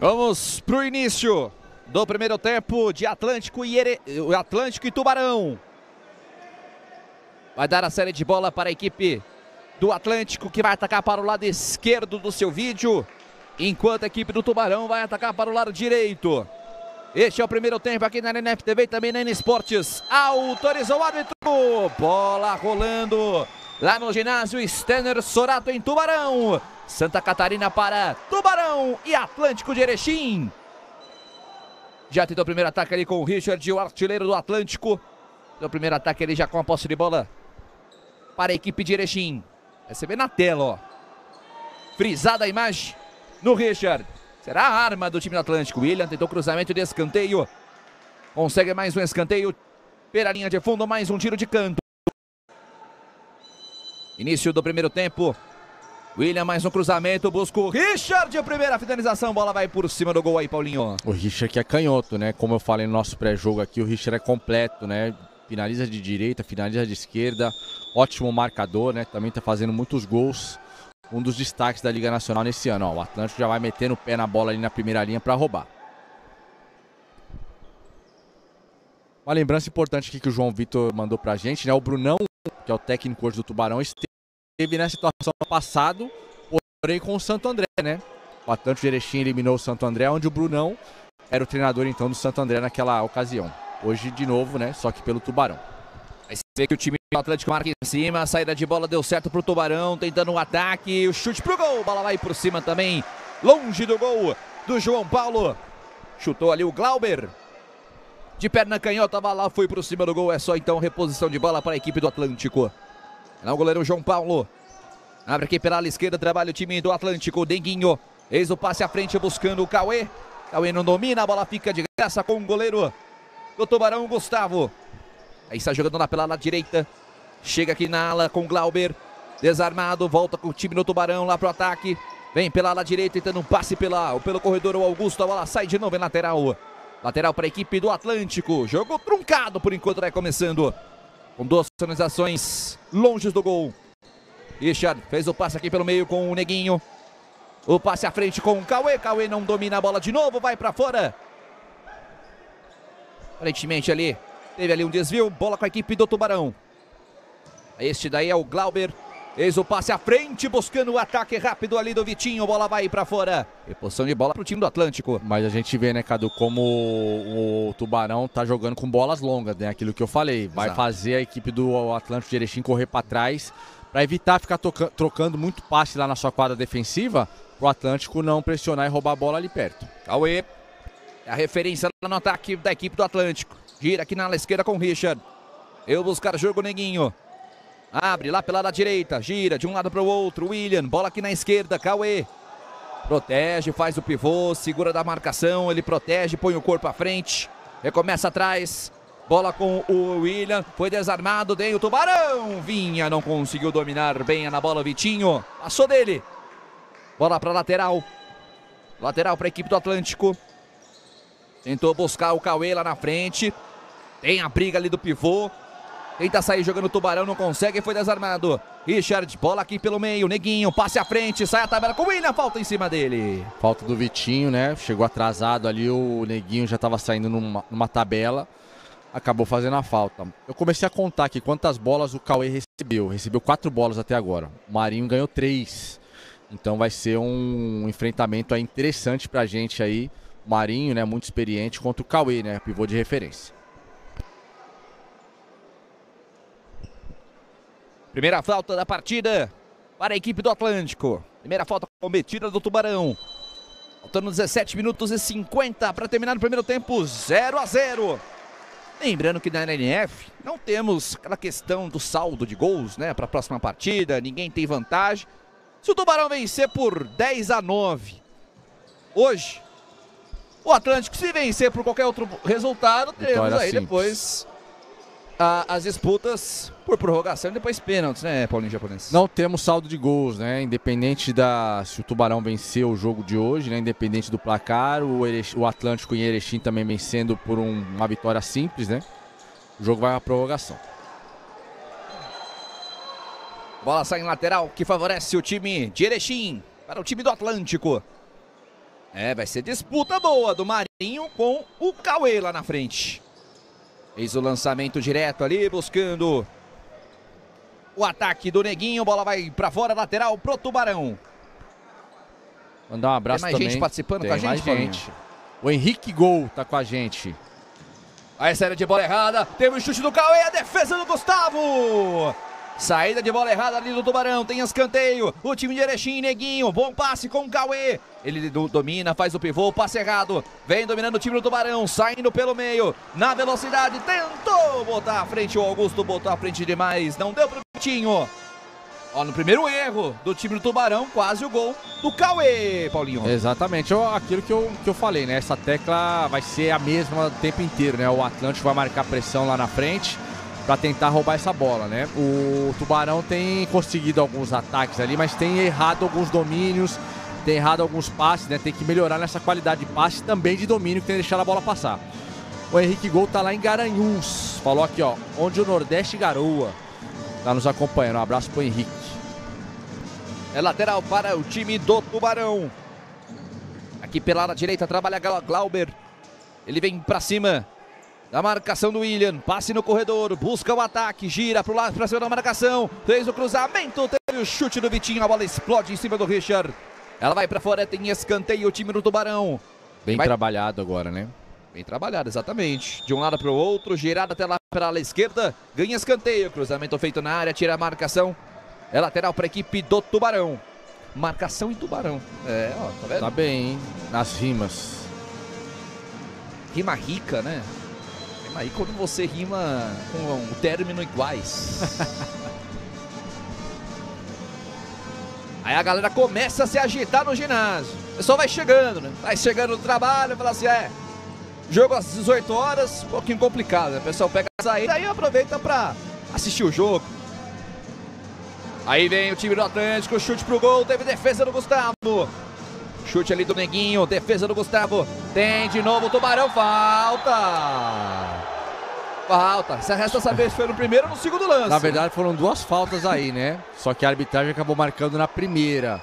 Vamos pro início do primeiro tempo de Atlântico e, Ere... Atlântico e Tubarão. Vai dar a série de bola para a equipe do Atlântico que vai atacar para o lado esquerdo do seu vídeo, enquanto a equipe do Tubarão vai atacar para o lado direito. Este é o primeiro tempo aqui na NF TV e também na Esportes. Autorizou o árbitro. Bola rolando lá no ginásio Stenner Sorato em Tubarão. Santa Catarina para Tubarão e Atlântico de Erechim. Já tentou o primeiro ataque ali com o Richard, o artilheiro do Atlântico. O primeiro ataque ali já com a posse de bola para a equipe de Erechim. Vê na tela, ó. Frisada a imagem no Richard. Será a arma do time do Atlântico. William tentou cruzamento de escanteio. Consegue mais um escanteio pela linha de fundo, mais um tiro de canto. Início do primeiro tempo. William mais um cruzamento, busca o Richard, a primeira finalização, bola vai por cima do gol aí, Paulinho. O Richard que é canhoto, né? Como eu falei no nosso pré-jogo aqui, o Richard é completo, né? Finaliza de direita, finaliza de esquerda, ótimo marcador, né? Também tá fazendo muitos gols um dos destaques da Liga Nacional nesse ano. Ó, o Atlântico já vai metendo o pé na bola ali na primeira linha para roubar. Uma lembrança importante aqui que o João Vitor mandou pra gente, né? O Brunão, que é o técnico hoje do Tubarão, esteve nessa situação no passado, porém com o Santo André, né? O Atlântico de Erechim eliminou o Santo André, onde o Brunão era o treinador então do Santo André naquela ocasião. Hoje de novo, né? Só que pelo Tubarão. Aí você vê que o time do Atlético marca em cima, a saída de bola deu certo pro Tubarão, tentando um ataque, o chute pro gol, bola vai por cima também, longe do gol do João Paulo. Chutou ali o Glauber. De perna canhota, vai lá, foi por cima do gol, é só então reposição de bola para a equipe do Atlântico. Lá o goleiro João Paulo. Abre aqui pela esquerda, trabalha o time do Atlântico, Denguinho. Eis o passe à frente buscando o Cauê. Cauê não domina, a bola fica de graça com o goleiro do Tubarão, Gustavo. Aí está jogando lá pela ala direita. Chega aqui na ala com Glauber. Desarmado, volta com o time do Tubarão lá pro ataque. Vem pela ala direita, tentando um passe pela, pelo corredor o Augusto. A bola sai de novo em lateral. Lateral para a equipe do Atlântico. Jogo truncado por enquanto vai começando. Com duas finalizações longe do gol. Richard fez o passe aqui pelo meio com o Neguinho. O passe à frente com o Cauê. Cauê não domina a bola de novo, vai para fora. Aparentemente ali Teve ali um desvio, bola com a equipe do Tubarão. Este daí é o Glauber. Eis o passe à frente, buscando o ataque rápido ali do Vitinho. Bola vai para fora. Reposição de bola para o time do Atlântico. Mas a gente vê, né, Cadu, como o, Tubarão tá jogando com bolas longas, né? Aquilo que eu falei. Vai Exato. fazer a equipe do Atlântico de Erechim correr para trás para evitar ficar trocando muito passe lá na sua quadra defensiva. Para o Atlântico não pressionar e roubar a bola ali perto. Cauê. É a referência no ataque da equipe do Atlântico. Gira aqui na ala esquerda com o Richard. Eu buscar jogo, Neguinho. Abre lá pela direita. Gira de um lado para o outro. William. Bola aqui na esquerda. Cauê. Protege, faz o pivô. Segura da marcação. Ele protege, põe o corpo à frente. Recomeça atrás. Bola com o William. Foi desarmado. Tem o Tubarão. Vinha, não conseguiu dominar bem na bola. Vitinho. Passou dele. Bola para lateral. Lateral para a equipe do Atlântico. Tentou buscar o Cauê lá na frente. Tem a briga ali do pivô. Tenta sair jogando o tubarão, não consegue foi desarmado. Richard, bola aqui pelo meio. Neguinho, passe à frente, sai a tabela com o William, falta em cima dele. Falta do Vitinho, né? Chegou atrasado ali, o Neguinho já estava saindo numa, numa, tabela. Acabou fazendo a falta. Eu comecei a contar aqui quantas bolas o Cauê recebeu. Recebeu quatro bolas até agora. O Marinho ganhou três. Então vai ser um enfrentamento aí interessante pra gente aí. Marinho, né, muito experiente, contra o Cauê, né, pivô de referência. Primeira falta da partida para a equipe do Atlântico. Primeira falta cometida do Tubarão. Faltando 17 minutos e 50 para terminar o primeiro tempo, 0 a 0. Lembrando que na NNF não temos aquela questão do saldo de gols, né, para a próxima partida, ninguém tem vantagem. Se o Tubarão vencer por 10 a 9 hoje, o Atlântico, se vencer por qualquer outro resultado, teremos aí simples. depois a, as disputas por prorrogação e depois pênaltis, né, Paulinho Japonês? Não temos saldo de gols, né? Independente da se o Tubarão vencer o jogo de hoje, né? Independente do placar, o, Erech, o Atlântico em Erechim também vencendo por um, uma vitória simples, né? O jogo vai à prorrogação. Bola sai em lateral que favorece o time de Erechim para o time do Atlântico. É, vai ser disputa boa do Marinho com o Cauê lá na frente. Eis o lançamento direto ali, buscando o ataque do Neguinho. Bola vai para fora, lateral pro Tubarão. Mandar um abraço Tem mais também. gente participando Tem com a gente, gente. O Henrique Gol tá com a gente. Aí série de bola errada, teve o chute do Cauê, a defesa do Gustavo. Saída de bola errada ali do Tubarão, tem escanteio. O time de Erechim, Neguinho, bom passe com o Cauê. Ele do- domina, faz o pivô, passe errado. Vem dominando o time do Tubarão, saindo pelo meio. Na velocidade, tentou botar à frente o Augusto, botou à frente demais. Não deu pro Vitinho. Ó, no primeiro erro do time do Tubarão, quase o gol do Cauê, Paulinho. Exatamente, ó, aquilo que eu, que eu falei, né? Essa tecla vai ser a mesma o tempo inteiro, né? O Atlântico vai marcar pressão lá na frente para tentar roubar essa bola, né? O Tubarão tem conseguido alguns ataques ali, mas tem errado alguns domínios, tem errado alguns passes, né? Tem que melhorar nessa qualidade de passe também de domínio que tem deixado a bola passar. O Henrique Gol tá lá em Garanhuns, falou aqui, ó, onde o Nordeste garoa. Tá nos acompanhando. Um abraço pro Henrique. É lateral para o time do Tubarão. Aqui pela direita trabalha Gla- Glauber. Ele vem para cima da marcação do William. Passe no corredor, busca o ataque, gira para o lado, para cima da marcação. Fez o cruzamento, teve o chute do Vitinho. A bola explode em cima do Richard. Ela vai para fora, tem escanteio o time do Tubarão. Bem Vai- trabalhado agora, né? Bem trabalhado, exatamente. De um lado para o outro, girada até lá para a esquerda. Ganha escanteio, cruzamento feito na área, tira a marcação. É lateral para a equipe do Tubarão. Marcação em Tubarão. É, ó, tá vendo? Tá bem, hein? Nas rimas. Rima rica, né? Rica quando você rima com um término iguais. Aí a galera começa a se agitar no ginásio. O pessoal vai chegando, né? Vai chegando no trabalho, fala assim, é, jogo às 18 horas, um pouquinho complicado, né? O pessoal pega a saída e aproveita pra assistir o jogo. Aí vem o time do Atlântico, chute pro gol, teve defesa do Gustavo. Chute ali do Neguinho, defesa do Gustavo. Tem de novo o Tubarão, falta. Falta. Se resta saber se foi no primeiro ou no segundo lance. Na verdade, foram duas faltas aí, né? Só que a arbitragem acabou marcando na primeira.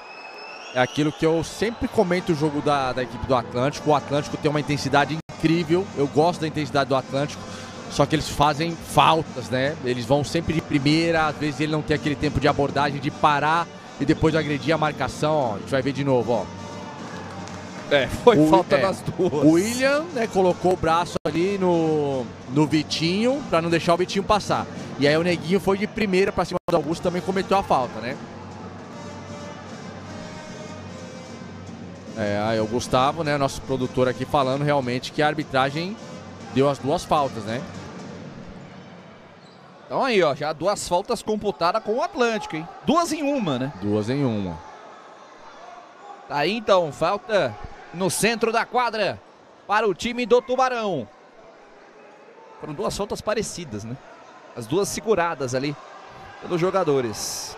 É aquilo que eu sempre comento o jogo da, da equipe do Atlântico. O Atlântico tem uma intensidade incrível. Eu gosto da intensidade do Atlântico. Só que eles fazem faltas, né? Eles vão sempre de primeira. Às vezes ele não tem aquele tempo de abordagem, de parar e depois de agredir a marcação. Ó, a gente vai ver de novo, ó. É, foi O- falta é, das duas. O William, né, colocou o braço ali no, no Vitinho pra não deixar o Vitinho passar. E aí o Neguinho foi de primeira pra cima do Augusto também cometeu a falta, né? É, aí o Gustavo, né, nosso produtor aqui falando realmente que a arbitragem deu as duas faltas, né? Então aí, ó, já duas faltas computadas com o Atlântico, hein? Duas em uma, né? Duas em uma. Tá aí então, falta no centro da quadra para o time do Tubarão. Foram duas faltas parecidas, né? As duas seguradas ali pelos jogadores.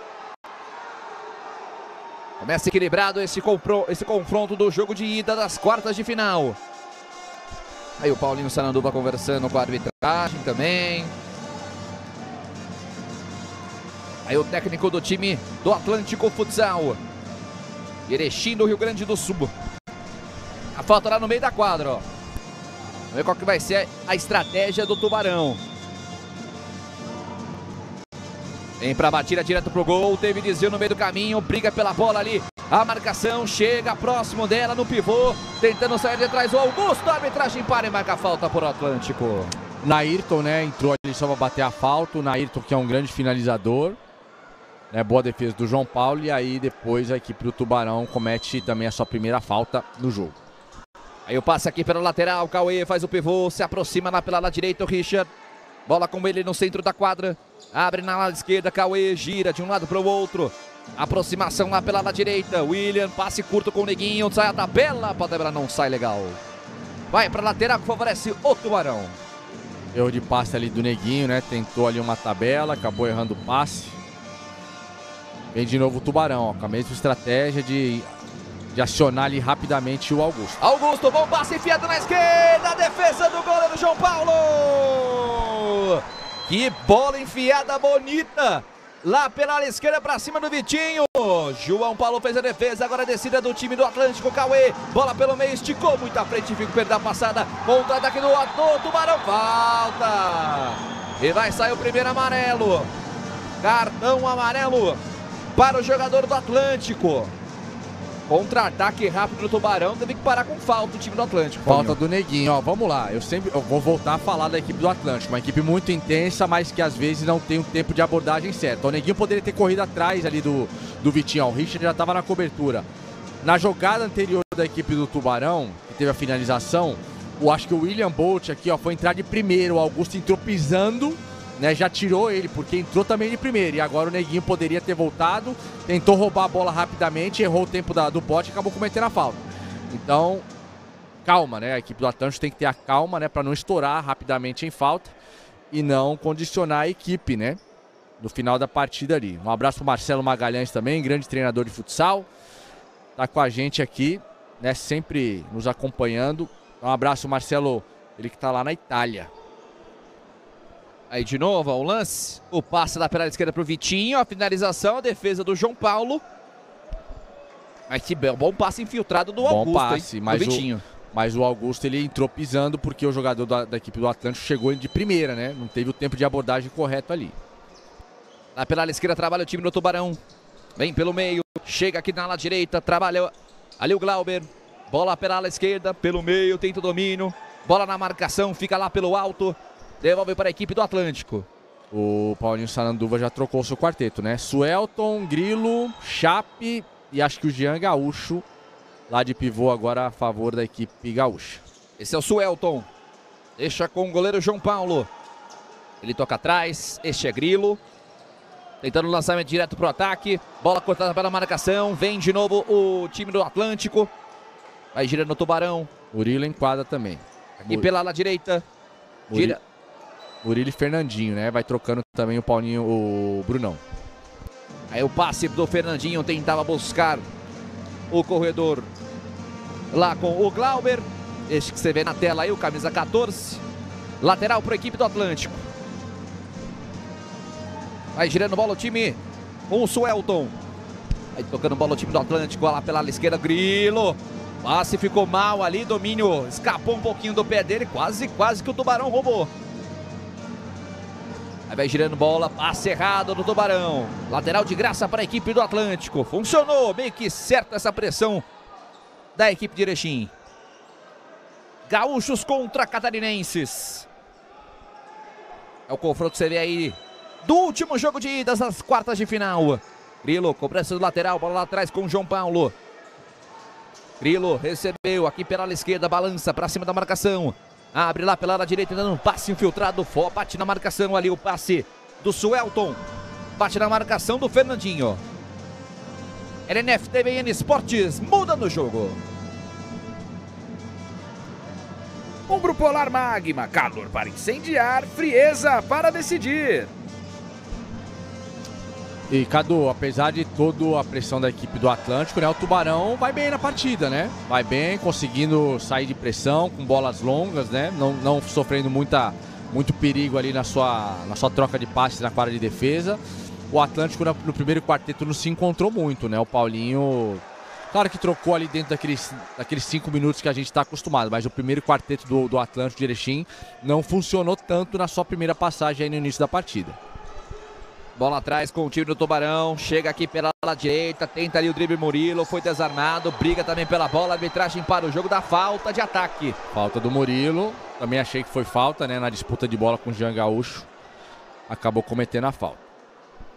Começa equilibrado esse, esse confronto do jogo de ida das quartas de final. Aí o Paulinho Sananduba conversando com a arbitragem também. Aí o técnico do time do Atlântico Futsal. Erechim do Rio Grande do Sul. A falta lá no meio da quadra, ó. Vamos ver qual que vai ser a estratégia do Tubarão. Vem pra batida direto pro gol, teve desvio no meio do caminho, briga pela bola ali. A marcação chega próximo dela no pivô, tentando sair de trás o Augusto. A arbitragem para e marca a falta por Atlântico. Nairton, né, entrou ali só pra bater a falta. O Nairton, que é um grande finalizador. Né, boa defesa do João Paulo. E aí depois a equipe do Tubarão comete também a sua primeira falta no jogo. Aí o passe aqui pela lateral, Cauê faz o pivô, se aproxima lá pela direita o Richard. Bola com ele no centro da quadra. Abre na lado esquerda, Cauê gira de um lado para o outro. Aproximação lá pela direita. William, passe curto com o Neguinho, sai a tabela, Padebra não sai legal. Vai para lateral que favorece o Tubarão. Erro de passe ali do Neguinho, né? Tentou ali uma tabela, acabou errando o passe. Vem de novo o Tubarão, ó, com a mesma estratégia de, de acionar ali rapidamente o Augusto. Augusto, bom passe enfiado na esquerda, defesa do goleiro João Paulo. Que bola enfiada bonita Lá pela esquerda para cima do Vitinho. João Paulo fez a defesa. Agora a descida do time do Atlântico. Cauê. Bola pelo meio. Esticou muito à frente. Fica perder a passada. Contra-ataque do, do Tubarão. Falta. E vai sair o primeiro amarelo. Cartão amarelo para o jogador do Atlântico. Contra-ataque rápido do Tubarão, teve que parar com falta o time do Atlântico. Falta do Neguinho, ó, vamos lá. Eu sempre eu vou voltar a falar da equipe do Atlântico, uma equipe muito intensa, mas que às vezes não tem um tempo de abordagem certo. O Neguinho poderia ter corrido atrás ali do, do Vitinho, ó, o Richard já estava na cobertura. Na jogada anterior da equipe do Tubarão, que teve a finalização, eu acho que o William Bolt aqui, ó, foi entrar de primeiro, o Augusto entrou pisando né, já tirou ele, porque entrou também de primeiro. E agora o Neguinho poderia ter voltado, tentou roubar a bola rapidamente, errou o tempo da, do bote e acabou cometendo a falta. Então, calma, né? A equipe do Atlântico tem que ter a calma, né, para não estourar rapidamente em falta e não condicionar a equipe, né? No final da partida ali. Um abraço pro Marcelo Magalhães também, grande treinador de futsal. Tá com a gente aqui, né, sempre nos acompanhando. Um abraço, Marcelo, ele que tá lá na Itália. Aí de novo, o lance. O passe da pela esquerda para o Vitinho. A finalização, a defesa do João Paulo. Mas que bom passe infiltrado do bom Augusto, passe, hein? Mas do Vitinho. O, mas o Augusto ele entrou pisando porque o jogador da, da, equipe do Atlântico chegou de primeira, né? Não teve o tempo de abordagem correto ali. Na pela esquerda trabalha o time do Tubarão. Vem pelo meio, chega aqui na ala direita, trabalha ali o Glauber. Bola pela ala esquerda, pelo meio, tenta o domínio. Bola na marcação, fica lá pelo alto. Devolve para a equipe do Atlântico. O Paulinho Sananduva já trocou o seu quarteto, né? Suelton, Grilo, Chape e acho que o Jean Gaúcho lá de pivô agora a favor da equipe gaúcha. Esse é o Suelton. Deixa com o goleiro João Paulo. Ele toca atrás. Este é Grilo. Tentando o lançamento direto para o ataque. Bola cortada pela marcação. Vem de novo o time do Atlântico. Vai girando o Tubarão. Murilo enquadra também. Aqui pela ala direita. Gira. Murilo e Fernandinho, né? Vai trocando também o Paulinho, o Brunão. Aí o passe do Fernandinho tentava buscar o corredor lá com o Glauber. Este que você vê na tela aí, o camisa 14. Lateral para a equipe do Atlântico. Vai girando bola o time o Suelton. Aí tocando bola o time do Atlântico lá pela esquerda, Grilo. Passe ficou mal ali, domínio escapou um pouquinho do pé dele, quase, quase que o Tubarão roubou. Aí vai girando bola, passe errado do Tubarão. Lateral de graça para a equipe do Atlântico. Funcionou, meio que certo essa pressão da equipe de Erechim. Gaúchos contra catarinenses. É o confronto que você vê aí do último jogo de idas das quartas de final. Grilo, cobrança do lateral, bola lá atrás com o João Paulo. Grilo recebeu aqui pela esquerda, balança para cima da marcação. Abre lá pela direita, dando um passe infiltrado. Fó, bate na marcação ali o passe do Suelton. Bate na marcação do Fernandinho. LNF TVN Esportes muda no jogo. Ombro Polar Magma, calor para incendiar, frieza para decidir. E Cadu, apesar de toda a pressão da equipe do Atlântico, né, o Tubarão vai bem na partida, né? Vai bem, conseguindo sair de pressão com bolas longas, né? Não, não sofrendo muita, muito perigo ali na sua, na sua troca de passes na quadra de defesa. O Atlântico no, primeiro quarteto não se encontrou muito, né? O Paulinho, claro que trocou ali dentro daqueles, daqueles cinco minutos que a gente está acostumado, mas o primeiro quarteto do, do Atlântico de Erechim não funcionou tanto na sua primeira passagem aí no início da partida. Bola atrás com o time do Tubarão. Chega aqui pela ala direita. Tenta ali o drible Murilo. Foi desarmado. Briga também pela bola. Arbitragem para o jogo da falta de ataque. Falta do Murilo. Também achei que foi falta, né? Na disputa de bola com o Jean Gaúcho. Acabou cometendo a falta.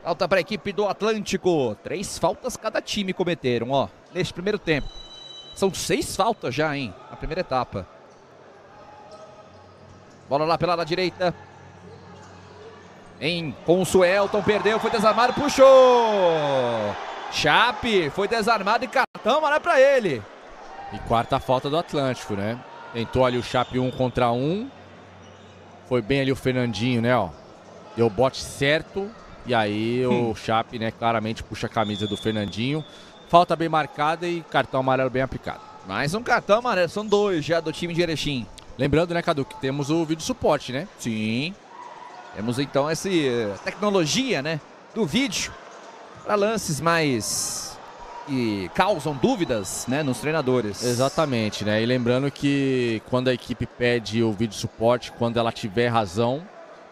Falta para a equipe do Atlântico. Três faltas cada time cometeram, ó. Neste primeiro tempo. São seis faltas já, hein? Na primeira etapa. Bola lá pela ala direita. Em, com o Suelton, perdeu, foi desarmado, puxou! Chape foi desarmado e cartão amarelo para ele. E quarta falta do Atlântico, né? Tentou ali o Chape um contra um. Foi bem ali o Fernandinho, né, ó. Deu o bote certo. E aí hum. o Chape, né, claramente puxa a camisa do Fernandinho. Falta bem marcada e cartão amarelo bem aplicado. Mais um cartão amarelo, são dois já do time de Erechim. Lembrando, né, Cadu, que temos o vídeo suporte, né? Sim. Temos então essa eh, tecnologia, né? do vídeo para lances mais que causam dúvidas, né, nos treinadores. Exatamente, né? E lembrando que quando a equipe pede o vídeo suporte, quando ela tiver razão,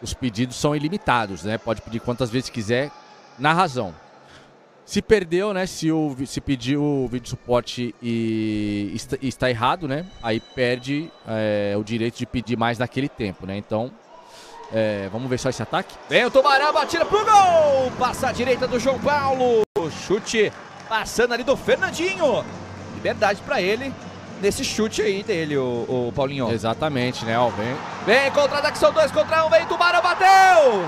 os pedidos são ilimitados, né? Pode pedir quantas vezes quiser na razão. Se perdeu, né? Se, o, se pediu o vídeo suporte e está, está errado, né? Aí perde é, o direito de pedir mais naquele tempo, né? Então, é, vamos ver só esse ataque. Vem o Tubarão, batida pro gol! Passa a direita do João Paulo. Chute passando ali do Fernandinho. Liberdade para ele nesse chute aí dele, o, o Paulinho. Exatamente, né? Ó, vem. Vem contra-ataque, são dois contra um. Vem Tubarão, bateu!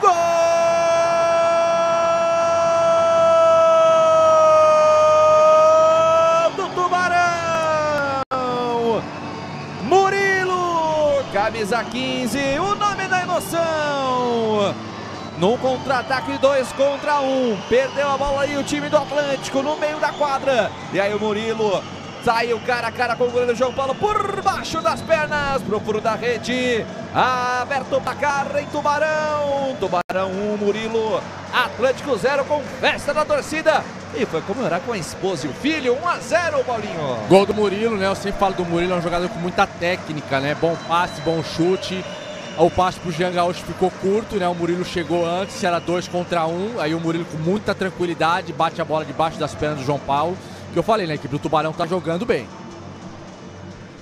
Gol! Camisa 15, o nome da emoção! No contra-ataque, dois contra um. Perdeu a bola aí o time do Atlântico no meio da quadra. E aí o Murilo Saiu cara a cara com o goleiro João Paulo por baixo das pernas, pro furo da rede. Aberto o placar em Tubarão. Tubarão 1, um, Murilo. Atlântico 0 com festa da torcida. E foi comemorar com a esposa e o filho. 1 a 0 Paulinho. Gol do Murilo, né? Eu sempre falo do Murilo, é um jogador com muita técnica, né? Bom passe, bom chute. O passe pro Jean Gaúcho ficou curto, né? O Murilo chegou antes, era dois contra um. Aí o Murilo com muita tranquilidade bate a bola debaixo das pernas do João Paulo que eu falei, né? A equipe do Tubarão tá jogando bem.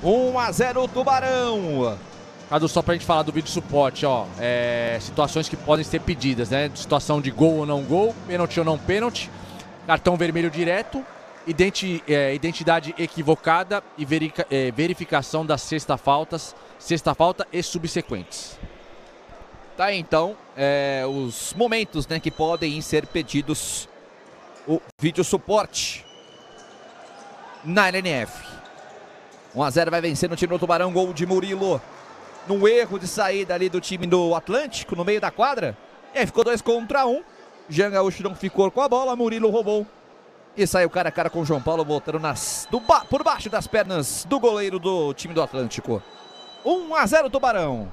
1 a 0 Tubarão. Cadu, só pra gente falar do vídeo suporte, ó. É, situações que podem ser pedidas, né? Situação de gol ou não gol, pênalti ou não pênalti, cartão vermelho direto, identi, é, identidade equivocada e verica, é, verificação das sexta faltas, sexta falta e subsequentes. Tá, então, é, os momentos né, que podem ser pedidos o vídeo suporte na LNF. 1 a 0 vai vencer no time do Tubarão, gol de Murilo. Num erro de saída ali do time do Atlântico, no meio da quadra. E aí ficou 2 contra 1. Um. Jean Gaúcho não ficou com a bola, Murilo roubou. E saiu cara a cara com o João Paulo, voltando nas, do por baixo das pernas do goleiro do time do Atlântico. 1 a 0 Tubarão.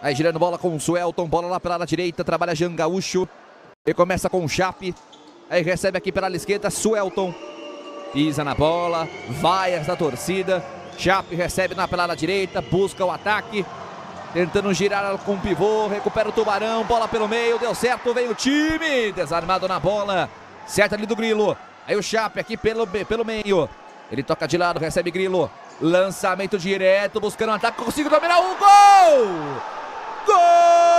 Aí girando bola com o Suelton, bola lá pela área direita, trabalha Jean Gaúcho. Ele começa com o Chape. Aí recebe aqui pela esquerda, Suelton. Pisa na bola, vaias da torcida. Chape recebe na pelada direita, busca o ataque. Tentando girar com o pivô, recupera o Tubarão, bola pelo meio, deu certo, vem o time. Desarmado na bola, certo ali do Grilo. Aí o Chape aqui pelo, pelo meio. Ele toca de lado, recebe Grilo. Lançamento direto, buscando um ataque, conseguiu dominar o gol! Gol!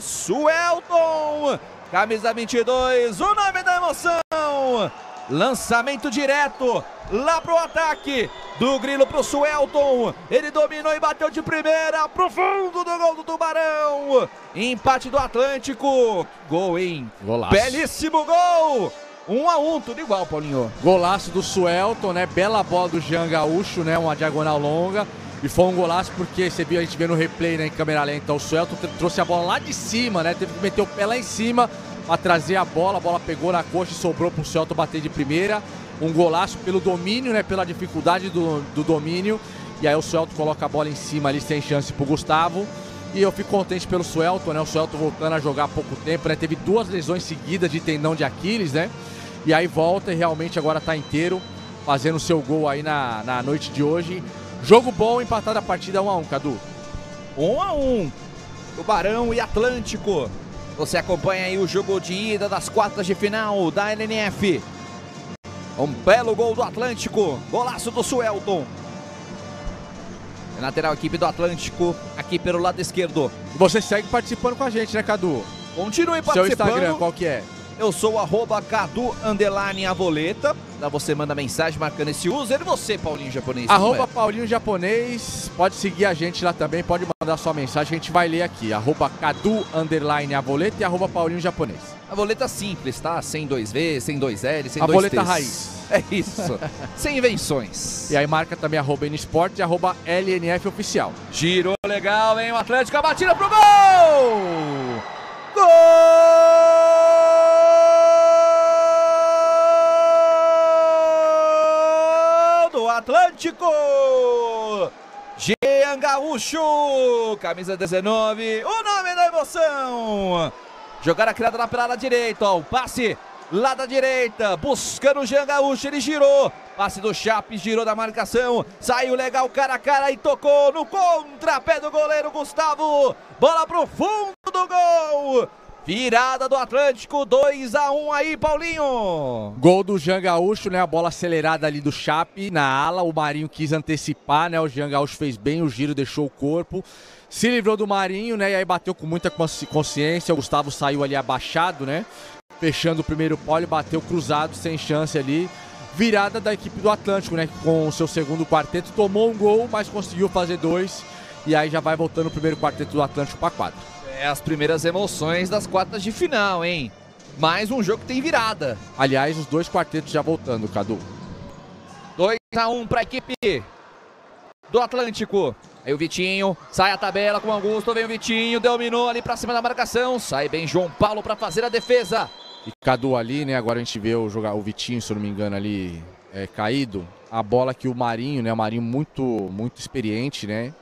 Suelton, camisa 22, o nome da emoção. Lançamento direto lá pro ataque do Grilo pro Suelton. Ele dominou e bateu de primeira pro fundo do gol do Tubarão. Empate do Atlântico. Gol, hein? Golaço. Belíssimo gol. Um a um, tudo igual, Paulinho. Golaço do Suelton, né? Bela bola do Jean Gaúcho, né? Uma diagonal longa. E foi um golaço porque você viu, a gente vê no replay, né, em câmera lenta, o Suelton trouxe a bola lá de cima, né? Teve que meter o pé lá em cima para trazer a bola. A bola pegou na coxa e sobrou pro Suelton bater de primeira. Um golaço pelo domínio, né? Pela dificuldade do, do domínio. E aí o Suelton coloca a bola em cima ali sem chance pro Gustavo. E eu fico contente pelo Suelton, né? O Suelton voltando a jogar há pouco tempo, né? Teve duas lesões seguidas de tendão de Aquiles, né? E aí volta e realmente agora tá inteiro, fazendo seu gol aí na, na noite de hoje. Jogo bom, empatado a partida 1x1, Cadu. 1x1. Tubarão e Atlântico. Você acompanha aí o jogo de ida das quartas de final da LNF. Um belo gol do Atlântico. Golaço do Suelton. Lateral equipe do Atlântico, aqui pelo lado esquerdo. Você segue participando com a gente, né, Cadu? Continue participando. Seu Instagram, qual que é? Eu sou o Cadu Underline Avoleta. Você manda mensagem marcando esse user. E você, Paulinho Japonês? Arroba é? Paulinho Japonês. Pode seguir a gente lá também. Pode mandar sua mensagem. A gente vai ler aqui. Arroba Cadu Underline Avoleta e arroba Paulinho Japonês. Avoleta simples, tá? Sem dois V, sem dois L, sem Avoleta dois T's. raiz. É isso. sem invenções. E aí marca também arroba N-Sport e arroba LNF Oficial. Girou legal, hein? O Atlético, a batida pro gol! Gol! Atlântico. Jean Gaúcho, camisa 19, o nome da emoção. Jogada criada lá pela direita, ó, o passe lá da direita, buscando o Jean Gaúcho, ele girou, passe do Chape, girou da marcação, saiu legal cara a cara e tocou no contrapé do goleiro Gustavo, bola pro fundo do gol, Virada do Atlântico, 2 a 1 aí, Paulinho. Gol do Jean Gaúcho, né? A bola acelerada ali do Chape na ala. O Marinho quis antecipar, né? O Jean Gaúcho fez bem o giro, deixou o corpo. Se livrou do Marinho, né? E aí bateu com muita consciência. O Gustavo saiu ali abaixado, né? Fechando o primeiro pole, bateu cruzado, sem chance ali. Virada da equipe do Atlântico, né? Com o seu segundo quarteto. Tomou um gol, mas conseguiu fazer dois. E aí já vai voltando o primeiro quarteto do Atlântico para quadra. É as primeiras emoções das quartas de final, hein? Mais um jogo que tem virada. Aliás, os dois quartetos já voltando, Cadu. 2 a 1 um para a equipe do Atlântico. Aí o Vitinho, sai a tabela com o Augusto, vem o Vitinho, dominou ali para cima da marcação, sai bem João Paulo para fazer a defesa. E Cadu ali, né, agora a gente vê o, jogar, o Vitinho, se eu não me engano, ali é, caído. A bola que o Marinho, né, o Marinho muito, muito experiente, né,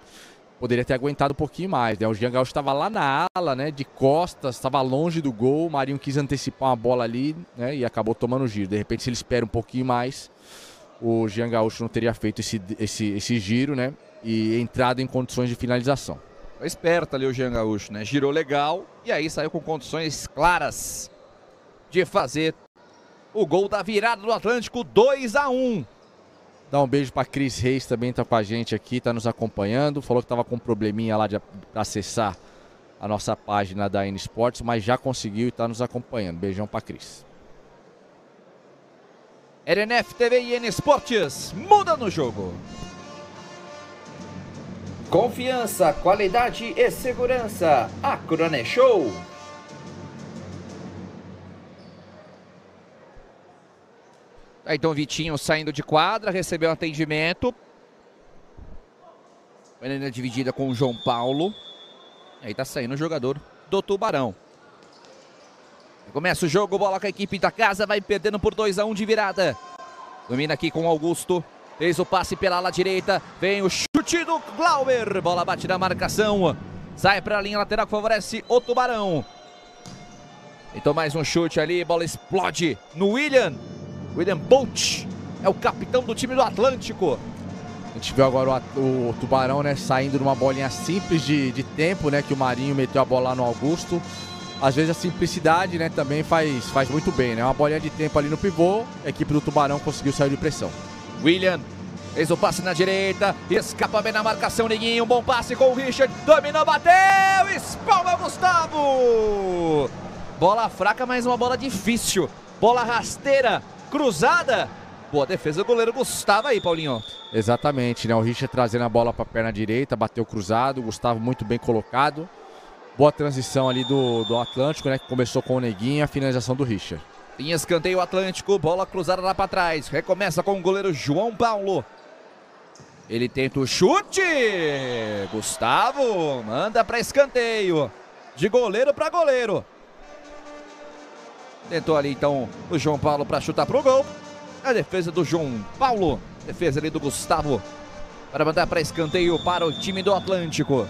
poderia ter aguentado um pouquinho mais. Né? O Jean Gaúcho estava lá na ala, né, de costas, estava longe do gol. O Marinho quis antecipar uma bola ali né, e acabou tomando o giro. De repente, se ele espera um pouquinho mais, o Jean Gaúcho não teria feito esse, esse, esse giro né, e entrado em condições de finalização. Foi esperto ali o Jean Gaúcho, né? Girou legal e aí saiu com condições claras de fazer o gol da virada do Atlântico 2 a 1. Dar um beijo para Cris Reis, também está com a gente aqui, está nos acompanhando. Falou que estava com um probleminha lá de acessar a nossa página da N Sports, mas já conseguiu e está nos acompanhando. Beijão para Cris. RNF TV e N Esportes, muda no jogo. Confiança, qualidade e segurança. A Crone Show. Então Vitinho saindo de quadra, recebeu atendimento. Menina dividida com o João Paulo. Aí tá saindo o jogador do Tubarão. Começa o jogo, bola com a equipe da casa, vai perdendo por 2 a 1 um de virada. Domina aqui com Augusto. Fez o passe pela ala direita. Vem o chute do Glauber. Bola bate na marcação. Sai para a linha lateral que favorece o Tubarão. Então mais um chute ali, bola explode no William. William Bolt é o capitão do time do Atlântico. A gente viu agora o, o Tubarão, né, saindo numa bolinha simples de, de tempo, né, que o Marinho meteu a bola lá no Augusto. Às vezes a simplicidade, né, também faz, faz muito bem, né? Uma bolinha de tempo ali no pivô, a equipe do Tubarão conseguiu sair de pressão. William fez o passe na direita, escapa bem na marcação, Neguinho, um bom passe com o Richard, dominou, bateu, espalma Gustavo! Bola fraca, mas uma bola difícil, bola rasteira, cruzada. Boa defesa do goleiro Gustavo aí, Paulinho. Exatamente, né? O Richard trazendo a bola para a perna direita, bateu cruzado, o Gustavo muito bem colocado. Boa transição ali do, do Atlântico, né? Que começou com o Neguinho, a finalização do Richard. Em escanteio Atlântico, bola cruzada lá para trás. Recomeça com o goleiro João Paulo. Ele tenta o chute. Gustavo manda para escanteio. De goleiro para goleiro. Tentou ali então o João Paulo para chutar pro gol. A defesa do João Paulo. Defesa ali do Gustavo. Para mandar para escanteio para o time do Atlântico.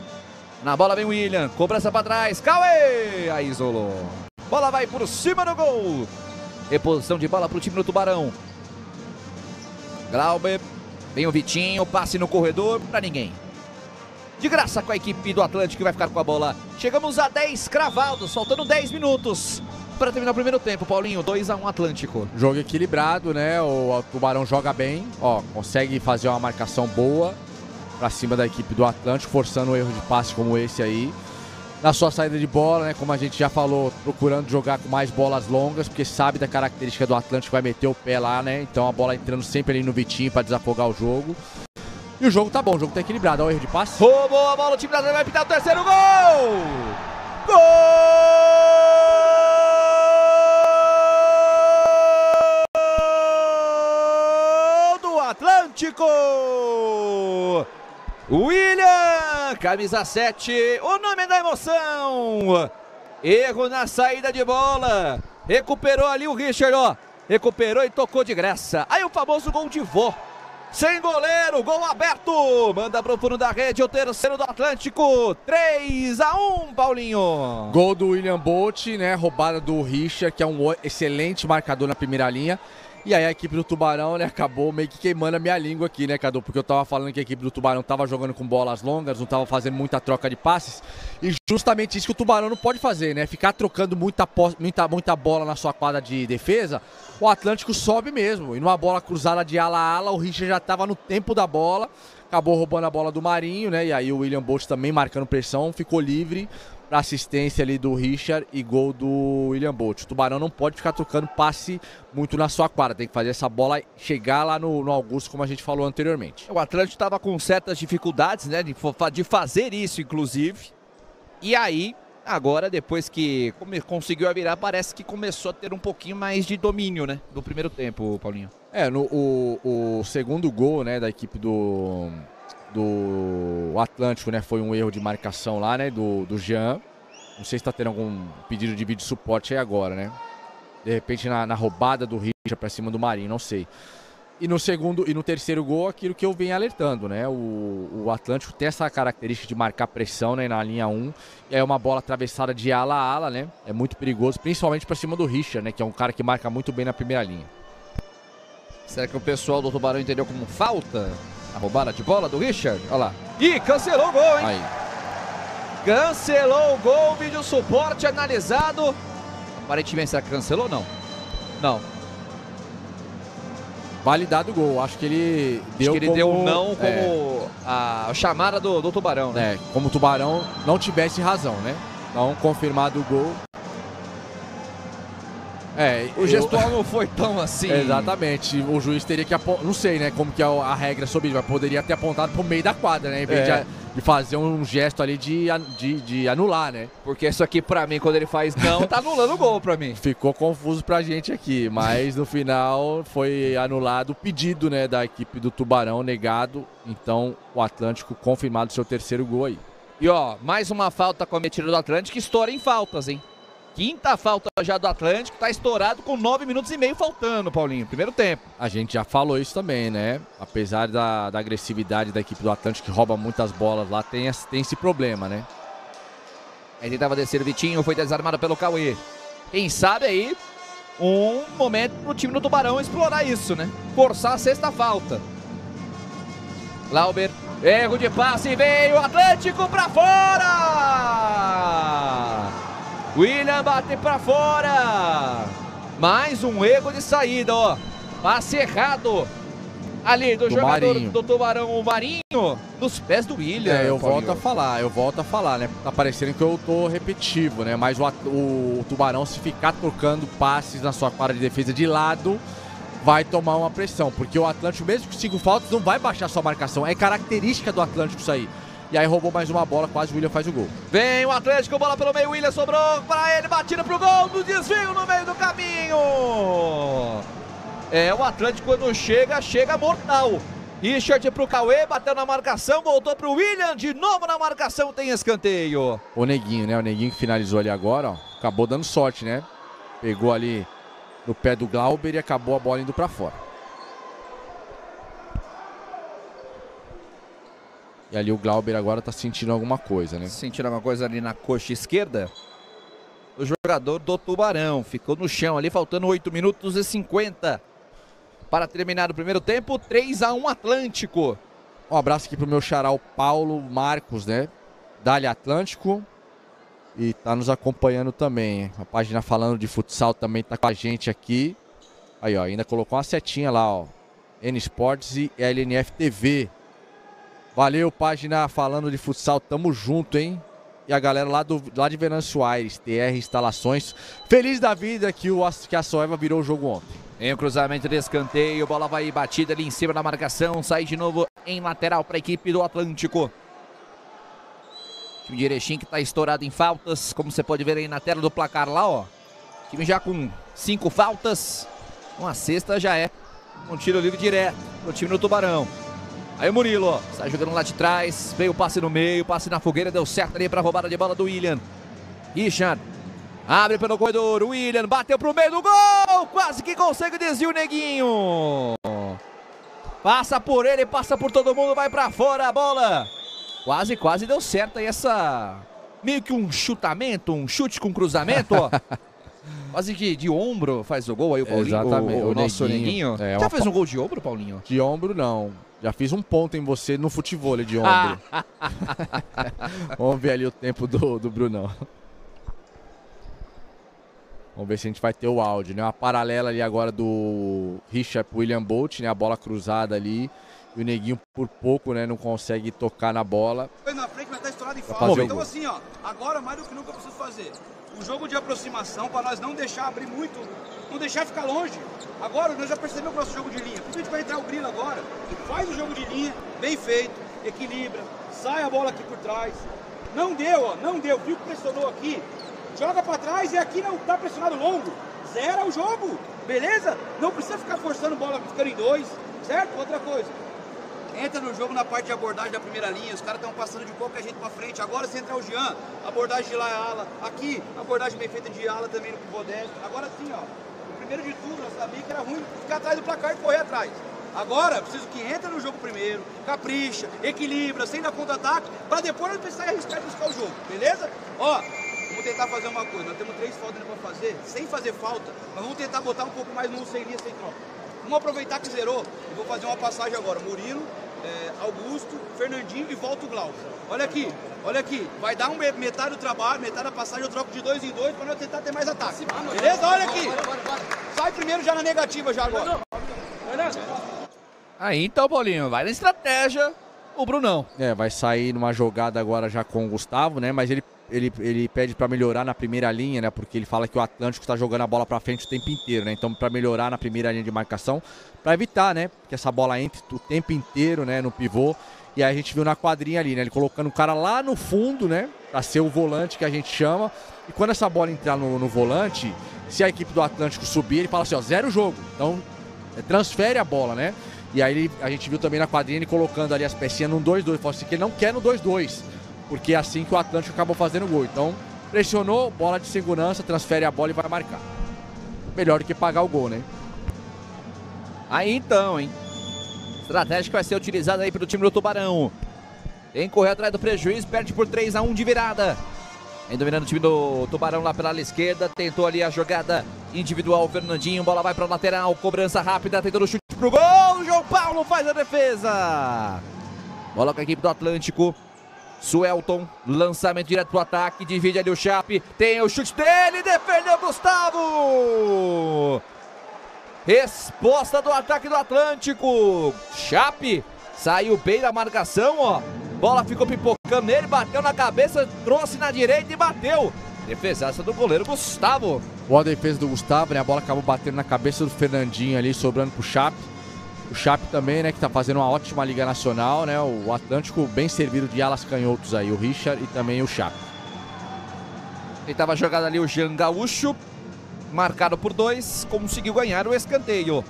Na bola vem o William. Cobrança para trás. Cauê! Aí isolou. Bola vai por cima do gol. Reposição de bola para o time do Tubarão. Glauber. Vem o Vitinho. Passe no corredor para ninguém. De graça com a equipe do Atlântico que vai ficar com a bola. Chegamos a 10 cravados, faltando 10 minutos para terminar o primeiro tempo, Paulinho. 2 a 1 Atlântico. Jogo equilibrado, né? O Tubarão joga bem, ó, consegue fazer uma marcação boa para cima da equipe do Atlântico, forçando um erro de passe como esse aí. Na sua saída de bola, né, como a gente já falou, procurando jogar com mais bolas longas, porque sabe da característica do Atlântico, vai meter o pé lá, né? Então a bola entrando sempre ali no Vitinho para desafogar o jogo. E o jogo tá bom, o jogo tá equilibrado. Olha o erro de passe. Roubou a bola, o time da vai pintar o terceiro gol! Gol! Atlântico. William, camisa 7, o nome da emoção. Erro na saída de bola. Recuperou ali o Richard, ó. Recuperou e tocou de graça. Aí o famoso gol de vó. sem goleiro, gol aberto. Manda pro fundo da rede, o terceiro do Atlântico. 3 a 1 Paulinho. Gol do William Bolt, né? Roubada do Richard, que é um excelente marcador na primeira linha. E aí a equipe do Tubarão, né, acabou meio que queimando a minha língua aqui, né, Cadu? Porque eu tava falando que a equipe do Tubarão tava jogando com bolas longas, não tava fazendo muita troca de passes. E justamente isso que o Tubarão não pode fazer, né? Ficar trocando muita, muita, muita bola na sua quadra de defesa, o Atlântico sobe mesmo. E numa bola cruzada de ala a ala, o Richard já tava no tempo da bola, acabou roubando a bola do Marinho, né? E aí o William Bolt também marcando pressão, ficou livre para assistência ali do Richard e gol do William Bolt. O Tubarão não pode ficar trocando passe muito na sua quadra, tem que fazer essa bola chegar lá no, no Augusto, como a gente falou anteriormente. O Atlântico estava com certas dificuldades, né, de, de fazer isso, inclusive. E aí, agora, depois que conseguiu a virar, parece que começou a ter um pouquinho mais de domínio, né, do primeiro tempo, Paulinho. É, no, o, o segundo gol, né, da equipe do do Atlântico, né? Foi um erro de marcação lá, né? Do, do Jean. Não sei se está tendo algum pedido de vídeo suporte aí agora, né? De repente na, na roubada do Richard para cima do Marinho, não sei. E no segundo e no terceiro gol, aquilo que eu venho alertando, né? O, o Atlântico tem essa característica de marcar pressão né, na linha 1. E aí uma bola atravessada de ala a ala, né? É muito perigoso, principalmente para cima do Richard, né? Que é um cara que marca muito bem na primeira linha. Será que o pessoal do Tubarão entendeu como falta? A roubada de bola do Richard. Olha lá. Ih, cancelou o gol, hein? Aí. Cancelou o gol, vídeo suporte analisado. Aparentemente, será que cancelou não? Não. Validado o gol. Acho que ele deu Acho que ele como, deu não como é, a chamada do, do Tubarão, né? É, como o Tubarão não tivesse razão, né? Então, confirmado o gol. É, o gestual eu... não foi tão assim. Exatamente. O juiz teria que apontar. Não sei, né? Como que é a regra sobre isso, mas poderia ter apontado pro meio da quadra, né? Em vez é. de, de, fazer um gesto ali de, de, de, anular, né? Porque isso aqui, pra mim, quando ele faz não, tá anulando o gol pra mim. Ficou confuso pra gente aqui, mas no final foi anulado o pedido, né, da equipe do Tubarão, negado. Então, o Atlântico confirmado seu terceiro gol aí. E ó, mais uma falta cometida do Atlântico, estoura em faltas, hein? Quinta falta já do Atlântico, está estourado com nove minutos e meio faltando, Paulinho. Primeiro tempo. A gente já falou isso também, né? Apesar da, da agressividade da equipe do Atlântico, que rouba muitas bolas lá, tem, tem esse problema, né? Ele tentava descer o Vitinho, foi desarmado pelo Cauê. Quem sabe aí, um momento pro time do Tubarão explorar isso, né? Forçar a sexta falta. Lauber, erro de passe, veio o Atlântico para fora! William bate para fora. Mais um erro de saída, ó. Passe errado. Ali do, do jogador Marinho. do Tubarão, o Marinho, nos pés do William. É, eu volto a falar, eu volto a falar, né? Tá parecendo que eu tô repetitivo, né? Mas o, o, o Tubarão, se ficar trocando passes na sua quadra de defesa de lado, vai tomar uma pressão. Porque o Atlântico, mesmo com cinco faltas, não vai baixar sua marcação. É característica do Atlântico isso aí. E aí roubou mais uma bola, quase o William faz o gol. Vem o Atlético, bola pelo meio, William sobrou para ele, batida pro gol, do desvio no meio do caminho. É, o Atlético quando chega, chega mortal. Richard pro Cauê, bateu na marcação, voltou pro William, de novo na marcação, tem escanteio. O Neguinho, né? O Neguinho que finalizou ali agora, ó, acabou dando sorte, né? Pegou ali no pé do Glauber e acabou a bola indo para fora. E ali o Glauber agora tá sentindo alguma coisa, né? Sentindo alguma coisa ali na coxa esquerda. O jogador do Tubarão ficou no chão ali, faltando 8 minutos e 50 para terminar o primeiro tempo. 3 a 1 Atlântico. Um abraço aqui pro meu xará, o Paulo Marcos, né? Dali Atlântico. E tá nos acompanhando também. A página falando de futsal também tá com a gente aqui. Aí, ó, ainda colocou uma setinha lá, ó. N Sports e LNF TV. Valeu, página falando de futsal, tamo junto, hein? E a galera lá, do, lá de Venâncio Aires, TR Instalações. Feliz da vida que, o, que a Soeva virou o jogo ontem. Em cruzamento de escanteio, bola vai batida ali em cima da marcação, sai de novo em lateral para a equipe do Atlântico. time de Erechim que está estourado em faltas, como você pode ver aí na tela do placar lá, ó. time já com cinco faltas, uma sexta já é um tiro livre direto pro time do Tubarão. Aí o Murilo, sai jogando lá de trás, veio o passe no meio, passe na fogueira, deu certo ali para roubada de bola do William. Richard, abre pelo corredor, William bateu pro meio do gol, quase que consegue desvio o Neguinho. Passa por ele, passa por todo mundo, vai pra fora a bola. Quase, quase deu certo aí essa... Meio que um chutamento, um chute com cruzamento, ó. Quase que de ombro faz o gol aí o Paulinho, Exatamente, o, o o nosso Neguinho. Neguinho. É, Já fez um gol de ombro, Paulinho? De ombro, não. Já fiz um ponto em você no futebol de ombro. Ah. Vamos ver ali o tempo do, do Brunão. Vamos ver se a gente vai ter o áudio, né? Uma paralela ali agora do Richard pro William Bolt, né? A bola cruzada ali. E o Neguinho, por pouco, né? Não consegue tocar na bola. Foi na frente, mas tá estourado em falta. Então gol. assim, ó, agora mais do que nunca eu preciso fazer. Um jogo de aproximação para nós não deixar abrir muito, não deixar ficar longe. Agora nós já percebemos o nosso jogo de linha. Por que a gente vai entrar o grilo agora? Faz o jogo de linha, bem feito, equilibra, sai a bola aqui por trás. Não deu, ó, não deu. Viu que pressionou aqui? Joga para trás e aqui não tá pressionado longo. Zera o jogo, beleza? Não precisa ficar forçando bola ficando em dois, certo? Outra coisa. Entra no jogo na parte de abordagem da primeira linha, os caras estão passando de qualquer jeito pra frente. Agora se entrar o Jean, abordagem de lá é ala. Aqui, abordagem bem feita de ala também no pivô destro. Agora sim, ó. O primeiro de tudo, eu sabia que era ruim ficar atrás do placar e correr atrás. Agora, preciso que entre no jogo primeiro, capricha, equilibra, sem dar contra-ataque, pra depois pensar em arriscar e buscar o jogo, beleza? Ó, vamos tentar fazer uma coisa. Nós temos três faltas ainda pra fazer, sem fazer falta, mas vamos tentar botar um pouco mais no sem linha, sem troca. Vamos aproveitar que zerou e vou fazer uma passagem agora. Murilo, é, Augusto, Fernandinho e volta o Glauco. Olha aqui, olha aqui. Vai dar um, me- metade do trabalho, metade da passagem, eu troco de dois em dois para nós tentar ter mais ataque. Beleza? Olha aqui. Sai primeiro já na negativa já agora. Aí então, Paulinho, vai na estratégia o Brunão. É, vai sair numa jogada agora já com o Gustavo, né? Mas ele, ele, ele pede pra melhorar na primeira linha, né? Porque ele fala que o Atlântico tá jogando a bola pra frente o tempo inteiro, né? Então, pra melhorar na primeira linha de marcação, pra evitar, né? Que essa bola entre o tempo inteiro, né? No pivô. E aí a gente viu na quadrinha ali, né? Ele colocando o cara lá no fundo, né? Pra ser o volante que a gente chama. E quando essa bola entrar no, no volante, se a equipe do Atlântico subir, ele fala assim, ó, zero jogo. Então, é, transfere a bola, né? E aí a gente viu também na quadrinha ele colocando ali as pecinhas num 2-2. Falou assim que ele não quer no 2-2. Porque é assim que o Atlântico acabou fazendo gol. Então, pressionou, bola de segurança, transfere a bola e vai marcar. Melhor do que pagar o gol, né? Aí então, hein? Estratégia que vai ser utilizada aí pelo time do Tubarão. Tem que correr atrás do prejuízo, perde por 3 a 1 de virada. Vem dominando o time do Tubarão lá pela esquerda. Tentou ali a jogada individual. Fernandinho, bola vai para lateral. Cobrança rápida, tentando o chute pro gol. João Paulo faz a defesa. Com a equipe do Atlântico. Suelton, lançamento direto pro ataque. Divide ali o Chape. Tem o chute dele. Defendeu Gustavo. Resposta do ataque do Atlântico. Chape saiu bem da marcação, ó. Bola ficou pipocando nele, bateu na cabeça, trouxe na direita e bateu. Defesaça do goleiro Gustavo. Boa defesa do Gustavo, né? A bola acabou batendo na cabeça do Fernandinho ali, sobrando pro Chape. O Chape também, né, que tá fazendo uma ótima Liga Nacional, né? O Atlântico bem servido de alas canhotos aí, o Richard e também o Chape. Tentava a jogada ali o Jean Gaúcho. Marcado por dois, conseguiu ganhar o escanteio.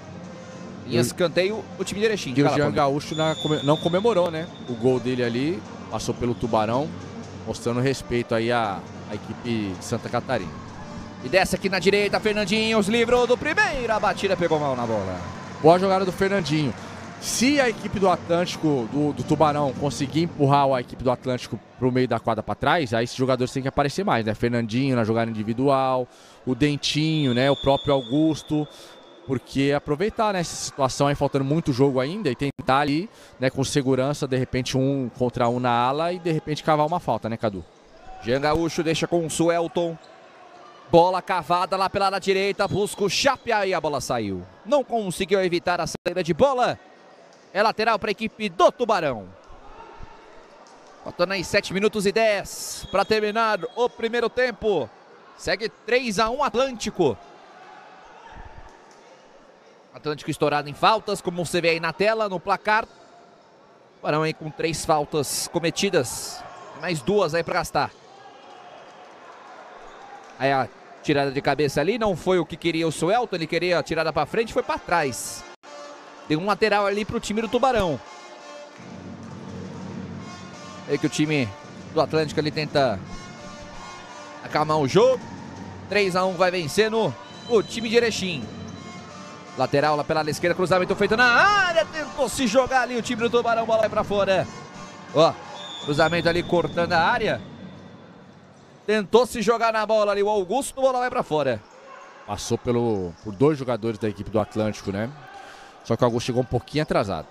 Em E o- escanteio, o time de Erechim. E o Jean. Gaúcho na- não comemorou, né? O gol dele ali, passou pelo Tubarão, mostrando respeito aí à, à equipe de Santa Catarina. E desce aqui na direita, Fernandinho, os livrou do primeiro. A batida pegou mal na bola. Boa jogada do Fernandinho. Se a equipe do Atlântico, do, do Tubarão, conseguir empurrar a equipe do Atlântico pro meio da quadra para trás, aí esses jogadores têm que aparecer mais, né? Fernandinho na jogada individual, o Dentinho, né? O próprio Augusto. Porque aproveitar né, essa situação aí, faltando muito jogo ainda, e tentar ali, né, com segurança, de repente um contra um na ala e de repente cavar uma falta, né, Cadu? Jean Gaúcho deixa com o Suelton. Bola cavada lá pela ala direita, busca o Chape, aí a bola saiu. Não conseguiu evitar a saída de bola. É lateral para a equipe do Tubarão. Faltando aí 7 minutos e 10 para terminar o primeiro tempo. Segue 3 a 1 Atlântico. Atlântico estourado em faltas, como você vê aí na tela, no placar. Tubarão aí com três faltas cometidas. Mais duas aí para gastar. Aí a tirada de cabeça ali não foi o que queria o Suelton, ele queria a tirada para frente, foi para trás. Deu um lateral ali pro time do Tubarão. Aí que o time do Atlântico ali tenta acalmar o jogo. 3 a 1 vai vencendo o time de Erechim. Lateral lá pela esquerda, cruzamento feito na área. Tentou se jogar ali o time do Tubarão, bola vai pra fora. Ó, cruzamento ali cortando a área. Tentou se jogar na bola ali o Augusto, bola vai pra fora. Passou pelo, por dois jogadores da equipe do Atlântico, né? Só que o Augusto chegou um pouquinho atrasado.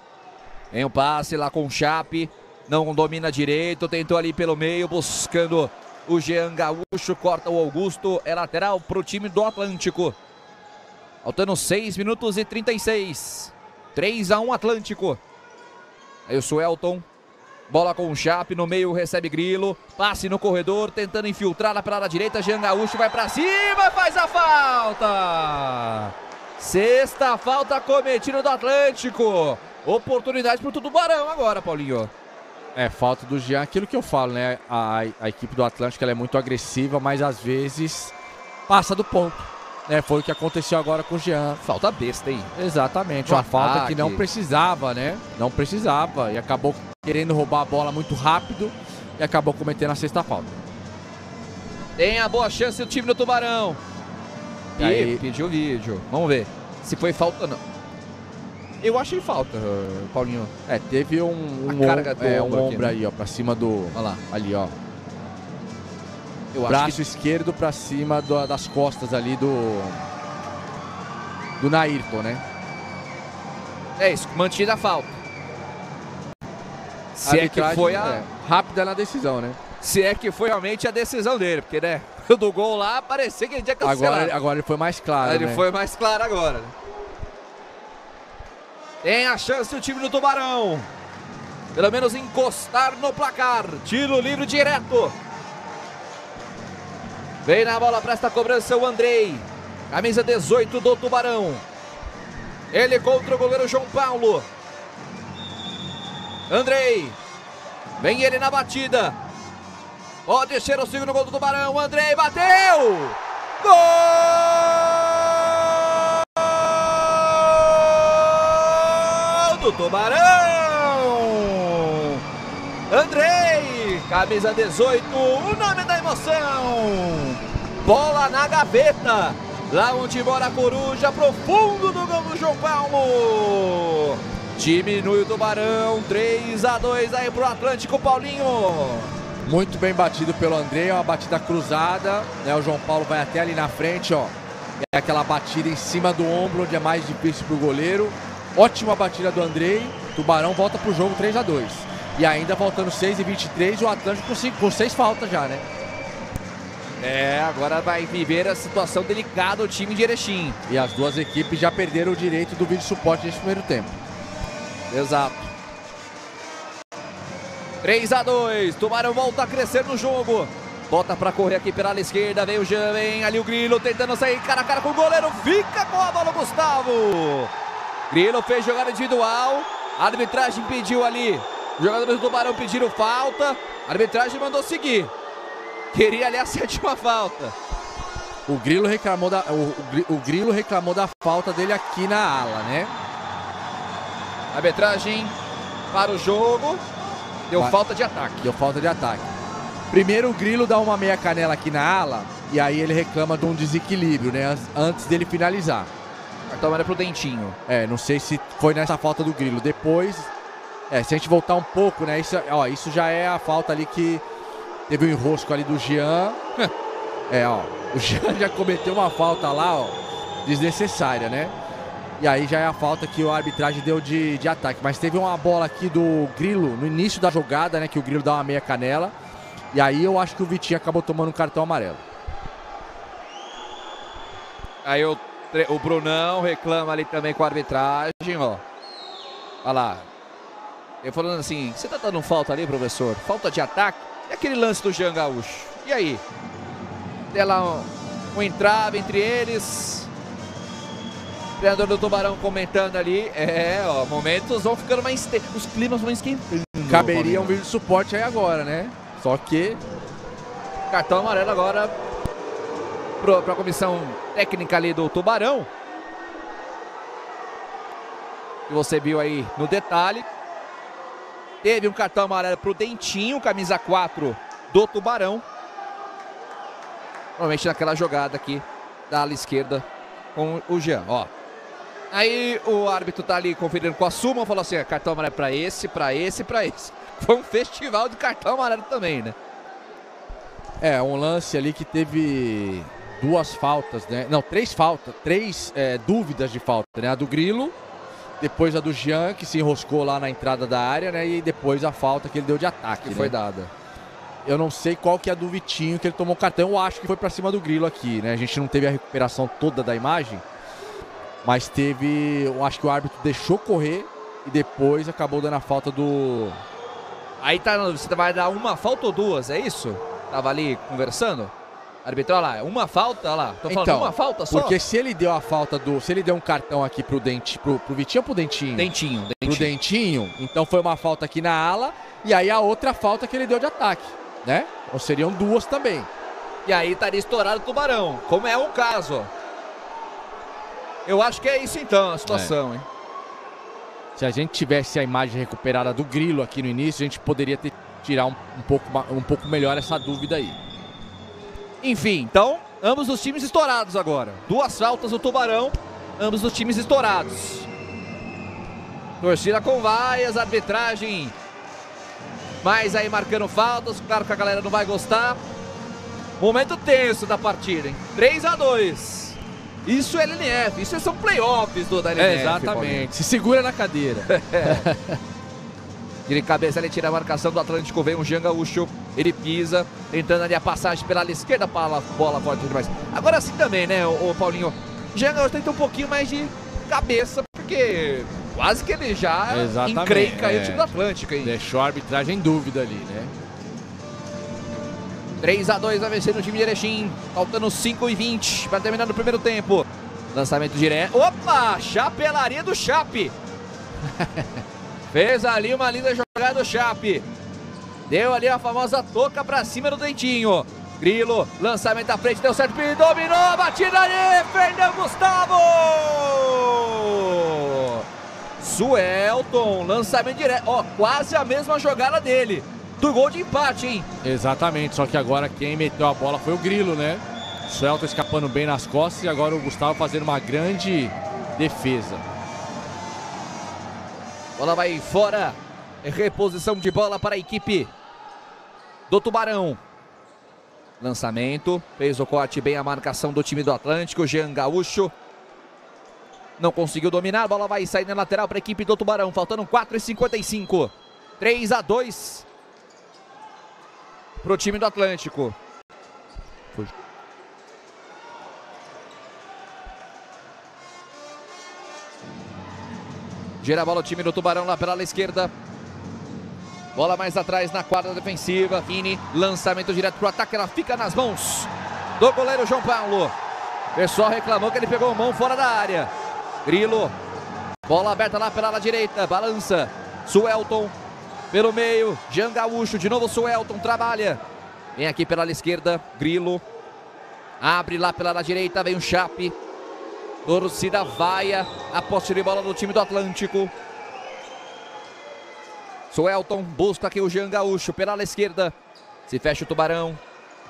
Em um passe lá com o Chape. Não domina direito, tentou ali pelo meio, buscando o Jean Gaúcho, corta o Augusto. É lateral pro time do Atlântico. Faltando 6 minutos e 36. 3 a 1 Atlântico. Aí o Suelton. Bola com o Chape no meio, recebe Grilo. Passe no corredor, tentando infiltrar lá pela direita. Jean Gaúcho vai para cima, faz a falta. Sexta falta cometida do Atlântico. Oportunidade para o Tubarão agora, Paulinho. É, falta do Jean. Aquilo que eu falo, né? A, a equipe do Atlântico é muito agressiva, mas às vezes passa do ponto. É, foi o que aconteceu agora com o Jean. Falta besta aí. Exatamente, uma falta que não precisava, né? Não precisava. E acabou querendo roubar a bola muito rápido e acabou cometendo a sexta falta. Tem a boa chance o time do Tubarão. E, aí, pediu o vídeo. Vamos ver se foi falta ou não. Eu achei falta, Paulinho. É, teve um, um, carga do é, um ombro aqui, né? aí, ó, pra cima do. Olha lá. Ali, ó. Eu Braço que... esquerdo para cima do, das costas ali do. Do Nairton, né? É isso, mantida a falta. Se é que foi a. É, rápida na decisão, né? Se é que foi realmente a decisão dele, porque, né? Do gol lá, parecia que ele tinha cancelado. Agora, agora ele foi mais claro. Ele né? foi mais claro agora. Tem a chance o time do Tubarão. Pelo menos encostar no placar. Tiro livre direto. Vem na bola para esta cobrança o Andrei. Camisa 18 do Tubarão. Ele contra o goleiro João Paulo. Andrei. Vem ele na batida. Pode ser o segundo gol do Tubarão. Andrei bateu. Gol do Tubarão. Andrei. Camisa 18. O nome emoção. Bola na gaveta. Lá onde mora a coruja, profundo do gol do João Paulo. Diminui o Tubarão, 3 a 2 aí pro Atlântico Paulinho. Muito bem batido pelo André, uma batida cruzada, né? O João Paulo vai até ali na frente, ó. É aquela batida em cima do ombro, onde é mais difícil pro goleiro. Ótima batida do Andrei. Tubarão volta pro jogo 3 a 2 E ainda faltando 6 e 23 o Atlântico com, 5, com 6 faltas já, né? É, agora vai viver a situação delicada o time de Erechim. E as duas equipes já perderam o direito do vídeo suporte nesse primeiro tempo. Exato. 3 a 2 Tubarão volta a crescer no jogo. Bota para correr aqui pela esquerda. Vem o Jean, vem ali o Grilo tentando sair cara a cara com o goleiro. Fica com a bola o Gustavo. Grilo fez jogada individual. A arbitragem pediu ali. Os jogadores do Tubarão pediram falta. A arbitragem mandou seguir. Queria ali a sétima falta. O Grilo reclamou da, o, o Grilo reclamou da falta dele aqui na ala, né? Arbitragem para o jogo. Deu Vai. falta de ataque. Deu falta de ataque. Primeiro o Grilo dá uma meia canela aqui na ala e aí ele reclama de um desequilíbrio, né? Antes dele finalizar. Cartão era pro Dentinho. É, não sei se foi nessa falta do Grilo. Depois, é, se a gente voltar um pouco, né? Isso, ó, isso já é a falta ali que Teve um enrosco ali do Jean. é, ó. O Jean já cometeu uma falta lá, ó. Desnecessária, né? E aí já é a falta que o arbitragem deu de, de ataque. Mas teve uma bola aqui do Grilo no início da jogada, né? Que o Grilo dá uma meia canela. E aí eu acho que o Vitinho acabou tomando um cartão amarelo. Aí o, o Brunão reclama ali também com a arbitragem, ó. Olha lá. Ele falando assim, você tá dando falta ali, professor? Falta de ataque? E aquele lance do Jean Gaúcho? E aí? Tem lá um, um entrave entre eles. O treinador do Tubarão comentando ali. É, ó, momentos vão ficando mais. Os climas vão esquentando. Caberia um vídeo de suporte aí agora, né? Só que. Cartão amarelo agora para a comissão técnica ali do Tubarão. Que você viu aí no detalhe. Teve um cartão amarelo pro Dentinho, camisa 4 do Tubarão. Provavelmente naquela jogada aqui da ala esquerda com o Jean, ó. Aí o árbitro tá ali conferindo com a súmula, falou assim, cartão amarelo pra esse, pra esse, pra esse. Foi um festival de cartão amarelo também, né? É, um lance ali que teve duas faltas, né? Não, três faltas, três é, dúvidas de falta, né? A do Grilo, depois a do Jean, que se enroscou lá na entrada da área, né? E depois a falta que ele deu de ataque, Que né? foi dada. Eu não sei qual que é a do Vitinho que ele tomou cartão. Eu acho que foi pra cima do Grilo aqui, né? A gente não teve a recuperação toda da imagem, mas teve. Eu acho que o árbitro deixou correr e depois acabou dando a falta do. Aí tá, você vai dar uma falta ou duas, é isso? Tava ali conversando? Arbitral lá, uma falta, olha lá. Tô falando Então, uma falta só? Porque se ele deu a falta do. Se ele deu um cartão aqui pro Dente. Pro, pro Vitinho ou pro Dentinho? Dentinho, Pro dentinho. Dentinho, então foi uma falta aqui na ala. E aí a outra falta que ele deu de ataque, né? Ou seriam duas também. E aí estaria estourado o tubarão, como é o caso. ó. Eu acho que é isso então, a situação, hein? Se a gente tivesse a imagem recuperada do Grilo aqui no início, a gente poderia ter tirar um, um pouco, um pouco melhor essa dúvida aí. Enfim, então, ambos os times estourados agora. Duas faltas do Tubarão, ambos os times estourados. Torcida com vaias, arbitragem. Mas aí marcando faltas, claro que a galera não vai gostar. Momento tenso da partida, hein? 3 a 2 Isso é LNF, isso são playoffs do da LNF. Paulinho. Se segura na cadeira. Tira de cabeça, ele tira a marcação do Atlântico, vem um Jean Gaúcho, ele pisa, tentando ali a passagem pela esquerda, para a bola forte demais. Agora sim também, né, o, Paulinho? Jean Gaúcho tenta um pouquinho mais de cabeça, porque quase que ele já Exatamente, encrenca aí é. o time do Atlântico, hein? Deixou a arbitragem em dúvida ali, né? 3 a 2 vai vencer no time de Erechim, faltando 5 e 20 para terminar no primeiro tempo. Lançamento direto. Opa! Chapelaria do Chape. Fez ali uma linda jogada do Chape. Deu ali a famosa toca pra cima do Dentinho. Grilo, lançamento à frente, deu certo, dominou, batida ali, Fernando Gustavo! Suelton, lançamento direto, ó, quase a mesma jogada dele, do gol de empate, hein? Exatamente, só que agora quem meteu a bola foi o Grilo, né? O Suelton escapando bem nas costas e agora o Gustavo fazendo uma grande defesa. Bola vai fora. Reposição de bola para a equipe do Tubarão. Lançamento. Fez o corte bem a marcação do time do Atlântico. Jean Gaúcho. Não conseguiu dominar. Bola vai sair na lateral para a equipe do Tubarão. Faltando 4,55. 3 a 2 para o time do Atlântico. Gira a bola o time do Tubarão lá pela esquerda. Bola mais atrás na quadra defensiva. Vini, lançamento direto pro ataque. Ela fica nas mãos do goleiro João Paulo. Pessoal reclamou que ele pegou mão fora da área. Grilo. Bola aberta lá pela ala direita. Balança. Suelton pelo meio. Jean Gaúcho. De novo Suelton. Trabalha. Vem aqui pela ala esquerda. Grilo. Abre lá pela ala direita. Vem o Chape. Torcida vaia. A posse de bola do time do Atlântico. Suelton busca aqui o Jean Gaúcho pela esquerda. Se fecha o Tubarão.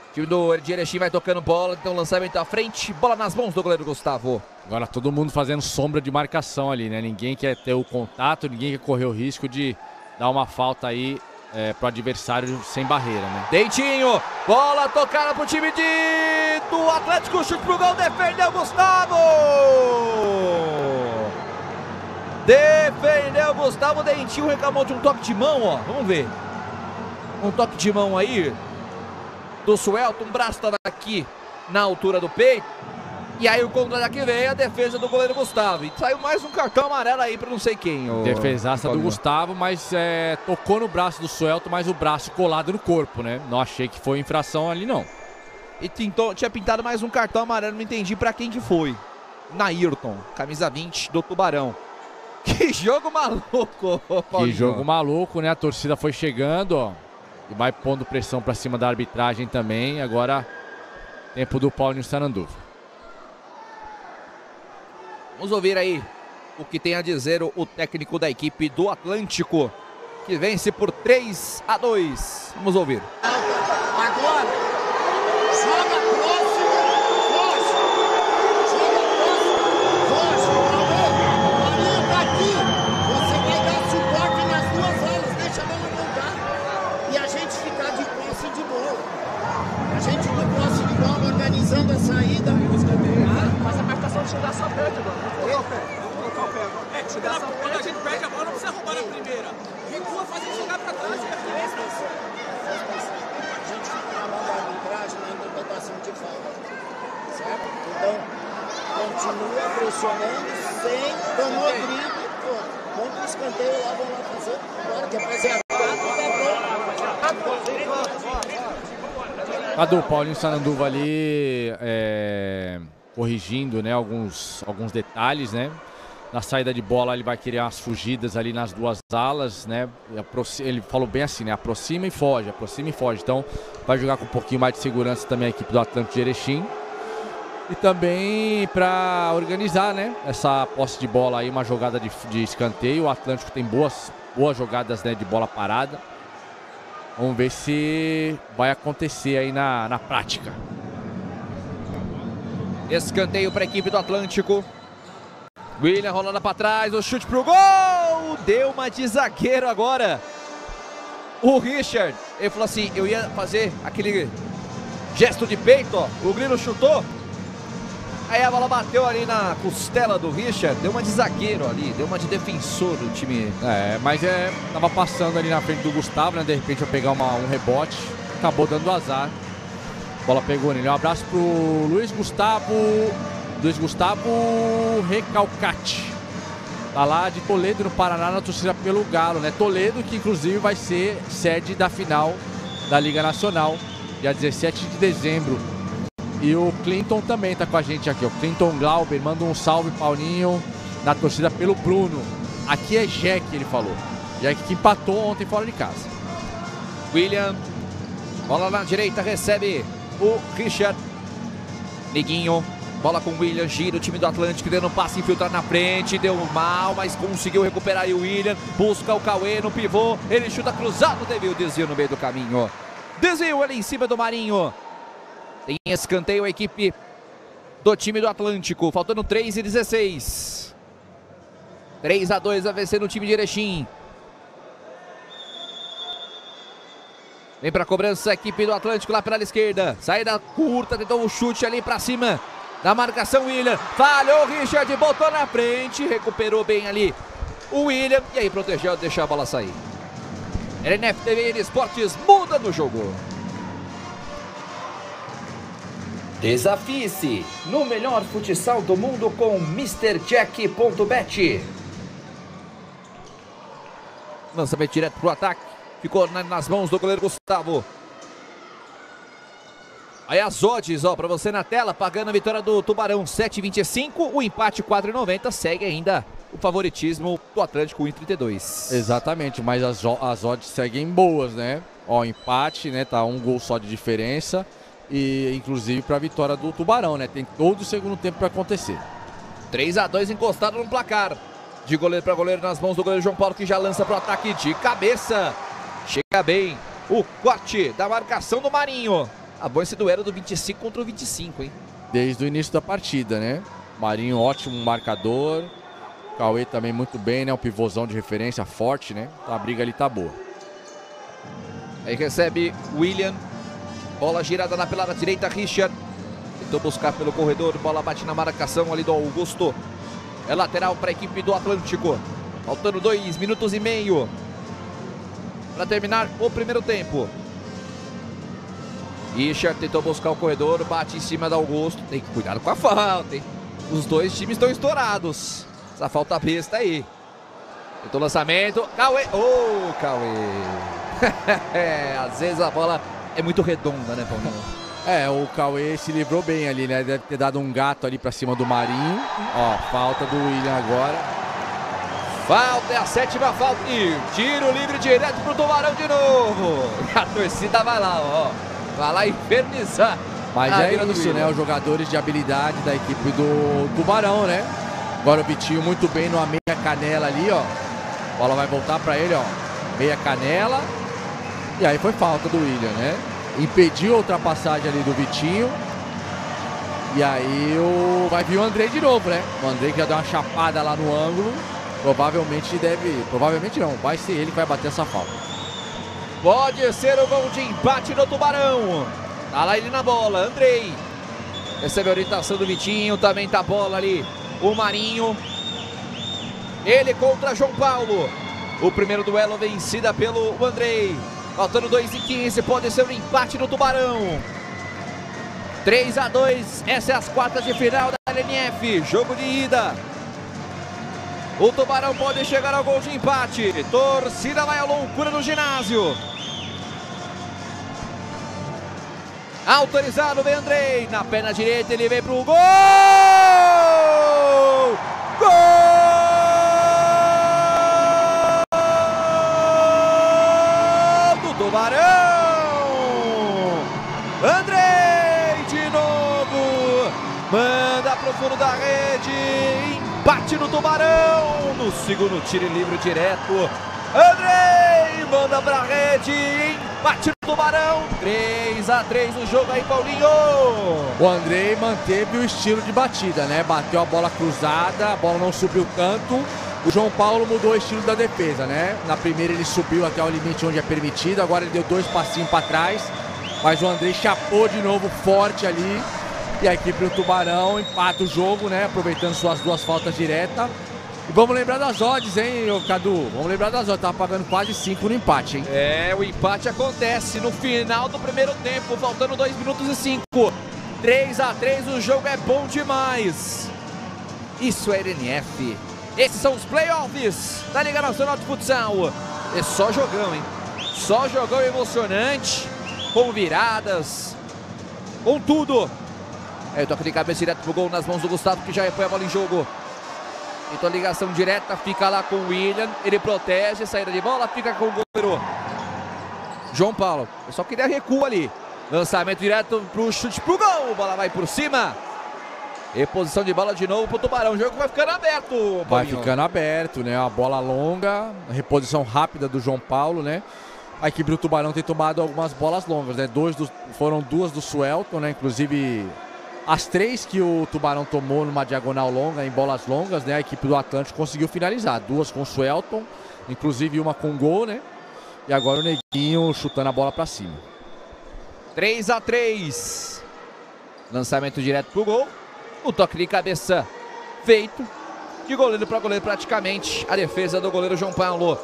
O time do Erechim vai tocando bola. Então lançamento à frente. Bola nas mãos do goleiro Gustavo. Agora todo mundo fazendo sombra de marcação ali, né? Ninguém quer ter o contato, ninguém quer correr o risco de dar uma falta aí é, pro adversário sem barreira, né? Dentinho. Bola tocada pro time de... do Atlético. Chute pro gol. Defendeu Gustavo. Defendeu Gustavo Dentinho. Reclamou de um toque de mão, ó. Vamos ver. Um toque de mão aí. Do Suelton. O braço estava aqui na altura do peito. E aí o contra-ataque veio a defesa do goleiro Gustavo. E saiu mais um cartão amarelo aí para não sei quem. ô- Defesaça do Paulinho. Gustavo, mas é, tocou no braço do Suelto, mas o braço colado no corpo, né? Não achei que foi infração ali, não. E tintou- tinha pintado mais um cartão amarelo, não entendi pra quem que foi. Nairton, camisa 20 do Tubarão. Que jogo maluco, ô, Que Paulinho. jogo maluco, né? A torcida foi chegando, ó. E vai pondo pressão pra cima da arbitragem também. Agora, tempo do Paulinho Sananduva. Vamos ouvir aí o que tem a dizer o, técnico da equipe do Atlântico, que vence por 3 a 2. Vamos ouvir. Agora, joga próximo, Mas a marcação de chegar só perto agora. Colocar o pé agora. É, quando a gente perde a bola, não precisa roubar na primeira. Recua, faz ele jogar pra trás e é A gente fica na mão da arbitragem na interpretação de falta. Certo? Então, continua pressionando sem tomar drible. Pô, contra o escanteio lá, vão lá fazer. Agora que é fazer Cadu, Paulinho Sananduva ali é, corrigindo né, alguns, alguns detalhes, né? Na saída de bola ele vai querer umas fugidas ali nas duas alas, né? Ele falou bem assim, né? Aproxima e foge, aproxima e foge. Então vai jogar com um pouquinho mais de segurança também a equipe do Atlântico de Erechim. E também para organizar, né? Essa posse de bola aí, uma jogada de, de escanteio. O Atlântico tem boas, boas jogadas né, de bola parada. Vamos ver se vai acontecer aí na, na prática. Escanteio para a equipe do Atlântico. William rolando para trás, o chute pro gol! Deu uma de zagueiro agora. O Richard, ele falou assim: eu ia fazer aquele gesto de peito, ó. O Grilo chutou. Aí a bola bateu ali na costela do Richard, deu uma de zagueiro ali, deu uma de defensor do time. É, mas é, tava passando ali na frente do Gustavo, né? De repente vai pegar uma, um rebote, acabou dando azar. Bola pegou nele. Um abraço pro Luiz Gustavo, Luiz Gustavo Recalcate. Tá lá de Toledo, no Paraná, na torcida pelo Galo, né? Toledo, que inclusive vai ser sede da final da Liga Nacional, dia 17 de dezembro. E o Clinton também tá com a gente aqui. O Clinton Glauber manda um salve, Paulinho, na torcida pelo Bruno. Aqui é Jack, ele falou. Jack que empatou ontem fora de casa. William, bola na direita, recebe o Richard. Neguinho, bola com o William, gira o time do Atlântico, dando um passe infiltrar na frente, deu mal, mas conseguiu recuperar aí o William. Busca o Cauê no pivô, ele chuta cruzado, teve o desvio no meio do caminho. Desvio ali em cima do Marinho. Tem escanteio a equipe do time do Atlântico. Faltando 3 e 16. 3 a 2 a vencer no time de Erechim. Vem para a cobrança a equipe do Atlântico lá pela esquerda. Saída curta, tentou um chute ali para cima. Da marcação William. Falhou Richard, botou na frente. Recuperou bem ali o William. E aí protegeu, deixou a bola sair. LNF TV Esportes muda no jogo. Desafie-se no melhor futsal do mundo com MrJack.bet. Lançamento direto pro ataque. Ficou nas mãos do goleiro Gustavo. Aí as odds, ó, para você na tela, pagando a vitória do Tubarão 7,25, o empate 4,90, segue ainda o favoritismo do Atlântico 1,32. Exatamente, mas as, as odds seguem boas, né? Ó, empate, né? Tá um gol só de diferença e inclusive para a vitória do Tubarão, né? Tem todo o segundo tempo para acontecer. 3 a 2 encostado no placar. De goleiro para goleiro nas mãos do goleiro João Paulo que já lança para o ataque de cabeça. Chega bem o corte da marcação do Marinho. A boa esse duelo do 25 contra o 25, hein? Desde o início da partida, né? Marinho ótimo marcador. Cauê também muito bem, né? Um pivôzão de referência forte, né? A briga ali tá boa. Aí recebe William Bola girada na pelada direita, Richard. Tentou buscar pelo corredor, bola bate na marcação ali do Augusto. É lateral para a equipe do Atlântico. Faltando dois minutos e meio para terminar o primeiro tempo. Richard tentou buscar o corredor, bate em cima do Augusto. Tem que cuidar com a falta, hein? Os dois times estão estourados. Essa falta besta aí. Tentou lançamento. Cauê. Ô, oh, Cauê. é, às vezes a bola é muito redonda, né, Paulinho? É, o Cauê se livrou bem ali, né? Deve ter dado um gato ali pra cima do Marinho. Ó, falta do William agora. Falta, é a sétima falta. E tiro livre direto pro Tubarão de novo. A torcida vai lá, ó. Vai lá infernizar. Mas é isso, né? Os jogadores de habilidade da equipe do Tubarão, né? Agora o Vitinho muito bem numa meia canela ali, ó. A bola vai voltar pra ele, ó. Meia canela. E aí foi falta do William, né? Impediu a ultrapassagem ali do Vitinho. E aí o... vai vir o André de novo, né? O André que já deu uma chapada lá no ângulo. Provavelmente deve. Provavelmente não. Vai ser ele que vai bater essa falta. Pode ser o gol de empate do Tubarão. Tá lá ele na bola, Andrei. Recebe a orientação do Vitinho, também tá a bola ali. O Marinho. Ele contra João Paulo. O primeiro duelo vencida pelo Andrei. Faltando 2 e 15, pode ser um empate no Tubarão. 3 a 2, essa é as quartas de final da LNF. Jogo de ida. O Tubarão pode chegar ao gol de empate. Torcida vai à loucura no ginásio. Autorizado, vem Andrei. Na perna direita, ele vem pro gol! Gol do Tubarão! Andrei de novo. Manda pro fundo da rede. Empate no Tubarão. No segundo tiro livre direto. Andrei manda pra rede. Empate no Tubarão. 3 a 3 no jogo aí, Paulinho. O Andrei manteve o estilo de batida, né? Bateu a bola cruzada, a bola não subiu tanto. O João Paulo mudou o estilo da defesa, né? Na primeira ele subiu até o limite onde é permitido, agora ele deu dois passinhos para trás. Mas o Andrei chapou de novo forte ali. E a equipe do Tubarão empata o jogo, né? Aproveitando suas duas faltas diretas. E vamos lembrar das odds, hein, Cadu? Vamos lembrar das odds. Tava pagando quase 5 no empate, hein? É, o empate acontece no final do primeiro tempo, faltando 2 minutos e 5. 3 a 3 o jogo é bom demais. Isso é RNF. Esses são os playoffs da Liga Nacional de Futsal. É só jogão, hein? Só jogão emocionante, com viradas, com tudo. Aí toca de cabeça direto pro gol nas mãos do Gustavo, que já põe a bola em jogo. Então ligação direta, fica lá com o William. Ele protege, saída de bola, fica com o goleiro. João Paulo. Eu só queria recuo ali. Lançamento direto pro chute pro gol. Bola vai por cima. Reposição de bola de novo pro Tubarão. O jogo vai ficando aberto. Vai Paulinho. ficando aberto, né? A bola longa, reposição rápida do João Paulo, né? A equipe do Tubarão tem tomado algumas bolas longas, né? Dois dos- foram duas do Suelton, né? Inclusive as três que o Tubarão tomou numa diagonal longa, em bolas longas, né? A equipe do Atlântico conseguiu finalizar. Duas com o Suelton, inclusive uma com gol, né? E agora o Neguinho chutando a bola pra cima. 3 a 3 Lançamento direto pro gol. O toque de cabeça feito. De goleiro para goleiro praticamente. A defesa do goleiro João Paulo.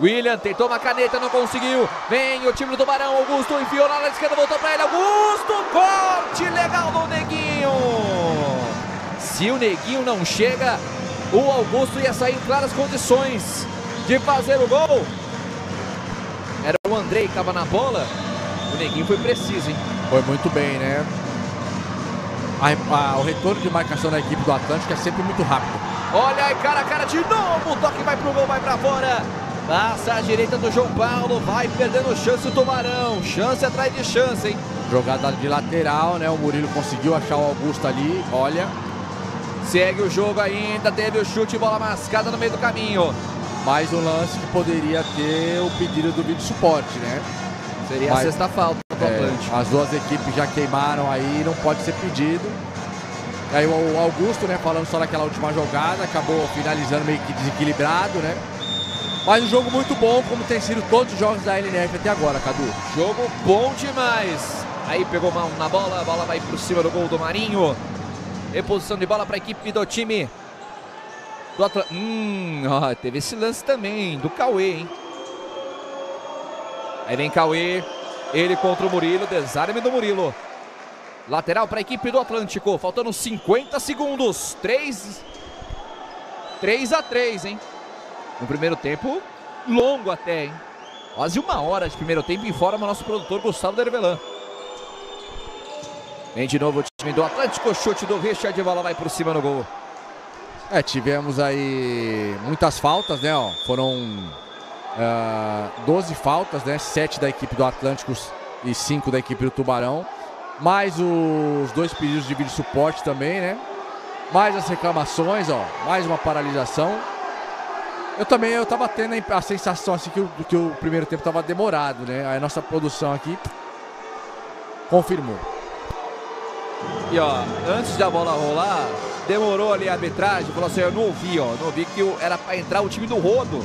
William tentou uma caneta, não conseguiu. Vem o time do Tubarão. Augusto enfiou na esquerda, voltou para ele. Augusto, corte legal do Neguinho. Se o Neguinho não chega, o Augusto ia sair em claras condições de fazer o gol. Era o Andrei que estava na bola. O Neguinho foi preciso, hein? Foi muito bem, né? A- a- o retorno de marcação da equipe do Atlântico é sempre muito rápido. Olha aí, cara a cara de novo. O toque vai pro gol, vai pra fora. Passa a direita do João Paulo. Vai perdendo chance o Tubarão. Chance atrás de chance, hein? Jogada de lateral, né? O Murilo conseguiu achar o Augusto ali. Olha, Segue o jogo ainda. Teve o chute, bola mascada no meio do caminho. mais um lance que poderia ter o pedido do vídeo suporte, né? Seria a Vai. sexta falta do É, Atlântico. as duas equipes já queimaram aí, não pode ser pedido. E aí o o Augusto, né, falando só daquela última jogada, acabou finalizando meio que desequilibrado, né? Mas um jogo muito bom, como tem sido todos os jogos da LNF até agora, Cadu. Jogo bom demais. Aí pegou mão na bola. A bola vai por cima do gol do Marinho. Reposição de bola para a equipe do time. Do Atlântico. Hum, ó, teve esse lance também do Cauê, hein? Aí vem Cauê. Ele contra o Murilo. Desarme do Murilo. Lateral para a equipe do Atlântico. Faltando 50 segundos. 3. 3 a 3, hein? No primeiro tempo, longo até, hein? Quase uma hora de primeiro tempo, informa o nosso produtor Gustavo Dervelan. Vem de novo o time do Atlântico, chute do Richard, a bola vai por cima no gol. É, tivemos aí muitas faltas, né? Ó. Foram ah, 12 faltas, né? 7 da equipe do Atlântico e 5 da equipe do Tubarão. Mais os dois pedidos de vídeo suporte também, né? Mais as reclamações, ó. Mais uma paralisação. Eu também eu tava tendo a sensação assim que o, que o primeiro tempo tava demorado, né? Aí a nossa produção aqui confirmou. E ó, antes da bola rolar, demorou ali a arbitragem, falou assim, eu não ouvi, ó, não ouvi que era pra entrar o time do Rodo,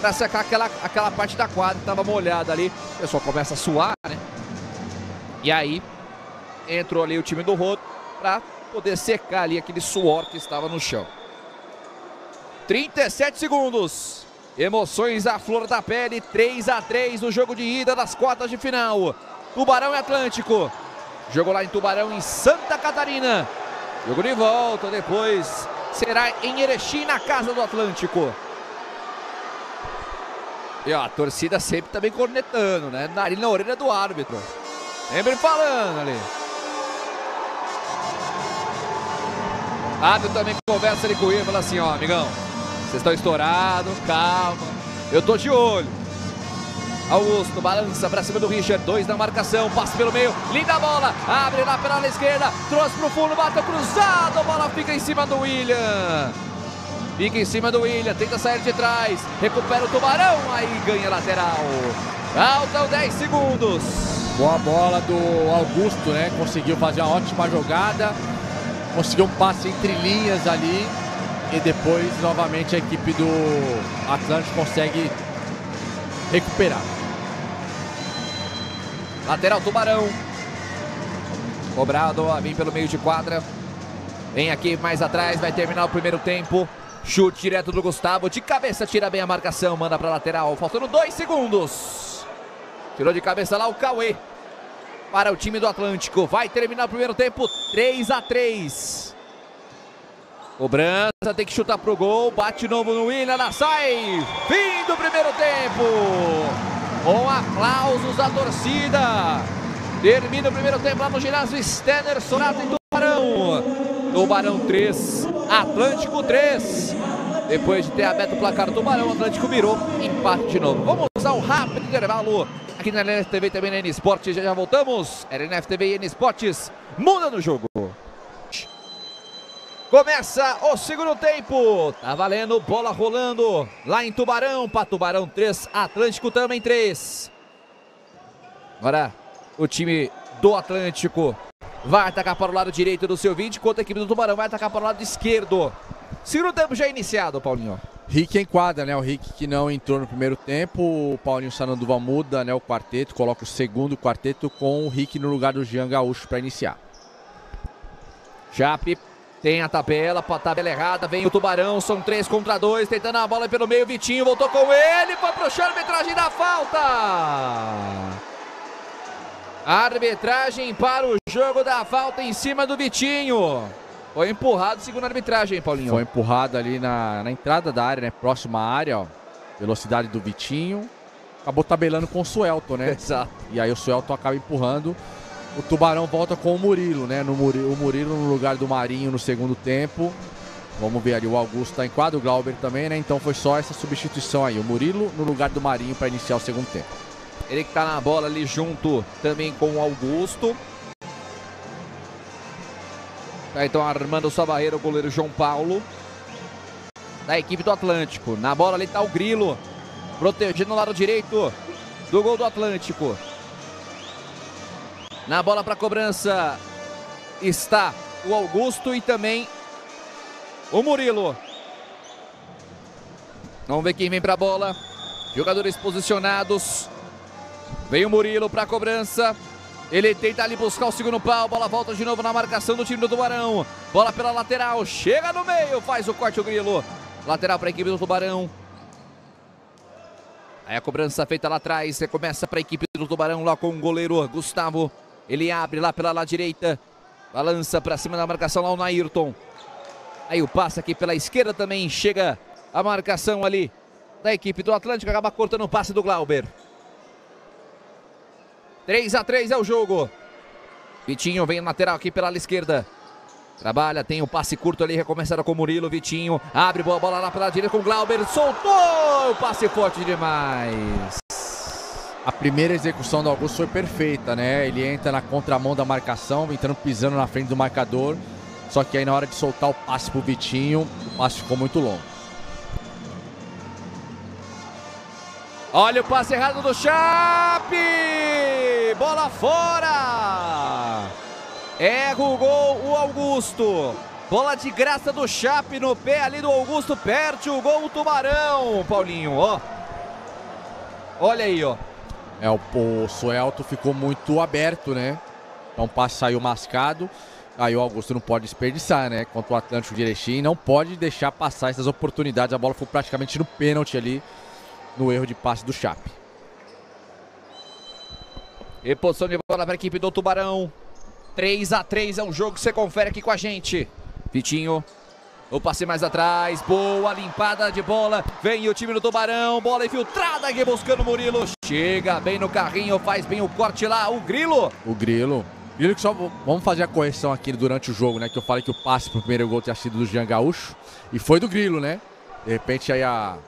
pra secar aquela, aquela parte da quadra que tava molhada ali. O pessoal começa a suar, né? E aí entrou ali o time do Rodo para poder secar ali aquele suor que estava no chão. 37 segundos. Emoções à flor da pele, 3 a 3 no jogo de ida das quartas de final. Tubarão e Atlântico. Jogo lá em Tubarão, em Santa Catarina. Jogo de volta depois será em Erechim, na casa do Atlântico. E ó, a torcida sempre também cornetando, né? Nariz na orelha do árbitro. Sempre falando ali. Árbitro também conversa ali com ele, fala assim, ó, amigão, vocês estão estourados, calma. Eu tô de olho. Augusto balança para cima do Richard, dois na marcação, passa pelo meio, linda bola, abre lá pela esquerda, trouxe pro fundo, bateu cruzado, a bola fica em cima do William. Fica em cima do William, tenta sair de trás, recupera o Tubarão, aí ganha lateral. Faltam 10 segundos. Boa bola do Augusto, né? Conseguiu fazer uma ótima jogada, conseguiu um passe entre linhas ali e depois novamente a equipe do Atlântico consegue recuperar. Lateral Tubarão. Cobrado, vem pelo meio de quadra. Vem aqui mais atrás, vai terminar o primeiro tempo. Chute direto do Gustavo, de cabeça tira bem a marcação, manda para lateral, faltando dois segundos. Tirou de cabeça lá o Cauê para o time do Atlântico. Vai terminar o primeiro tempo, 3 a 3. Cobrança, tem que chutar pro gol, bate novo no William, ela sai. Fim do primeiro tempo com aplausos da torcida. Termina o primeiro tempo lá no ginásio Stenner Sonato em Tubarão. Tubarão 3, Atlântico 3. Depois de ter aberto o placar do Tubarão, o Atlântico virou empate de novo. Vamos um rápido intervalo aqui na LNF TV também na N Esportes. Já já voltamos. LNF TV e N Esportes muda no jogo. Começa o segundo tempo. Tá valendo, bola rolando lá em Tubarão. Para Tubarão 3, Atlântico também 3. Agora o time do Atlântico vai atacar para o lado direito do seu 20, enquanto a equipe do Tubarão vai atacar para o lado esquerdo. Segundo tempo já iniciado, Paulinho. Rick enquadra, né? O Rick que não entrou no primeiro tempo. O Paulinho Sananduva muda, né? O quarteto, coloca o segundo quarteto com o Rick no lugar do Jean Gaúcho para iniciar. Chape tem a tabela, a tabela errada, vem o Tubarão, são três contra dois, tentando a bola pelo meio, Vitinho voltou com ele, foi pro chão, arbitragem da falta. Arbitragem para o jogo da falta em cima do Vitinho. Foi empurrado segundo a arbitragem, Paulinho. Foi empurrado ali na, na entrada da área, né? Próxima área, ó. Velocidade do Vitinho. Acabou tabelando com o Suelton, né? Exato. E aí o Suelton acaba empurrando. O Tubarão volta com o Murilo, né? No Murilo, o Murilo no lugar do Marinho no segundo tempo. Vamos ver ali, o Augusto está em quadro, o Glauber também, né? Então foi só essa substituição aí. O Murilo no lugar do Marinho para iniciar o segundo tempo. Ele que tá na bola ali junto também com o Augusto. Tá então armando sua barreira o goleiro João Paulo. Da equipe do Atlântico. Na bola ali tá o Grilo. Protegendo o lado direito do gol do Atlântico. Na bola para cobrança está o Augusto e também o Murilo. Vamos ver quem vem para a bola. Jogadores posicionados. Vem o Murilo para a cobrança. Ele tenta ali buscar o segundo pau. Bola volta de novo na marcação do time do Tubarão. Bola pela lateral. Chega no meio. Faz o corte o Grilo. Lateral para a equipe do Tubarão. Aí a cobrança feita lá atrás. Começa para a equipe do Tubarão lá com o goleiro Gustavo. Ele abre lá pela lá direita. Balança para cima da marcação lá o Nairton. Aí o passe aqui pela esquerda também. Chega a marcação ali da equipe do Atlântico. Acaba cortando o passe do Glauber. 3 a 3 é o jogo. Vitinho vem lateral aqui pela esquerda. Trabalha, tem o passe curto ali, recomeçaram com o Murilo, Vitinho. Abre boa bola lá pela direita com o Glauber. Soltou! Passe forte demais. A primeira execução do Augusto foi perfeita, né? Ele entra na contramão da marcação, entrando pisando na frente do marcador. Só que aí na hora de soltar o passe pro Vitinho, o passe ficou muito longo. Olha o passe errado do Chape! Bola fora! Erra o gol o Augusto. Bola de graça do Chape no pé ali do Augusto. Perde o gol o Tubarão, Paulinho, ó. Olha aí, ó. É, o, o ficou muito aberto, né? Então passe saiu mascado. Aí o Augusto não pode desperdiçar, né? Contra o Atlântico de Erechim, não pode deixar passar essas oportunidades. A bola foi praticamente no pênalti ali, no erro de passe do Chape. Reposição de bola para a equipe do Tubarão. 3 a 3 é um jogo que você confere aqui com a gente. Vitinho. O passe mais atrás. Boa limpada de bola. Vem o time do Tubarão. Bola infiltrada aqui buscando o Murilo. Chega bem no carrinho. Faz bem o corte lá. O Grilo. O Grilo. Grilo que só. Vamos fazer a correção aqui durante o jogo, né? Que eu falei que o passe pro primeiro gol tinha sido do Jean Gaúcho. E foi do Grilo, né? De repente aí a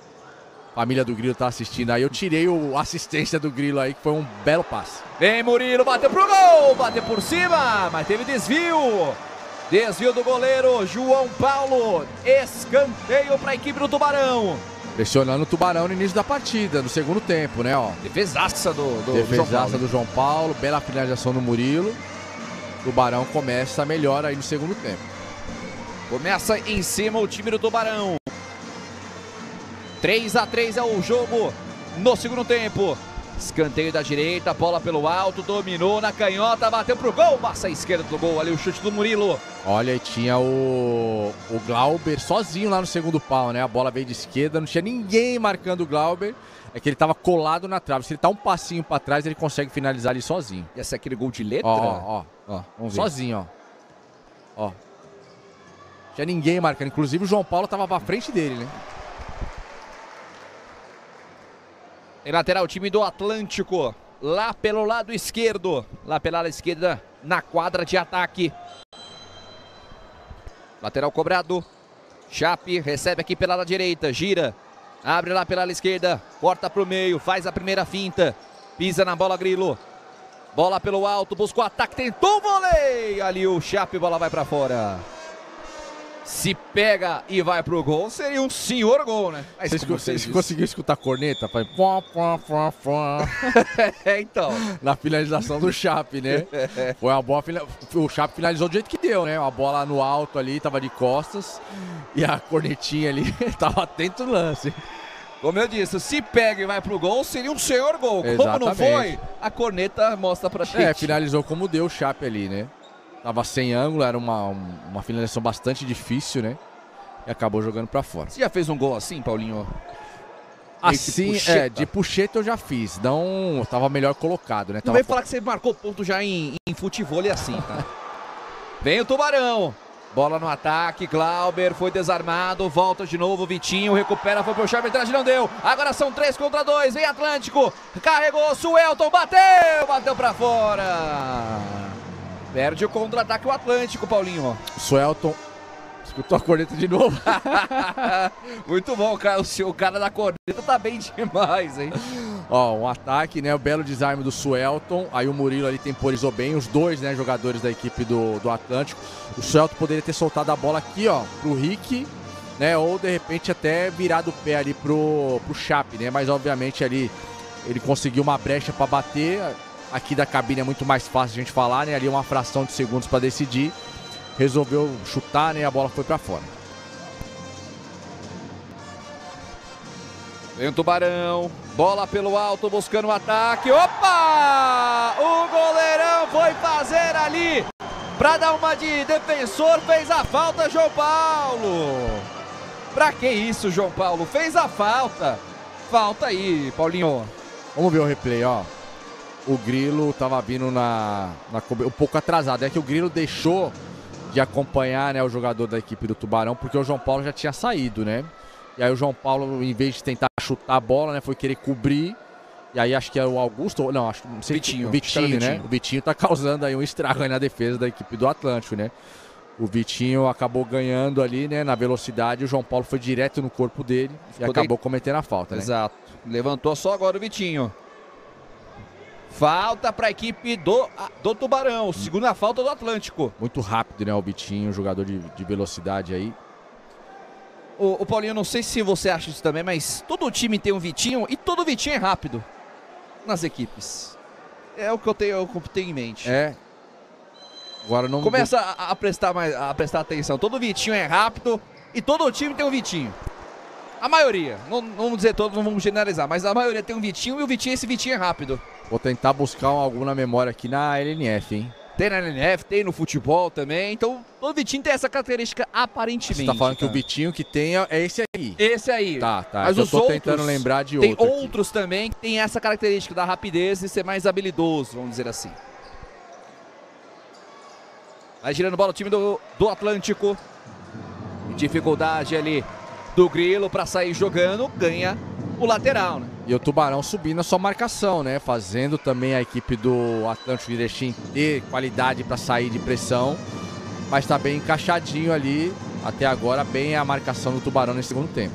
família do Grilo tá assistindo aí. Eu tirei o assistência do Grilo aí, que foi um belo passe. Vem Murilo, bateu pro gol, bateu por cima, mas teve desvio. Desvio do goleiro João Paulo. Escanteio para a equipe do Tubarão. Pressionando o Tubarão no início da partida, no segundo tempo, né? Ó. Defesaça do, do Defesaça João Paulo. do João Paulo, bela finalização do Murilo. O Tubarão começa melhor aí no segundo tempo. Começa em cima o time do Tubarão. 3 a 3 é o jogo no segundo tempo. Escanteio da direita, bola pelo alto, dominou na canhota, bateu pro gol, passa a esquerda do gol ali o chute do Murilo. Olha, e tinha o, o Glauber sozinho lá no segundo pau, né? A bola veio de esquerda, não tinha ninguém marcando o Glauber. É que ele tava colado na trave. Se ele tá um passinho para trás, ele consegue finalizar ali sozinho. E esse é aquele gol de letra? Ó, ó, ó. Sozinho, ó. Ó. Tinha ninguém marcando. Inclusive o João Paulo tava pra frente dele, né? Em lateral, o time do Atlântico. Lá pelo lado esquerdo. Lá pela esquerda, na quadra de ataque. Lateral cobrado. Chape recebe aqui pela ala direita. Gira. Abre lá pela ala esquerda. Corta pro meio. Faz a primeira finta. Pisa na bola, Grilo. Bola pelo alto. Buscou ataque. Tentou o voleio. Ali o Chape. Bola vai pra fora. Se pega e vai pro gol, seria um senhor gol, né? Mas Vocês, como vocês disse. conseguiram escutar a corneta? Pó. É, então. na finalização do Chape, né? Foi uma boa fina- O Chape finalizou do jeito que deu, né? Uma bola no alto ali, tava de costas. E a cornetinha ali tava atento no lance. Como eu disse, se pega e vai pro gol, seria um senhor gol. Como não Exatamente. foi, a corneta mostra pra gente. É, finalizou como deu o Chape ali, né? Tava sem ângulo, era uma, uma finalização bastante difícil, né? E acabou jogando pra fora. Você já fez um gol assim, Paulinho? Assim, é, de puxeta eu já fiz. Não tava melhor colocado, né? Não Tava vem falar que você marcou ponto já em, em futebol e assim, tá? Vem o Tubarão. Bola no ataque, Glauber foi desarmado, volta de novo, Vitinho recupera, foi pro chave, arbitragem não deu. Agora são três contra dois, vem Atlântico, carregou, Suelton, bateu, bateu pra fora. Perde o contra-ataque o Atlântico, Paulinho. Suelton. Escutou a corneta de novo? Muito bom, cara. O, cara da corneta tá bem demais, hein? Ó, um ataque, né? O belo desarme do Suelton. Aí o Murilo ali temporizou bem. Os dois, né, jogadores da equipe do, do Atlântico. O Suelton poderia ter soltado a bola aqui, ó, pro Rick, né? Ou de repente até virado o pé ali pro, pro Chape, né? Mas obviamente ali ele conseguiu uma brecha para bater. Aqui da cabine é muito mais fácil a gente falar, né? Ali uma fração de segundos para decidir. Resolveu chutar, né? A bola foi para fora. Vem o Tubarão, bola pelo alto, buscando o ataque. Opa! O goleirão foi fazer ali pra dar uma de defensor, fez a falta, João Paulo. Pra que isso, João Paulo? Fez a falta. Falta aí, Paulinho. Vamos ver o replay, ó. O Grilo tava vindo na, na um pouco atrasado. É que o Grilo deixou de acompanhar né, o jogador da equipe do Tubarão, porque o João Paulo já tinha saído, né? E aí o João Paulo, em vez de tentar chutar a bola, né, foi querer cobrir. E aí acho que era o Augusto, não, acho que não sei Vitinho, o Vitinho, né? Vitinho. O Vitinho tá causando aí um estrago aí na defesa da equipe do Atlântico, né? O Vitinho acabou ganhando ali, né, na velocidade, o João Paulo foi direto no corpo dele e Ficou acabou cometendo a falta, né? Exato. Levantou só agora o Vitinho. Falta pra equipe do, do Tubarão. Segunda falta do Atlântico. Muito rápido, né, o Vitinho, jogador de, de velocidade aí. O, o Paulinho, não sei se você acha isso também, mas todo time tem um Vitinho e todo Vitinho é rápido nas equipes. É o que eu tenho, é eu tenho em mente. É. Agora não. Começa a, a prestar mais, a prestar atenção. Todo Vitinho é rápido e todo time tem um Vitinho. A maioria, não, não vamos dizer todos, não vamos generalizar, mas a maioria tem um Vitinho e o Vitinho, esse Vitinho é rápido. Vou tentar buscar um- algum na memória aqui na LNF, hein? Tem na NF, tem no futebol também. Então, o Vitinho tem essa característica aparentemente. Você tá falando que o. Vitinho que tem é esse aí. Esse aí. Tá, tá. Mas eu os tô outros, tentando lembrar de tem outro. aqui. outros também que tem essa característica da rapidez e ser mais habilidoso, vamos dizer assim. Vai girando bola o time do, do Atlântico. Dificuldade ali do Grilo para sair jogando, ganha o lateral, né? E o Tubarão subindo a sua marcação, né? Fazendo também a equipe do Atlântico Erechim ter qualidade para sair de pressão. Mas tá bem encaixadinho ali. Até agora, bem a marcação do Tubarão nesse segundo tempo.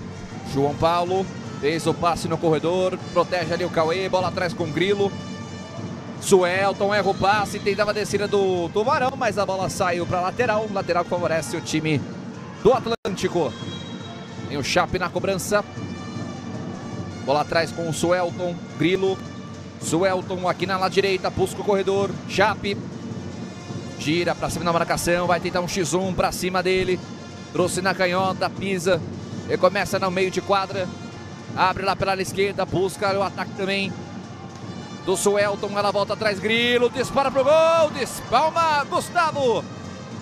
João Paulo fez o passe no corredor, protege ali o Cauê, bola atrás com o Grilo. Suelton erra o passe, tentava a descida do Tubarão, mas a bola saiu para lateral, lateral que favorece o time do Atlântico. Tem o Chape na cobrança. Bola atrás com o Suelton, Grilo. Suelton aqui na lá direita, busca o corredor, Chape. Gira para cima da marcação, vai tentar um X1 para cima dele. Trouxe na canhota, pisa. E começa no meio de quadra. Abre lá pela esquerda, busca o ataque também do Suelton. Ela volta atrás, Grilo, dispara pro gol, despalma Gustavo.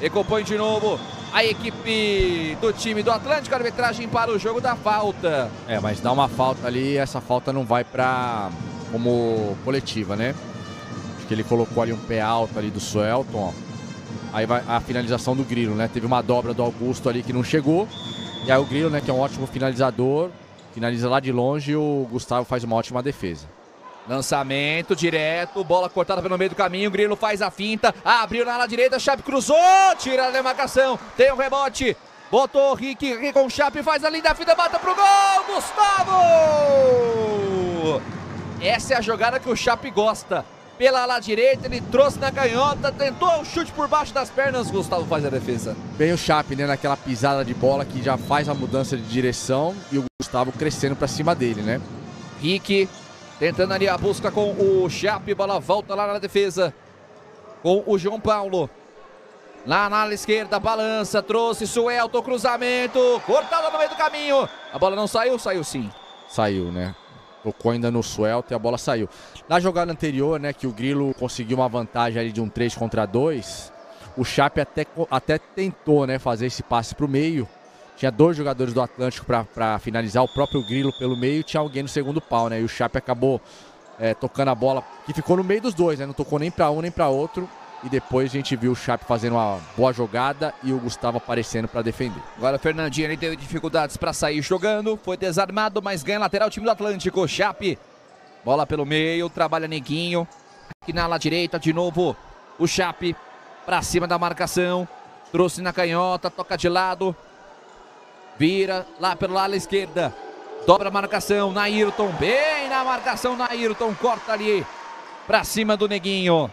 E compõe de novo a equipe do time do Atlântico. Arbitragem para o jogo da falta. É, mas dá uma falta ali, essa falta não vai pra como coletiva, né? Acho que ele colocou ali um pé alto ali do Suelton, ó. Aí vai a finalização do Grilo, né? Teve uma dobra do Augusto ali que não chegou. E aí o Grilo, né, que é um ótimo finalizador, finaliza lá de longe e o Gustavo faz uma ótima defesa. Lançamento direto, bola cortada pelo meio do caminho. Grilo faz a finta, abriu na ala direita, Chape cruzou, tira a demarcação, tem o um rebote. Botou o Rick, Rick com o Chape, faz a linda finta, bata pro gol, Gustavo! Essa é a jogada que o Chape gosta. Pela ala direita, ele trouxe na canhota, tentou o chute por baixo das pernas, Gustavo faz a defesa. Bem o Chape, né, naquela pisada de bola que já faz a mudança de direção e o Gustavo crescendo pra cima dele, né? Rick Tentando ali a busca com o Chape, bola volta lá na defesa com o João Paulo. Lá na ala esquerda, balança, trouxe Suelto, cruzamento, cortada no meio do caminho. A bola não saiu, saiu sim. Saiu, né? Tocou ainda no Suelto e a bola saiu. Na jogada anterior, né, que o Grilo conseguiu uma vantagem ali de um 3 contra 2, o Chape até, até tentou, né, fazer esse passe pro meio. Tinha dois jogadores do Atlântico para finalizar, o próprio Grilo pelo meio tinha alguém no segundo pau, né? E o Chape acabou é, tocando a bola, que ficou no meio dos dois, né? Não tocou nem para um nem para outro. E depois a gente viu o Chape fazendo uma boa jogada e o Gustavo aparecendo para defender. Agora o Fernandinho ele teve dificuldades para sair jogando, foi desarmado, mas ganha lateral o time do Atlântico. Chape, bola pelo meio, trabalha Neguinho. Aqui na ala direita, de novo o Chape para cima da marcação. Trouxe na canhota, toca de lado. Vira lá pelo lado esquerda. Dobra a marcação. Nairton. Bem na marcação. Nairton corta ali. Pra cima do Neguinho.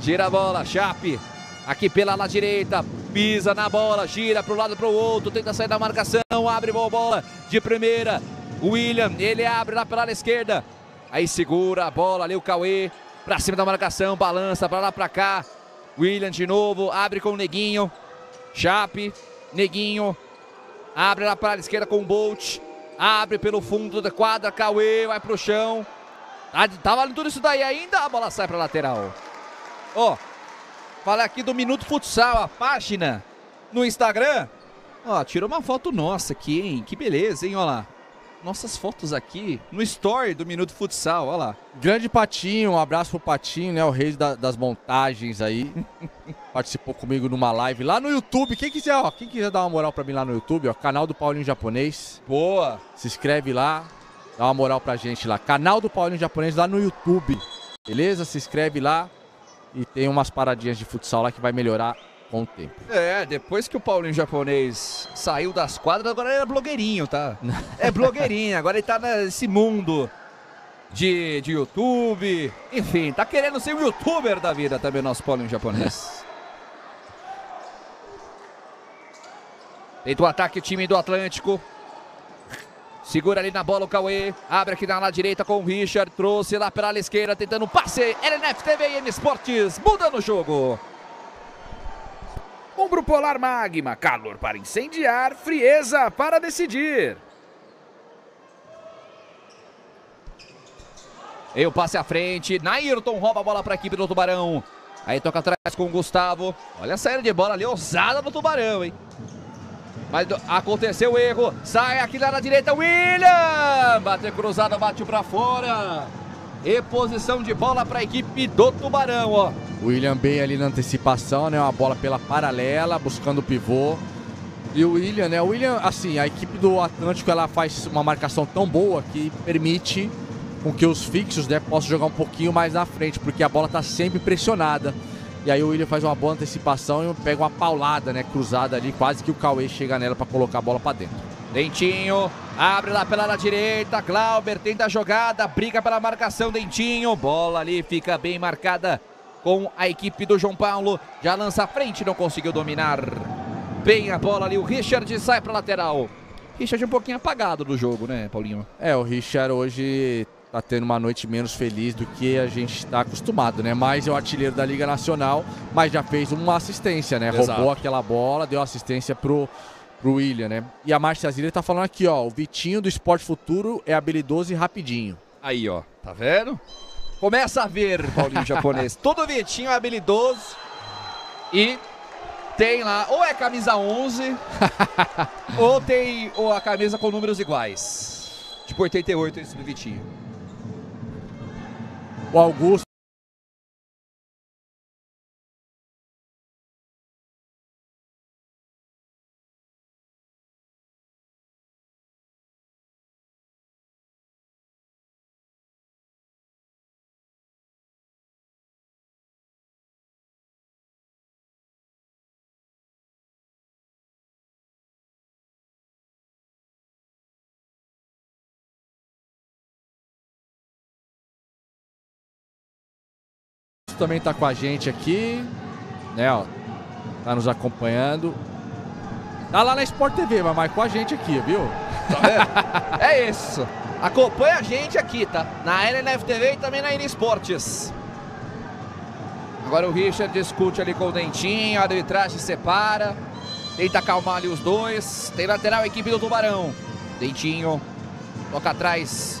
Gira a bola. Chape. Aqui pela ala direita. Pisa na bola. Gira pro lado pro outro. Tenta sair da marcação. Abre boa bola de primeira. William. Ele abre lá pela esquerda. Aí segura a bola ali o Cauê. Pra cima da marcação, balança pra lá pra cá. William de novo, abre com o Neguinho. Chape, Neguinho. Abre lá para a esquerda com o Bolt. Abre pelo fundo da quadra, Cauê, vai pro chão. Tá, tá valendo tudo isso daí ainda, a bola sai pra lateral. Ó, fala aqui do Minuto Futsal, a página no Instagram. Ó, tirou uma foto nossa aqui, hein? Que beleza, hein? Ó lá nossas fotos aqui no story do Minuto Futsal, olha lá. Grande Patinho, um abraço pro Patinho, né? O rei da, das montagens aí. Participou comigo numa live lá no YouTube. Quem quiser, ó, quem quiser dar uma moral pra mim lá no YouTube, ó, canal do Paulinho Japonês. Boa! Se inscreve lá, dá uma moral pra gente lá. Canal do Paulinho Japonês lá no YouTube. Beleza? Se inscreve lá e tem umas paradinhas de futsal lá que vai melhorar com o tempo. É, depois que o Paulinho japonês saiu das quadras, agora ele é blogueirinho, tá? É blogueirinho, agora ele tá nesse mundo de, de YouTube. Enfim, tá querendo ser um youtuber da vida também, nosso Paulinho japonês. Tenta o ataque o time do Atlântico. Segura ali na bola o Cauê. Abre aqui na ala direita com o Richard. Trouxe lá pela esquerda, tentando passe. LNF TV e N Esportes. Muda no jogo. Ombro Polar Magma, calor para incendiar, frieza para decidir. E o passe à frente. Nairton rouba a bola para a equipe do Tubarão. Aí toca atrás com o Gustavo. Olha a saída de bola ali, ousada no Tubarão, hein? Mas aconteceu o erro. Sai aqui lá na direita, William! Bateu cruzado, bate para fora. E posição de bola para a equipe do Tubarão, ó. William bem ali na antecipação, né? Uma bola pela paralela, buscando o pivô. E o William, né? O William, assim, a equipe do Atlântico ela faz uma marcação tão boa que permite com que os fixos né, possam jogar um pouquinho mais na frente, porque a bola está sempre pressionada. E aí o William faz uma boa antecipação e pega uma paulada, né? Cruzada ali, quase que o Cauê chega nela para colocar a bola para dentro. Dentinho, abre lá pela direita, Glauber tenta a jogada, briga pela marcação, Dentinho, bola ali fica bem marcada com a equipe do João Paulo, já lança a frente, não conseguiu dominar bem a bola ali, o Richard sai para lateral. Richard um pouquinho apagado do jogo, né, Paulinho? É, o Richard hoje tá tendo uma noite menos feliz do que a gente está acostumado, né? Mas é o artilheiro da Liga Nacional, mas já fez uma assistência, né? Exato. Roubou aquela bola, deu assistência pro, pro William, né? E a Márcia Zilha tá falando aqui, ó, o Vitinho do Esporte Futuro é habilidoso e rapidinho. Aí, ó, tá vendo? Começa a ver, Paulinho japonês. Todo Vitinho é habilidoso e tem lá, ou é camisa 11, ou tem ou a camisa com números iguais. Tipo 88 esse do Vitinho o Augusto. Também está com a gente aqui, né, ó, tá nos acompanhando. Tá lá na Sport TV, mas com a gente aqui, viu? Tá é isso. Acompanha a gente aqui, tá? Na LNF TV e também na Esportes. Agora o Richard discute ali com o Dentinho, a arbitragem separa. Tenta acalmar ali os dois. Tem lateral equipe do Tubarão. Dentinho toca atrás.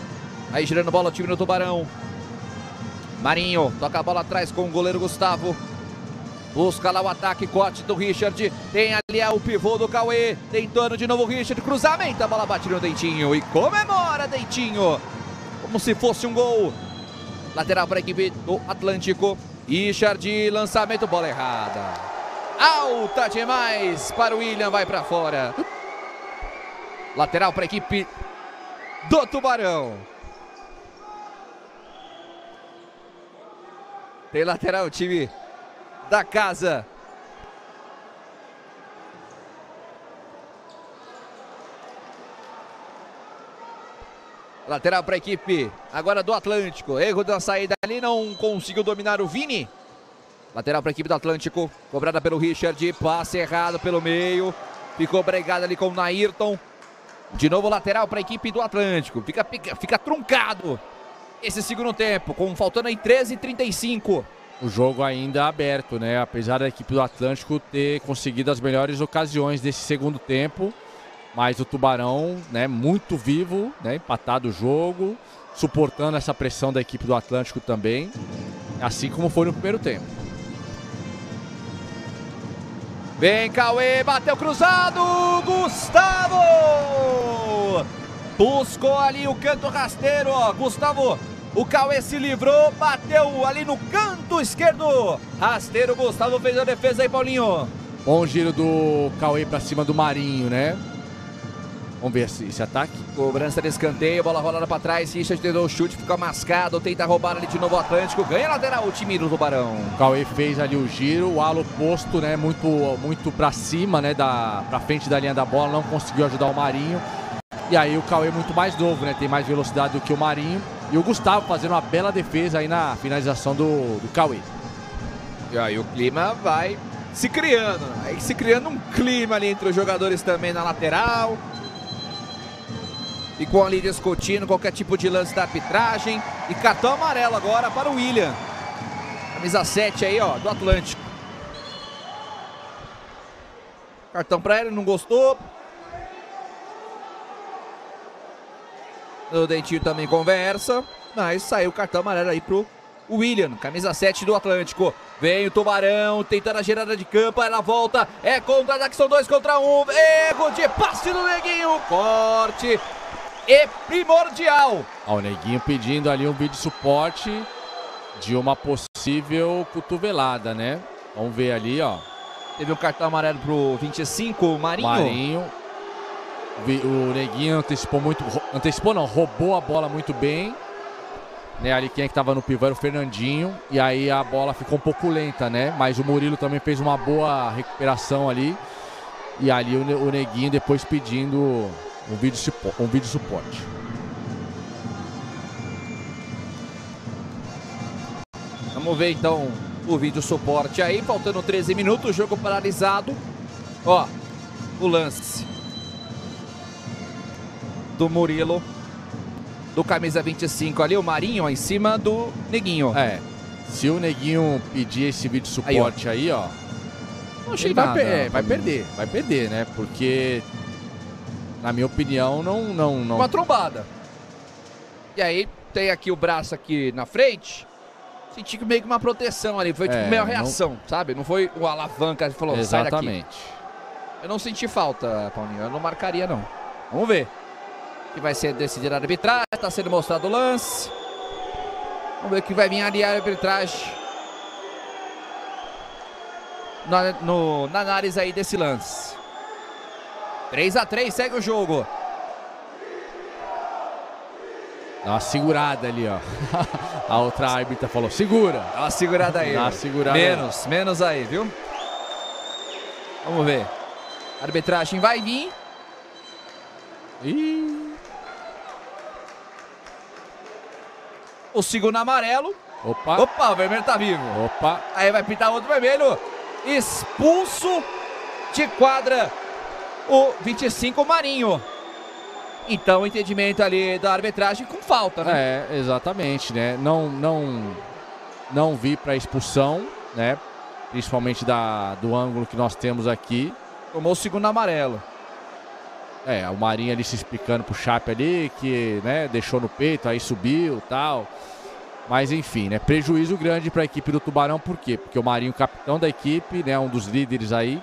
Aí girando bola o time do Tubarão. Marinho toca a bola atrás com o goleiro Gustavo. Busca lá o ataque, corte do Richard. Tem ali o pivô do Cauê. Tentando de novo o Richard. Cruzamento, a bola bate no Dentinho. E comemora Dentinho. Como se fosse um gol. Lateral para a equipe do Atlântico. Richard, lançamento, bola errada. Alta demais para o William, vai para fora. Lateral para a equipe do Tubarão. Tem lateral, time da casa. Lateral para a equipe agora do Atlântico. Erro da saída ali, não conseguiu dominar o Vini. Lateral para a equipe do Atlântico. Cobrada pelo Richard. Passe errado pelo meio. Ficou bregado ali com o Nairton. De novo lateral para a equipe do Atlântico. Fica, fica, fica truncado esse segundo tempo, com faltando aí 13 e 35. O jogo ainda aberto, né? Apesar da equipe do Atlântico ter conseguido as melhores ocasiões desse segundo tempo, mas o Tubarão, né, muito vivo, né, empatado o jogo, suportando essa pressão da equipe do Atlântico também, assim como foi no primeiro tempo. Vem Cauê, bateu cruzado, Gustavo! Buscou ali o canto rasteiro, ó. Gustavo o Cauê se livrou, bateu ali no canto esquerdo. Rasteiro Gustavo fez a defesa aí, Paulinho. Bom giro do Cauê pra cima do Marinho, né? Vamos ver esse, esse ataque. Cobrança de escanteio, bola rolada pra trás. Richard tentou o chute, fica mascado. Tenta roubar ali de novo o Atlântico. Ganha lateral o time do Tubarão. O Cauê fez ali o giro, o alo posto, né? Muito, muito pra cima, né? Da, pra frente da linha da bola. Não conseguiu ajudar o Marinho. E aí o Cauê é muito mais novo, né? Tem mais velocidade do que o Marinho. E o Gustavo fazendo uma bela defesa aí na finalização do, do Cauê. E aí o clima vai se criando. Aí se criando um clima ali entre os jogadores também na lateral. E com ali discutindo qualquer tipo de lance da arbitragem. E cartão amarelo agora para o William. Camisa 7 aí, ó, do Atlântico. Cartão para ele, não gostou. O Dentinho também conversa. Mas saiu o cartão amarelo aí pro William, camisa 7 do Atlântico. Vem o Tubarão, tentando a gerada de campo, ela volta, é contra-ataque, são dois contra um, erro de passe do Neguinho, corte e primordial. Ó, o Neguinho pedindo ali um vídeo suporte de uma possível cotovelada, né? Vamos ver ali, ó. Teve um cartão amarelo pro 25, Marinho. Marinho. O Neguinho antecipou muito, antecipou não, roubou a bola muito bem. Né, ali quem é que tava no pivô era o Fernandinho. E aí a bola ficou um pouco lenta, né? Mas o Murilo também fez uma boa recuperação ali. E ali o Neguinho depois pedindo um vídeo, um vídeo suporte. Vamos ver então o vídeo suporte aí. Faltando 13 minutos, jogo paralisado. Ó, o lance do Murilo do camisa 25 ali, o Marinho em cima do Neguinho. É. Se o Neguinho pedir esse vídeo suporte aí, ó. Aí, ó não achei nada. Vai, é, vai perder, vai perder, né? Porque, na minha opinião, não. não, não... Uma trombada. E aí, tem aqui o braço aqui na frente. Senti que meio que uma proteção ali. Foi tipo é, meio reação, não... sabe? Não foi o alavanca que falou, Exatamente. Eu não senti falta, Paulinho. Eu não marcaria, não. Vamos ver que vai ser decidido a arbitragem. Está sendo mostrado o lance. Vamos ver o que vai vir ali a arbitragem. Na, no, na análise aí desse lance. 3 a 3 segue o jogo. Dá uma segurada ali, ó. a outra árbitra falou: segura. Dá uma segurada aí. Dá uma segurada menos, menos aí, viu? Vamos ver. Arbitragem vai vir. Ih. O segundo amarelo. Opa. Opa, o vermelho tá vivo. Opa. Aí vai pintar outro vermelho. Expulso de quadra o 25 Marinho. Então, entendimento ali da arbitragem com falta, né? É, exatamente, né? Não, não, não vi para expulsão, né? Principalmente da, do ângulo que nós temos aqui. Tomou o segundo amarelo. É, o Marinho ali se explicando pro Chape ali, que né, deixou no peito, aí subiu tal. Mas enfim, né? Prejuízo grande para a equipe do Tubarão, por quê? Porque o Marinho, capitão da equipe, né? Um dos líderes aí,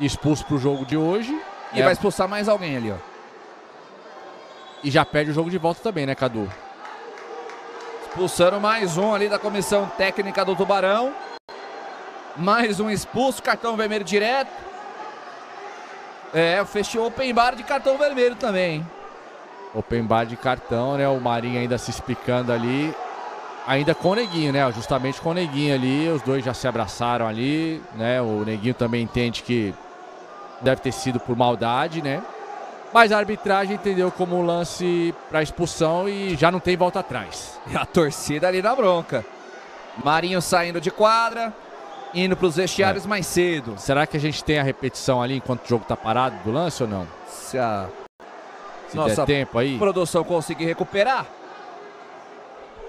expulso pro jogo de hoje. E é... vai expulsar mais alguém ali, ó. E já perde o jogo de volta também, né, Cadu? Expulsando mais um ali da comissão técnica do Tubarão. Mais um expulso, cartão vermelho direto. É, fechou open bar de cartão vermelho também. Hein? Open bar de cartão, né? O Marinho ainda se explicando ali. Ainda com o Neguinho, né? Justamente com o Neguinho ali. Os dois já se abraçaram ali, né? O Neguinho também entende que deve ter sido por maldade, né? Mas a arbitragem entendeu como lance para expulsão e já não tem volta atrás. E a torcida ali na bronca. Marinho saindo de quadra indo para os vestiários é. mais cedo. Será que a gente tem a repetição ali enquanto o jogo está parado do lance ou não? Se a Se nossa tempo aí. produção conseguir recuperar.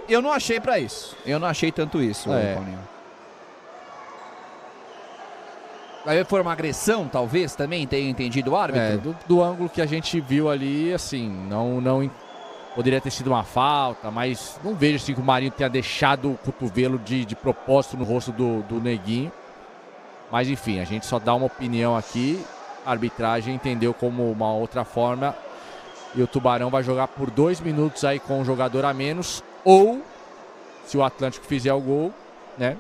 Eu não achei para isso. Eu não achei tanto isso, é. Paulinho. Aí foi uma agressão, talvez, também, tenha entendido o árbitro? É, do, do, ângulo que a gente viu ali, assim, não, não Poderia ter sido uma falta, mas não vejo assim que o Marinho tenha deixado o cotovelo de, de propósito no rosto do, do Neguinho. Mas enfim, a gente só dá uma opinião aqui. A arbitragem entendeu como uma outra forma. E o Tubarão vai jogar por dois minutos aí com um jogador a menos. Ou, se o Atlântico fizer o gol, né?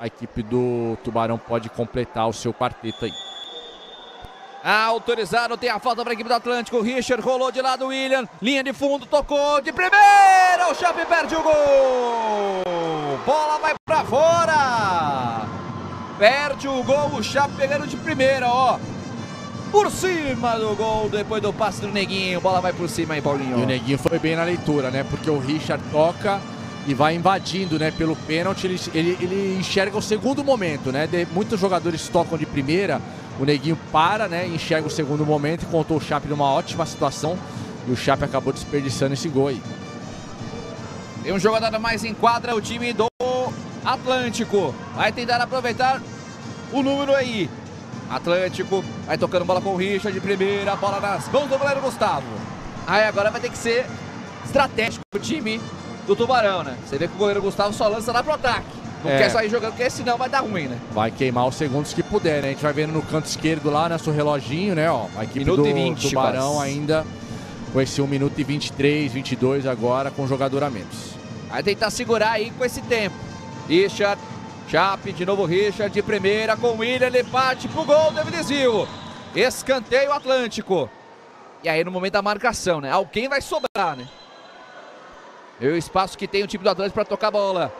A equipe do Tubarão pode completar o seu quarteto aí. Autorizado, tem a falta para a equipe do Atlântico. Richard rolou de lado, William. Linha de fundo, tocou de primeira. O Chape perde o gol. Bola vai para fora. Perde o gol, o Chape pegando de primeira, ó. Por cima do gol, depois do passe do Neguinho. Bola vai por cima aí, Paulinho. E o Neguinho foi bem na leitura, né? Porque o Richard toca e vai invadindo, né? Pelo pênalti, ele, ele, ele enxerga o segundo momento, né? De, muitos jogadores tocam de primeira o Neguinho para, né? Enxerga o segundo momento e contou o Chape numa ótima situação. E o Chape acabou desperdiçando esse gol aí. Tem um jogador mais em quadra, o time do Atlântico. Vai tentar aproveitar o número aí. Atlântico vai tocando bola com o Richard de primeira, bola nas mãos do goleiro Gustavo. Aí agora vai ter que ser estratégico o time do Tubarão, né? Você vê que o goleiro Gustavo só lança lá pro ataque. Não É. quer sair jogando, porque senão vai dar ruim, né? Vai queimar os segundos que puder, né? A gente vai vendo no canto esquerdo lá, nosso reloginho, né? Ó, a equipe Minuto do e 20 Tubarão quase. ainda com esse 1 minuto e 23, 22 agora com jogador a menos. Vai tentar segurar aí com esse tempo. Richard, Chape, de novo Richard, de primeira com o William, ele parte pro gol, teve desvio. Escanteio Atlântico. E aí no momento da marcação, né? Alguém vai sobrar, né? E o espaço que tem o time do Atlântico para tocar a bola.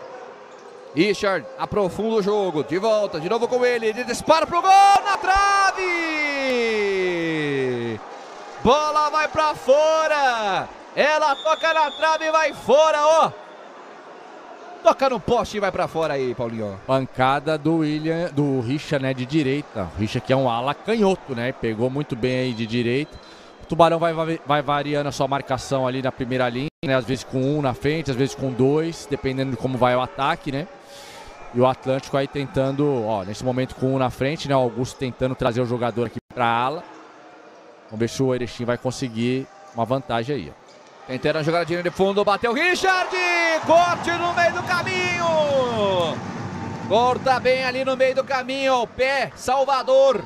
Richard aprofunda o jogo, de volta, de novo com ele, ele dispara pro gol na trave! Bola vai pra fora! Ela toca na trave e vai fora, ó! Toca no poste e vai pra fora aí, Paulinho. Pancada do William, do Richa, né, de direita. O Richa que é um ala canhoto, né? Pegou muito bem aí de direita. O Tubarão vai, vai, vai variando a sua marcação ali na primeira linha, né? Às vezes com um na frente, às vezes com dois, dependendo de como vai o ataque, né? E o Atlântico aí tentando, ó, nesse momento com um na frente, né? O Augusto tentando trazer o jogador aqui pra ala. Vamos ver se o Erechim vai conseguir uma vantagem aí, ó. Tentando a jogadinha de fundo, bateu Richard! Corte no meio do caminho! Corta bem ali no meio do caminho, o pé, Salvador.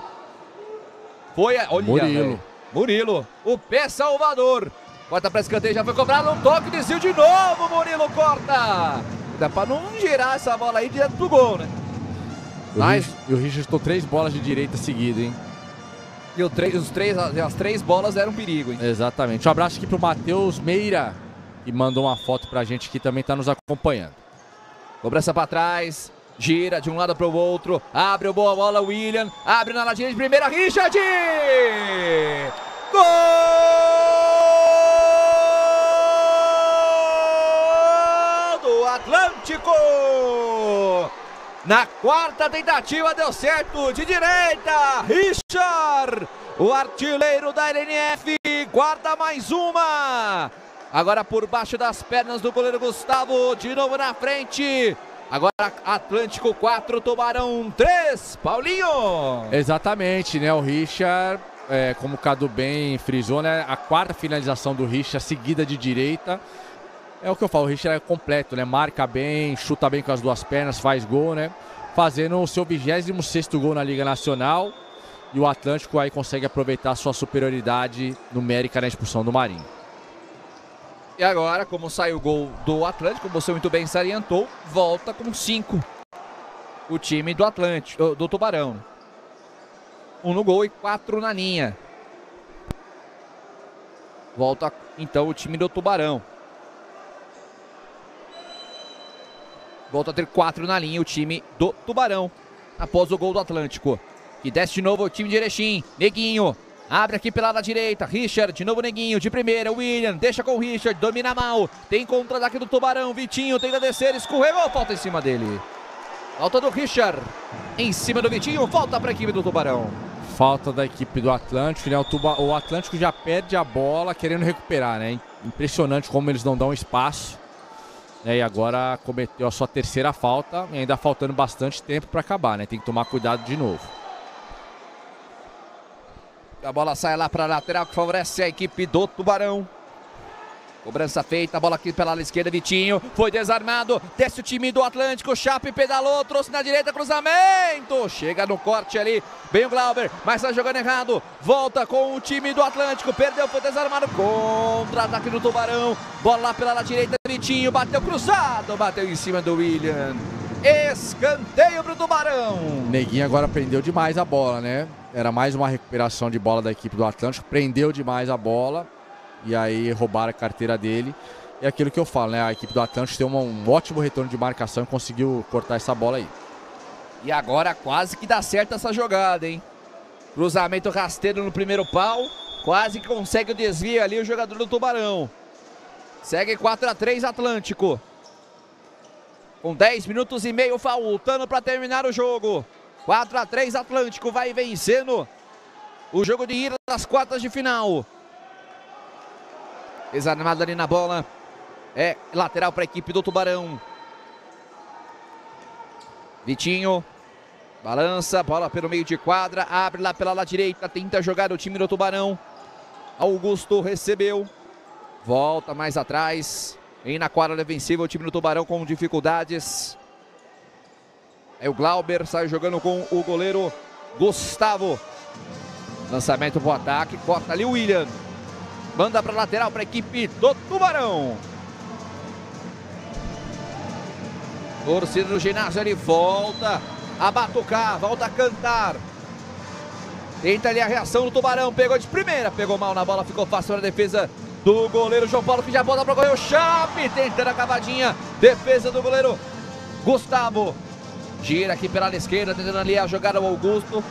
Foi, a- olha, Murilo. Murilo, o pé Salvador. Corta pra escanteio, já foi cobrado um toque, desceu de novo, Murilo corta. Dá pra não girar essa bola aí direto pro gol, né? E o Mas- E o Richard estou três bolas de direita seguidas, hein? E os três, as três bolas eram um perigo, hein? Exatamente. Um abraço aqui pro Matheus Meira, que mandou uma foto pra gente que também tá nos acompanhando. Cobrança pra trás. Gira de um lado pro outro. Abre o boa bola, William. Abre na latinha de primeira, Richard! Gol do Atlântico! Na quarta tentativa deu certo de direita. Richard, o artilheiro da LNF, guarda mais uma. Agora por baixo das pernas do goleiro Gustavo, de novo na frente. Agora Atlântico 4, Tubarão 3. Paulinho. Exatamente, né? O Richard, é, como o Cadu bem frisou, né? A quarta finalização do Richard, seguida de direita. É o que eu falo, o Richard é completo, né? Marca bem, chuta bem com as duas pernas, faz gol, né? Fazendo o seu 26 gol na Liga Nacional. E o Atlântico aí consegue aproveitar a sua superioridade numérica na expulsão do Marinho. E agora, como sai o gol do Atlântico, como você muito bem salientou, volta com 5. O time do Atlântico, do Tubarão. Um no gol e quatro na linha. Volta então o time do Tubarão. Volta a ter quatro na linha o time do Tubarão. Após o gol do Atlântico. E desce de novo o time de Erechim. Neguinho. Abre aqui pela ala direita. Richard, de novo Neguinho. De primeira, William. Deixa com o Richard. Domina mal. Tem contra-ataque do Tubarão. Vitinho tenta descer. Escorregou. Falta em cima dele. Falta do Richard. Em cima do Vitinho. Falta para a equipe do Tubarão. Falta da equipe do Atlântico, né? O, Tuba- o Atlântico já perde a bola querendo recuperar, né? Impressionante como eles não dão espaço. né? E agora cometeu a sua terceira falta e ainda faltando bastante tempo para acabar, né? Tem que tomar cuidado de novo. A bola sai lá para a lateral que favorece a equipe do Tubarão. Cobrança feita, a bola aqui pela esquerda, Vitinho. Foi desarmado, desce o time do Atlântico. Chape pedalou, trouxe na direita, cruzamento. Chega no corte ali, bem o Glauber, mas tá jogando errado. Volta com o time do Atlântico, perdeu, foi desarmado. Contra-ataque do Tubarão. Bola lá pela direita, Vitinho. Bateu cruzado, bateu em cima do William. Escanteio pro Tubarão. Neguinho agora prendeu demais a bola, né? Era mais uma recuperação de bola da equipe do Atlântico, prendeu demais a bola e aí roubaram a carteira dele. É aquilo que eu falo, né? A equipe do Atlântico tem um ótimo retorno de marcação e conseguiu cortar essa bola aí. E agora quase que dá certo essa jogada, hein? Cruzamento rasteiro no primeiro pau. Quase que consegue o desvio ali o jogador do Tubarão. Segue 4 a 3 Atlântico. Com 10 minutos e meio faltando para terminar o jogo. 4 a 3 Atlântico vai vencendo o jogo de ida das quartas de final. Desarmado ali na bola. É lateral para a equipe do Tubarão. Vitinho. Balança, bola pelo meio de quadra. Abre lá pela lá direita. Tenta jogar o time do Tubarão. Augusto recebeu. Volta mais atrás. Vem na quadra defensiva o time do Tubarão com dificuldades. É o Glauber, sai jogando com o goleiro Gustavo. Lançamento pro ataque, corta ali o William. Manda para lateral para a equipe do Tubarão. Torcida do ginásio, ele volta a batucar, volta a cantar. Tenta ali a reação do Tubarão, pegou de primeira, pegou mal na bola, ficou fácil na defesa do goleiro João Paulo, que já bota para correr o Chape, tentando a cavadinha, defesa do goleiro Gustavo. Gira aqui pela esquerda, tentando ali a jogada o Augusto.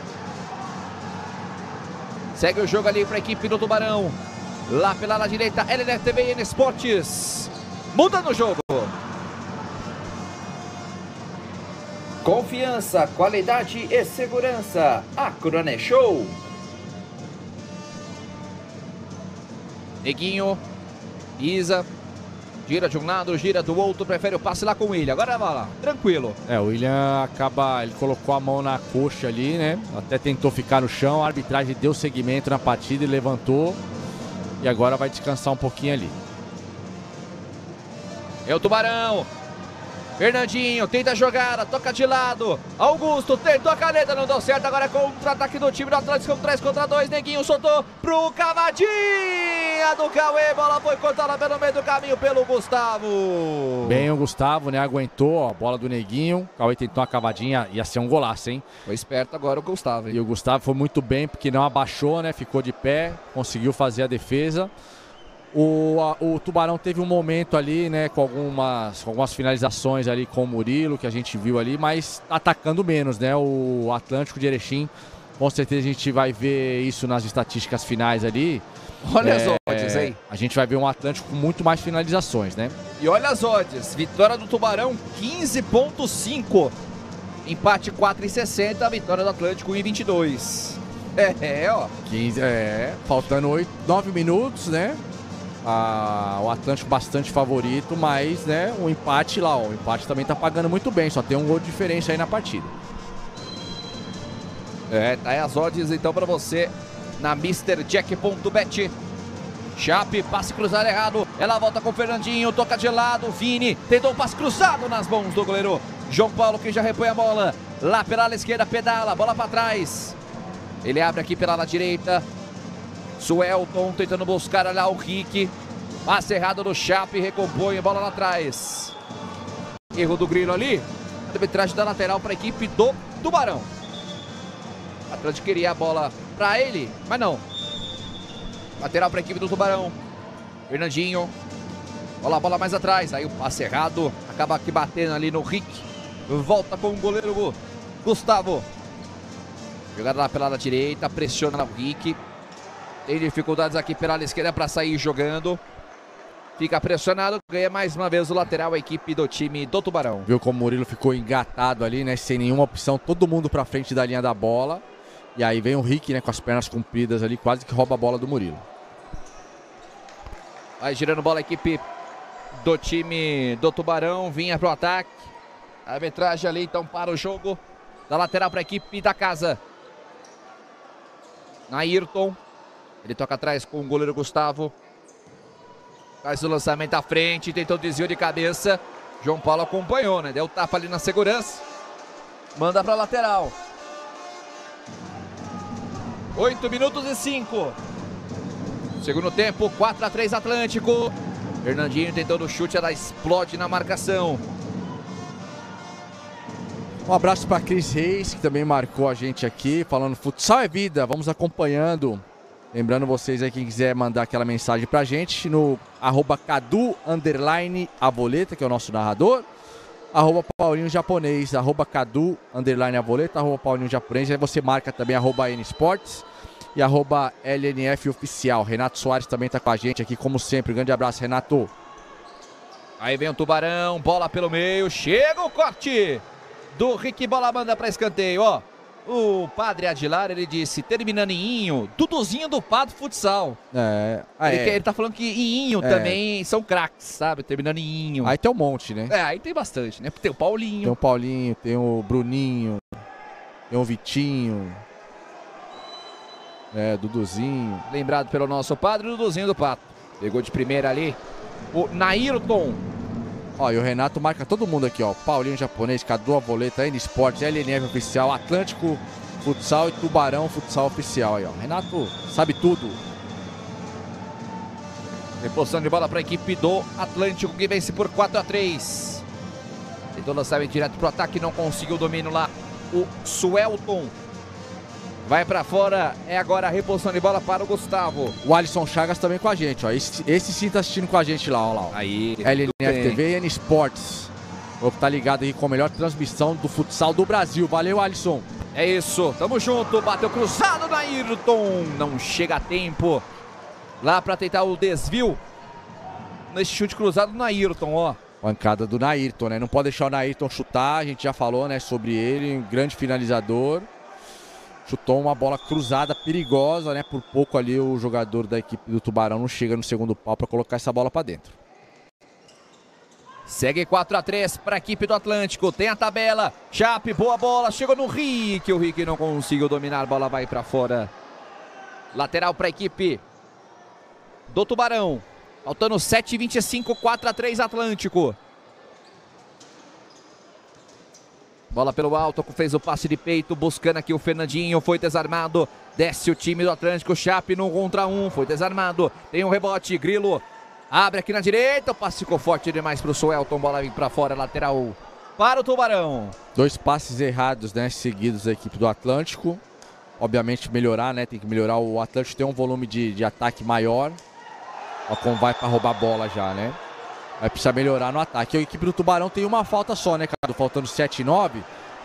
Segue o jogo ali para a equipe do Tubarão. Lá pela ala direita, LNR TV e N Esportes. Muda no jogo. Confiança, qualidade e segurança. A Crone Show. Neguinho, Isa, gira de um lado, gira do outro, prefere o passe lá com o William. Agora vai lá, tranquilo. É, o William acaba, ele colocou a mão na coxa ali, né? Até tentou ficar no chão, a arbitragem deu seguimento na partida e levantou. E agora vai descansar um pouquinho ali. É o Tubarão, Fernandinho tenta a jogada, toca de lado. Augusto tentou a caneta, não deu certo. Agora é contra-ataque do time do Atlético, 3 contra 2. Neguinho soltou pro Cavadinha do Cauê. Bola foi cortada pelo meio do caminho pelo Gustavo. Bem o Gustavo, né? Aguentou a bola do Neguinho. O Cauê tentou uma cavadinha, ia ser um golaço, hein? Foi esperto agora o Gustavo. Hein? E o Gustavo foi muito bem, porque não abaixou, né? Ficou de pé, conseguiu fazer a defesa. O, a, o Tubarão teve um momento ali, né, com algumas, com algumas finalizações ali com o Murilo, que a gente viu ali, mas atacando menos, né? O Atlântico de Erechim, com certeza a gente vai ver isso nas estatísticas finais ali. Olha é, as odds, hein? A gente vai ver um Atlântico com muito mais finalizações, né? E olha as odds, vitória do Tubarão 15.5. Empate 4,60, vitória do Atlântico 1,22. É, é, ó. 15, é, faltando 8, 9 minutos, né? A, o Atlântico bastante favorito, mas né, o empate lá, ó, o empate também tá pagando muito bem, só tem um gol de diferença aí na partida. É, tá aí as odds então para você na MrJack.bet. Chape, passe cruzado errado. Ela volta com o Fernandinho, toca de lado. Vini tentou um passe cruzado nas mãos do goleiro João Paulo, que já repõe a bola. Lá pela esquerda, pedala, bola para trás. Ele abre aqui pela direita. Suelton tentando buscar lá o Rick. Passe errado do Chape, recompõe a bola lá atrás. Erro do Grilo ali. Arbitragem da lateral para a equipe do Tubarão. Atlântico queria a bola para ele, mas não. Lateral para a equipe do Tubarão. Fernandinho. Bola, bola mais atrás. Aí o passe errado. Acaba aqui batendo ali no Rick. Volta com o goleiro Gustavo. Jogada lá pela direita. Pressiona o Rick. Tem dificuldades aqui pela esquerda para sair jogando. Fica pressionado, ganha mais uma vez o lateral a equipe do time do Tubarão. Viu como o Murilo ficou engatado ali, né? Sem nenhuma opção, todo mundo para frente da linha da bola. E aí vem o Rick, né, com as pernas compridas ali, quase que rouba a bola do Murilo. Vai girando bola a equipe do time do Tubarão, vinha pro ataque. A arbitragem ali então para o jogo. Da lateral para a equipe da casa. Nairton. Ele toca atrás com o goleiro Gustavo. Faz o lançamento à frente, tentou desvio de cabeça. João Paulo acompanhou, né? Deu tapa ali na segurança. Manda para lateral. 8 minutos e 5. Segundo tempo, 4 a 3 Atlântico. Fernandinho tentando o chute, ela explode na marcação. Um abraço para Cris Reis, que também marcou a gente aqui, falando futsal é vida. Vamos acompanhando Lembrando vocês aí, quem quiser mandar aquela mensagem pra gente no arroba Cadu underline Aboleta, que é o nosso narrador. Arroba Paulinho Japonês, arroba Cadu underline Aboleta, arroba Paulinho Japonês. Aí você marca também arroba N Sports e arroba LNF Oficial. Renato Soares também tá com a gente aqui, como sempre. Um grande abraço, Renato. Aí vem o Tubarão, bola pelo meio, chega o corte do Rick, bola manda pra escanteio, ó. O padre Adilar, ele disse, terminando em Inho, Duduzinho do Pato Futsal. É. Ah, ele, é. ele tá falando que Inho é. também são craques, sabe? Terminando em Inho. Aí tem um monte, né? É, aí tem bastante, né? Tem o Paulinho. Tem o Paulinho, tem o Bruninho, tem o Vitinho. É, Duduzinho. Lembrado pelo nosso padre, Duduzinho do Pato. Pegou de primeira ali o Nairton. Ó, e o Renato marca todo mundo aqui, ó. Paulinho Japonês, Cadu Avoleta, N Sports, LNF Oficial, Atlântico Futsal e Tubarão Futsal Oficial aí, ó. Renato sabe tudo. Reposição de bola para a equipe do Atlântico que vence por 4 a 3. Tentou lançar direto para o ataque, não conseguiu o domínio lá. O Suelton vai para fora. É agora a reposição de bola para o Gustavo. O Alisson Chagas também com a gente, ó. Esse, esse sim tá assistindo com a gente lá, ó. Lá, ó. Aí. LNF TV e N Sports. O que tá ligado aí com a melhor transmissão do futsal do Brasil. Valeu, Alisson. É isso, tamo junto. Bateu cruzado na Ayrton. Não chega a tempo. Lá para tentar o desvio. Nesse chute cruzado no Ayrton, ó. Pancada do Nairton, né? Não pode deixar o Nairton chutar, a gente já falou, né, sobre ele, um grande finalizador. Chutou uma bola cruzada perigosa, né? Por pouco ali o jogador da equipe do Tubarão não chega no segundo pau para colocar essa bola para dentro. Segue 4 a 3 para a equipe do Atlântico. Tem a tabela. Chape, boa bola. Chegou no Rick. O Rick não conseguiu dominar. A bola vai para fora. Lateral para a equipe do Tubarão. Faltando 7,25, 4 a 3 Atlântico. Bola pelo alto, fez o passe de peito, buscando aqui o Fernandinho, foi desarmado. Desce o time do Atlântico, Chape no contra um, foi desarmado. Tem um rebote, Grilo abre aqui na direita, o passe ficou forte demais para o Suelton, bola vem para fora, lateral para o Tubarão. Dois passes errados, né, seguidos da equipe do Atlântico. Obviamente melhorar, né, tem que melhorar. O Atlântico tem um volume de, de ataque maior. Ó, como vai para roubar a bola já, né? Vai precisar melhorar no ataque. A equipe do Tubarão tem uma falta só, né, cara? Faltando 7 e 9.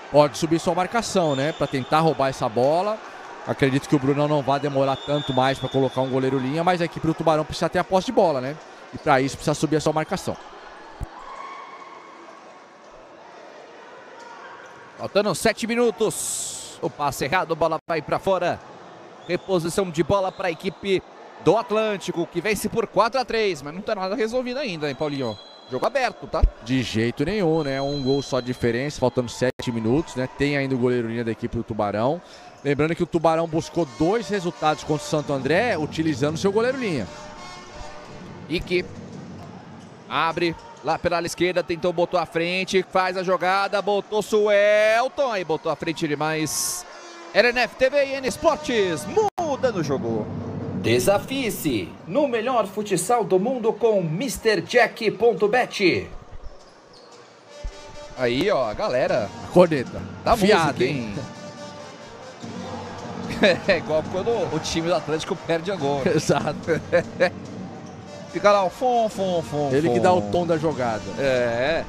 Pode subir sua marcação, né? Para tentar roubar essa bola. Acredito que o Brunão não vai demorar tanto mais para colocar um goleiro linha, mas a equipe do Tubarão precisa ter a posse de bola, né? E para isso precisa subir a sua marcação. Faltando 7 minutos. O passe errado, bola vai para fora. Reposição de bola para a equipe do Atlântico, que vence por 4 a 3 mas não tá nada resolvido ainda, hein, Paulinho? Jogo aberto, tá? De jeito nenhum, né? Um gol só de diferença, faltando 7 minutos, né? Tem ainda o goleiro linha da equipe do Tubarão. Lembrando que o Tubarão buscou dois resultados contra o Santo André utilizando seu goleiro linha. Ike abre lá pela esquerda, tentou, botou à frente, faz a jogada, botou Suelton, aí botou à frente demais. RNF TV e N Esportes, muda no jogo. Desafie-se no melhor futsal do mundo com MrJack.bet. Aí, ó, a galera. A corneta. Tá fiado, hein? é igual quando o time do Atlético perde a gol. Exato. Fica lá o fom, fom, fom. Ele fom. que dá o tom da jogada. É.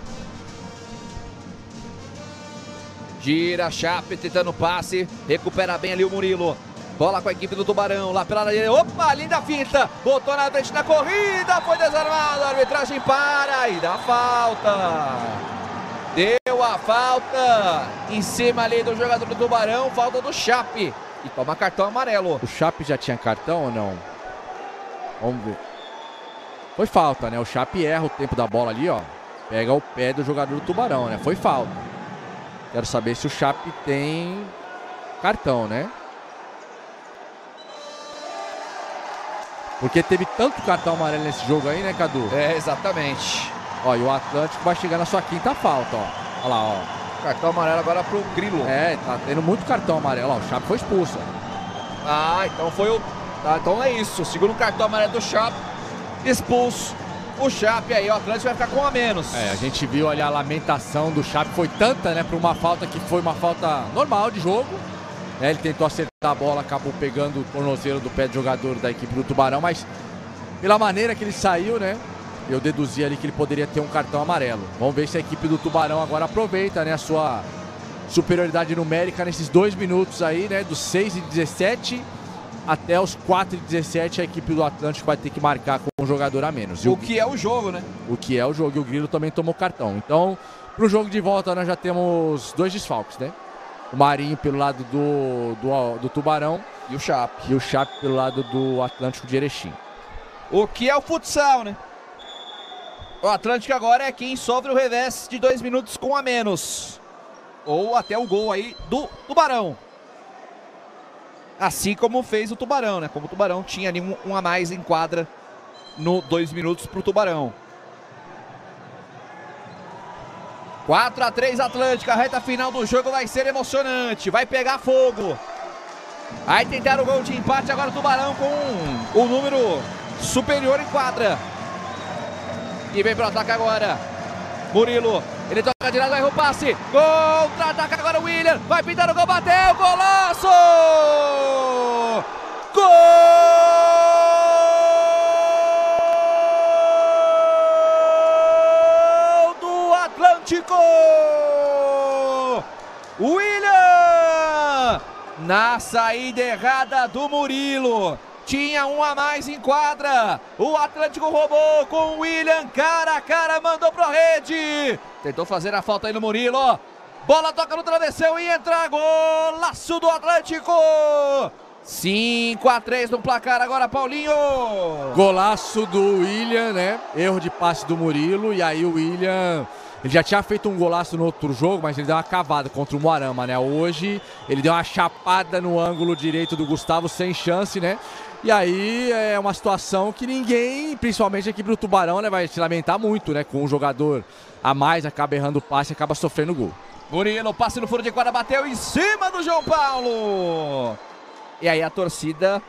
Gira, Chape tentando passe. Recupera bem ali o Murilo. Bola com a equipe do Tubarão, lá pela direita. Opa, linda finta. Botou na frente da corrida. Foi desarmado. A arbitragem para e dá falta. Deu a falta em cima ali do jogador do Tubarão. Falta do Chape. E toma cartão amarelo. O Chape já tinha cartão ou não? Vamos ver. Foi falta, né? O Chape erra o tempo da bola ali, ó. Pega o pé do jogador do Tubarão, né? Foi falta. Quero saber se o Chape tem cartão, né? Porque teve tanto cartão amarelo nesse jogo aí, né, Cadu? É, exatamente. Ó, e o Atlântico vai chegar na sua quinta falta, ó. Olha lá, ó. Cartão amarelo agora pro Grilo. É, tá tendo muito cartão amarelo. Ó, o Chape foi expulso. Ah, então foi o. Tá, então é isso. Segundo cartão amarelo do Chape, expulso. O Chape aí, o Atlético vai ficar com um a menos. É, a gente viu ali a lamentação do Chape. Foi tanta, né, pra uma falta que foi uma falta normal de jogo. É, ele tentou acertar a bola, acabou pegando o tornozelo do pé do jogador da equipe do Tubarão, mas pela maneira que ele saiu, né? Eu deduzi ali que ele poderia ter um cartão amarelo. Vamos ver se a equipe do Tubarão agora aproveita, né, a sua superioridade numérica nesses dois minutos aí, né? Dos 6 e 17 até os 4 e 17 a equipe do Atlântico vai ter que marcar com um jogador a menos. E O que é o jogo, né? o que é o jogo. E o Grilo também tomou cartão. Então, pro jogo de volta, nós já temos dois desfalques, né? O Marinho pelo lado do, do, do Tubarão E o Chape. e o Chape pelo lado do Atlântico de Erechim. O que é o futsal, né? O Atlântico agora é quem sofre o revés de dois minutos com a menos. Ou até o gol aí do Tubarão. Assim como fez o Tubarão, né? Como o Tubarão tinha ali um, um a mais em quadra no dois minutos para o Tubarão. 4 a 3 Atlântica, a reta final do jogo vai ser emocionante, vai pegar fogo. Aí tentaram o gol de empate, agora o Tubarão com o um, número superior em quadra. E vem pro ataque agora. Murilo, ele toca direto, vai o passe. Contra-ataque agora o William, vai pintar o gol, bateu, golaço! Gol do Atlântico! William! Na saída errada do Murilo. Tinha um a mais em quadra. O Atlético roubou com o William. Cara a cara, mandou pro rede. Tentou fazer a falta aí no Murilo. Bola toca no travessão e entra. Golaço do Atlético. 5 a 3 no placar agora, Paulinho. Golaço do William, né? Erro de passe do Murilo. E aí o William. Ele já tinha feito um golaço no outro jogo, mas ele deu uma cavada contra o Moarama, né? Hoje ele deu uma chapada no ângulo direito do Gustavo sem chance, né? E aí é uma situação que ninguém, principalmente a equipe do Tubarão, né, vai se lamentar muito, né? Com um jogador a mais, acaba errando o passe e acaba sofrendo gol. Murilo, passe no furo de quadra, bateu em cima do João Paulo. E aí a torcida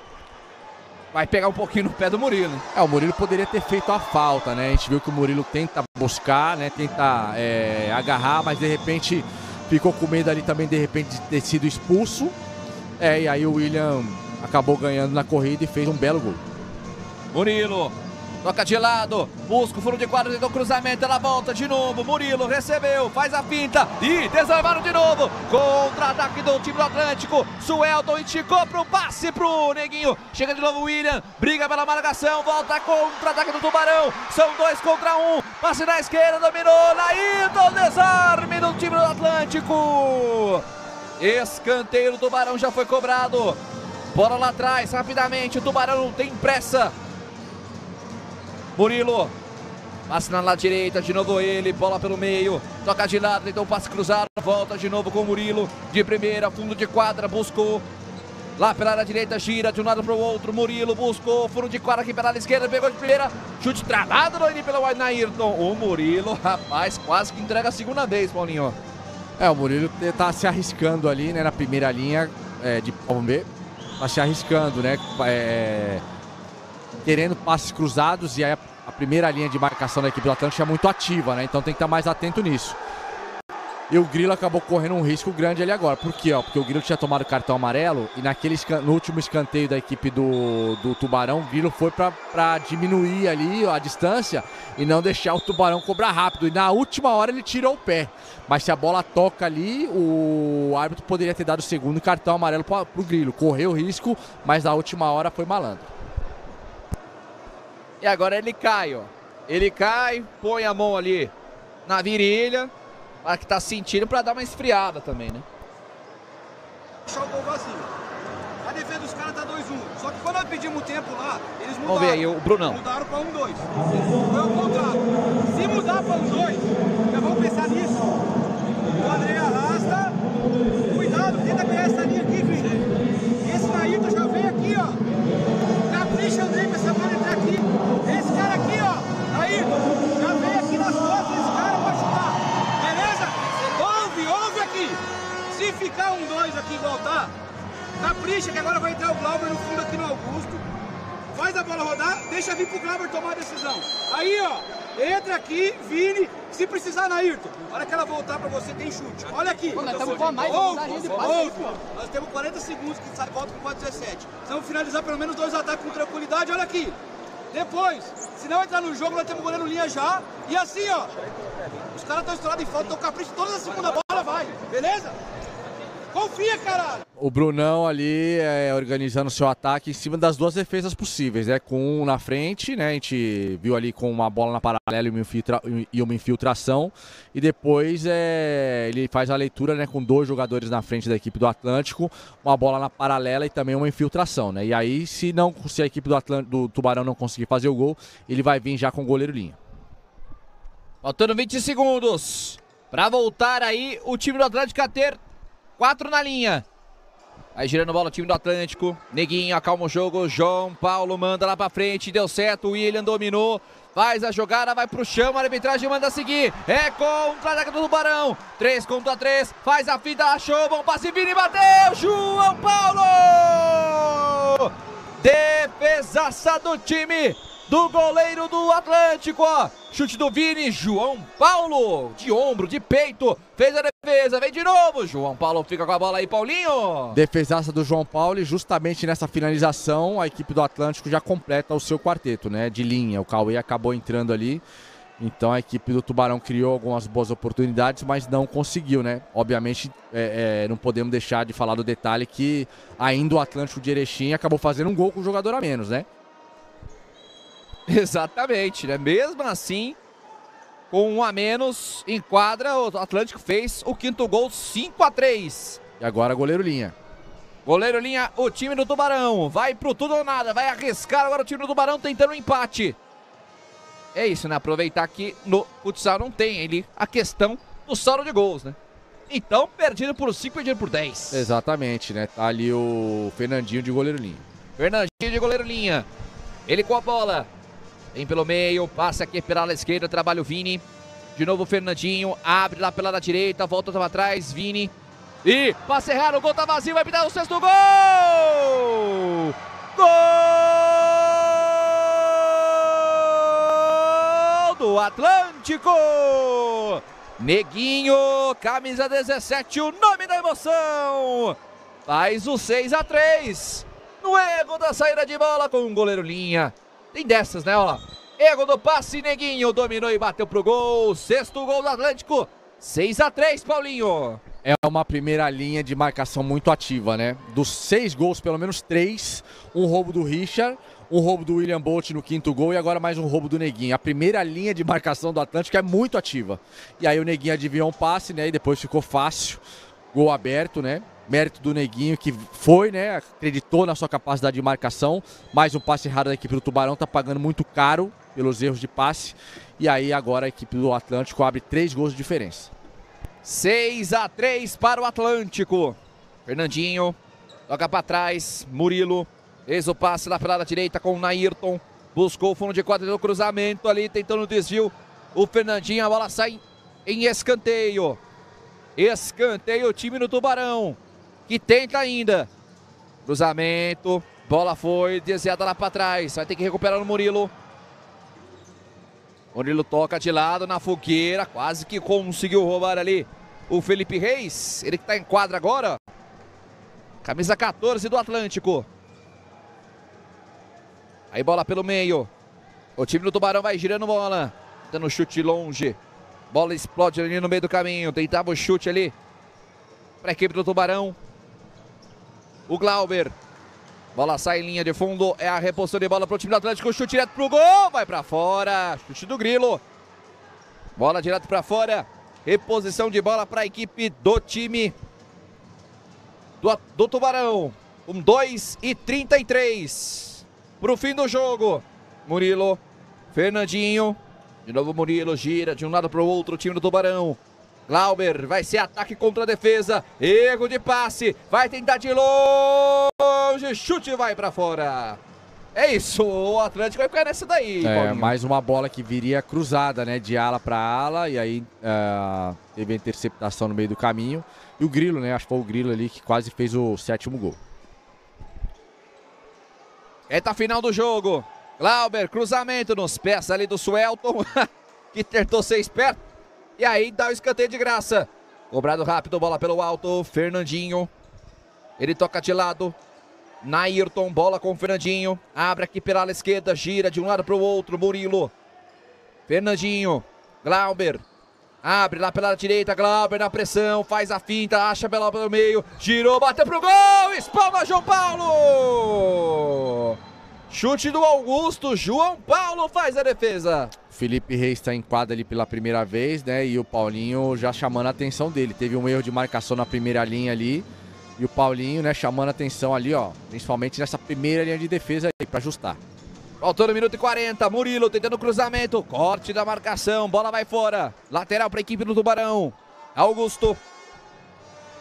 vai pegar um pouquinho no pé do Murilo. É, o Murilo poderia ter feito a falta, né? A gente viu que o Murilo tenta buscar, né? Tenta é, agarrar, mas de repente ficou com medo ali também, de repente, de ter sido expulso. É, e aí o William acabou ganhando na corrida e fez um belo gol. Murilo, toca de lado, busca o furo de quadro, tentou cruzamento, ela volta de novo, Murilo recebeu, faz a pinta e desarmaram de novo, contra-ataque do time do Atlântico, Suelton esticou pro passe pro Neguinho, chega de novo o William, briga pela marcação, volta contra-ataque do Tubarão, são dois contra um, passe na esquerda, dominou, Nailton, desarme do time do Atlântico, escanteio do Tubarão já foi cobrado, Bola lá atrás, rapidamente. O Tubarão não tem pressa. Murilo. Passe na lado direita, de novo ele, bola pelo meio, toca de lado, um passe cruzado, volta de novo com o Murilo, de primeira, fundo de quadra, buscou, lá pela área direita, gira de um lado para o outro, Murilo buscou, fundo de quadra aqui pela área esquerda, pegou de primeira, chute travado no pelo Nairton, o Murilo, rapaz, quase que entrega a segunda vez, Paulinho. É, o Murilo tá se arriscando ali, né, na primeira linha é, de Palme tá se arriscando, né? É, querendo passes cruzados e a, a, primeira linha de marcação da equipe do Atlântico é muito ativa, né? Então tem que estar mais atento nisso. E o Grilo acabou correndo um risco grande ali agora. Por quê? Porque o Grilo tinha tomado cartão amarelo e naquele no último escanteio da equipe do, do Tubarão, o Grilo foi para diminuir ali a distância e não deixar o Tubarão cobrar rápido. E na última hora ele tirou o pé. Mas se a bola toca ali, o árbitro poderia ter dado o segundo cartão amarelo para o Grilo. Correu o risco, mas na última hora foi malandro. E agora ele cai, ó. Ele cai, põe a mão ali na virilha a que tá sentindo para dar uma esfriada também, né? Deixar o gol vazio. A defesa dos caras tá 2-1. Só que quando nós pedimos tempo lá, eles mudaram. Vamos ver aí o Brunão. Mudaram para 1-2. Um, Foi o contrário. Se mudar para 1-2, um, já vamos pensar nisso. O André arrasta. Cuidado, tenta ganhar essa linha aqui, filho. Esse Nailton já vem aqui, ó. Capricha, André, pra essa bola entrar aqui. Esse cara aqui, ó. Nailton, já vem aqui nas costas. Esse cara vai chutar. Beleza? Ouve, ouve aqui. Se ficar um dois aqui e voltar, capricha que agora vai entrar o Glauber no fundo aqui no Augusto. Faz a bola rodar, deixa vir pro Glauber tomar a decisão. Aí, ó, entra aqui, Vini, se precisar na Ayrton. A hora que ela voltar pra você, tem chute. Olha aqui. Pô, nós estamos com a mais ouve. passe. Nós temos 40 segundos que sai, volta com 4,17. Vamos finalizar pelo menos dois ataques com tranquilidade. Olha aqui. Depois, se não entrar no jogo, nós temos goleiro linha já. E assim, ó. Os caras estão estourados em falta, então capricho toda a segunda bola, vai. Beleza? Confia, caralho. O Brunão ali é, organizando seu ataque em cima das duas defesas possíveis, né? Com um na frente, né? A gente viu ali com uma bola na paralela e uma, infiltra... e uma infiltração. E depois é... ele faz a leitura né? com dois jogadores na frente da equipe do Atlântico, uma bola na paralela e também uma infiltração, né? E aí, se, não, se a equipe do, Atlântico, do Tubarão não conseguir fazer o gol, ele vai vir já com o goleiro linha. Faltando 20 segundos. Para voltar aí o time do Atlético a ter quatro na linha. Vai girando bola o time do Atlântico. Neguinho acalma o jogo. João Paulo manda lá pra frente. Deu certo. O William dominou. Faz a jogada, vai pro chão. A arbitragem manda seguir. É contra-ataque do Tubarão. 3 contra 3. Faz a fita, achou. Bom passe. Vini bateu. João Paulo! Defesaça do time do goleiro do Atlântico. Chute do Vini, João Paulo, de ombro, de peito, fez a defesa, vem de novo. João Paulo fica com a bola aí, Paulinho. Defesaça do João Paulo e justamente nessa finalização a equipe do Atlântico já completa o seu quarteto, né, de linha. O Cauê acabou entrando ali. Então a equipe do Tubarão criou algumas boas oportunidades, mas não conseguiu, né? Obviamente, é, é, não podemos deixar de falar do detalhe que ainda o Atlântico de Erechim acabou fazendo um gol com o jogador a menos, né? Exatamente, né? Mesmo assim, com um a menos em quadra, o Atlântico fez o quinto gol 5 a 3 E agora goleiro linha. Goleiro linha, o time do Tubarão. Vai pro tudo ou nada, vai arriscar agora o time do Tubarão tentando um empate. É isso, né? Aproveitar que no futsal não tem ali a questão do saldo de gols, né? Então, perdido por 5, perdido por 10. Exatamente, né? Tá ali o Fernandinho de goleiro linha. Fernandinho de goleiro linha. Ele com a bola. Vem pelo meio, passa aqui pela esquerda, trabalha o Vini. De novo o Fernandinho, abre lá pela direita, volta para trás, Vini. E passa errado, o gol tá vazio, vai pintar o sexto gol! Gol do Atlântico! Neguinho, camisa 17, o nome da emoção! Faz o 6 a 3 no erro da saída de bola com o goleiro linha. Tem dessas, né? Olha lá. Do passe, Neguinho dominou e bateu pro gol. Sexto gol do Atlântico. 6 a 3 Paulinho. É uma primeira linha de marcação muito ativa, né? Dos seis gols, pelo menos três. Um roubo do Richard, um roubo do William Bolt no quinto gol e agora mais um roubo do Neguinho. A primeira linha de marcação do Atlântico é muito ativa. E aí o Neguinho adivinhou um passe, né? E depois ficou fácil. Gol aberto, né? Mérito do Neguinho, que foi, né? Acreditou na sua capacidade de marcação. Mais um passe errado da equipe do Tubarão, tá pagando muito caro pelos erros de passe. E aí agora a equipe do Atlântico abre três gols de diferença. 6 a 3 para o Atlântico. Fernandinho toca para trás. Murilo. Eis o passe lá pela direita com o Nairton. Buscou o fundo de quadra do cruzamento ali, tentando o desvio. O Fernandinho, a bola sai em escanteio. Escanteio o time do Tubarão que tenta ainda. Cruzamento, bola foi desviada lá para trás. Vai ter que recuperar o Murilo. Murilo toca de lado na fogueira, quase que conseguiu roubar ali o Felipe Reis. Ele que está em quadra agora. Camisa 14 do Atlântico. Aí bola pelo meio. O time do Tubarão vai girando bola. Dando chute longe. Bola explode ali no meio do caminho. Tentava o chute ali para a equipe do Tubarão. O Glauber. Bola sai em linha de fundo. É a reposição de bola para o time do Atlético. Chute direto para o gol. Vai para fora. Chute do Grilo. Bola direto para fora. Reposição de bola para a equipe do time do, do Tubarão. Um 2 e 33 para o fim do jogo. Murilo. Fernandinho. De novo Murilo gira de um lado para o outro. O time do Tubarão. Glauber vai ser ataque contra a defesa. Erro de passe. Vai tentar de longe. Chute vai para fora. É isso, o Atlético vai ficar nessa daí. É, Paulinho. mais uma bola que viria cruzada, né? De ala para ala. E aí uh, teve a interceptação no meio do caminho. E o Grilo, né? Acho que foi o Grilo ali que quase fez o sétimo gol. Reta final do jogo. Glauber, cruzamento nos pés ali do Suelton. que tentou ser esperto. E aí dá o escanteio de graça. Cobrado rápido, bola pelo alto. Fernandinho. Ele toca de lado. Nairton, bola com o Fernandinho. Abre aqui pela ala esquerda, gira de um lado para o outro. Murilo. Fernandinho. Glauber. Abre lá pela direita, Glauber na pressão, faz a finta, acha pela pelo meio, girou, bateu pro gol, espalma João Paulo! Chute do Augusto, João Paulo faz a defesa. Felipe Reis está em quadra ali pela primeira vez, né? E o Paulinho já chamando a atenção dele. Teve um erro de marcação na primeira linha ali. E o Paulinho, né, chamando a atenção ali, ó. Principalmente nessa primeira linha de defesa aí, para ajustar. Faltando minuto e 40, Murilo tentando cruzamento, corte da marcação, bola vai fora. Lateral para a equipe do Tubarão. Augusto.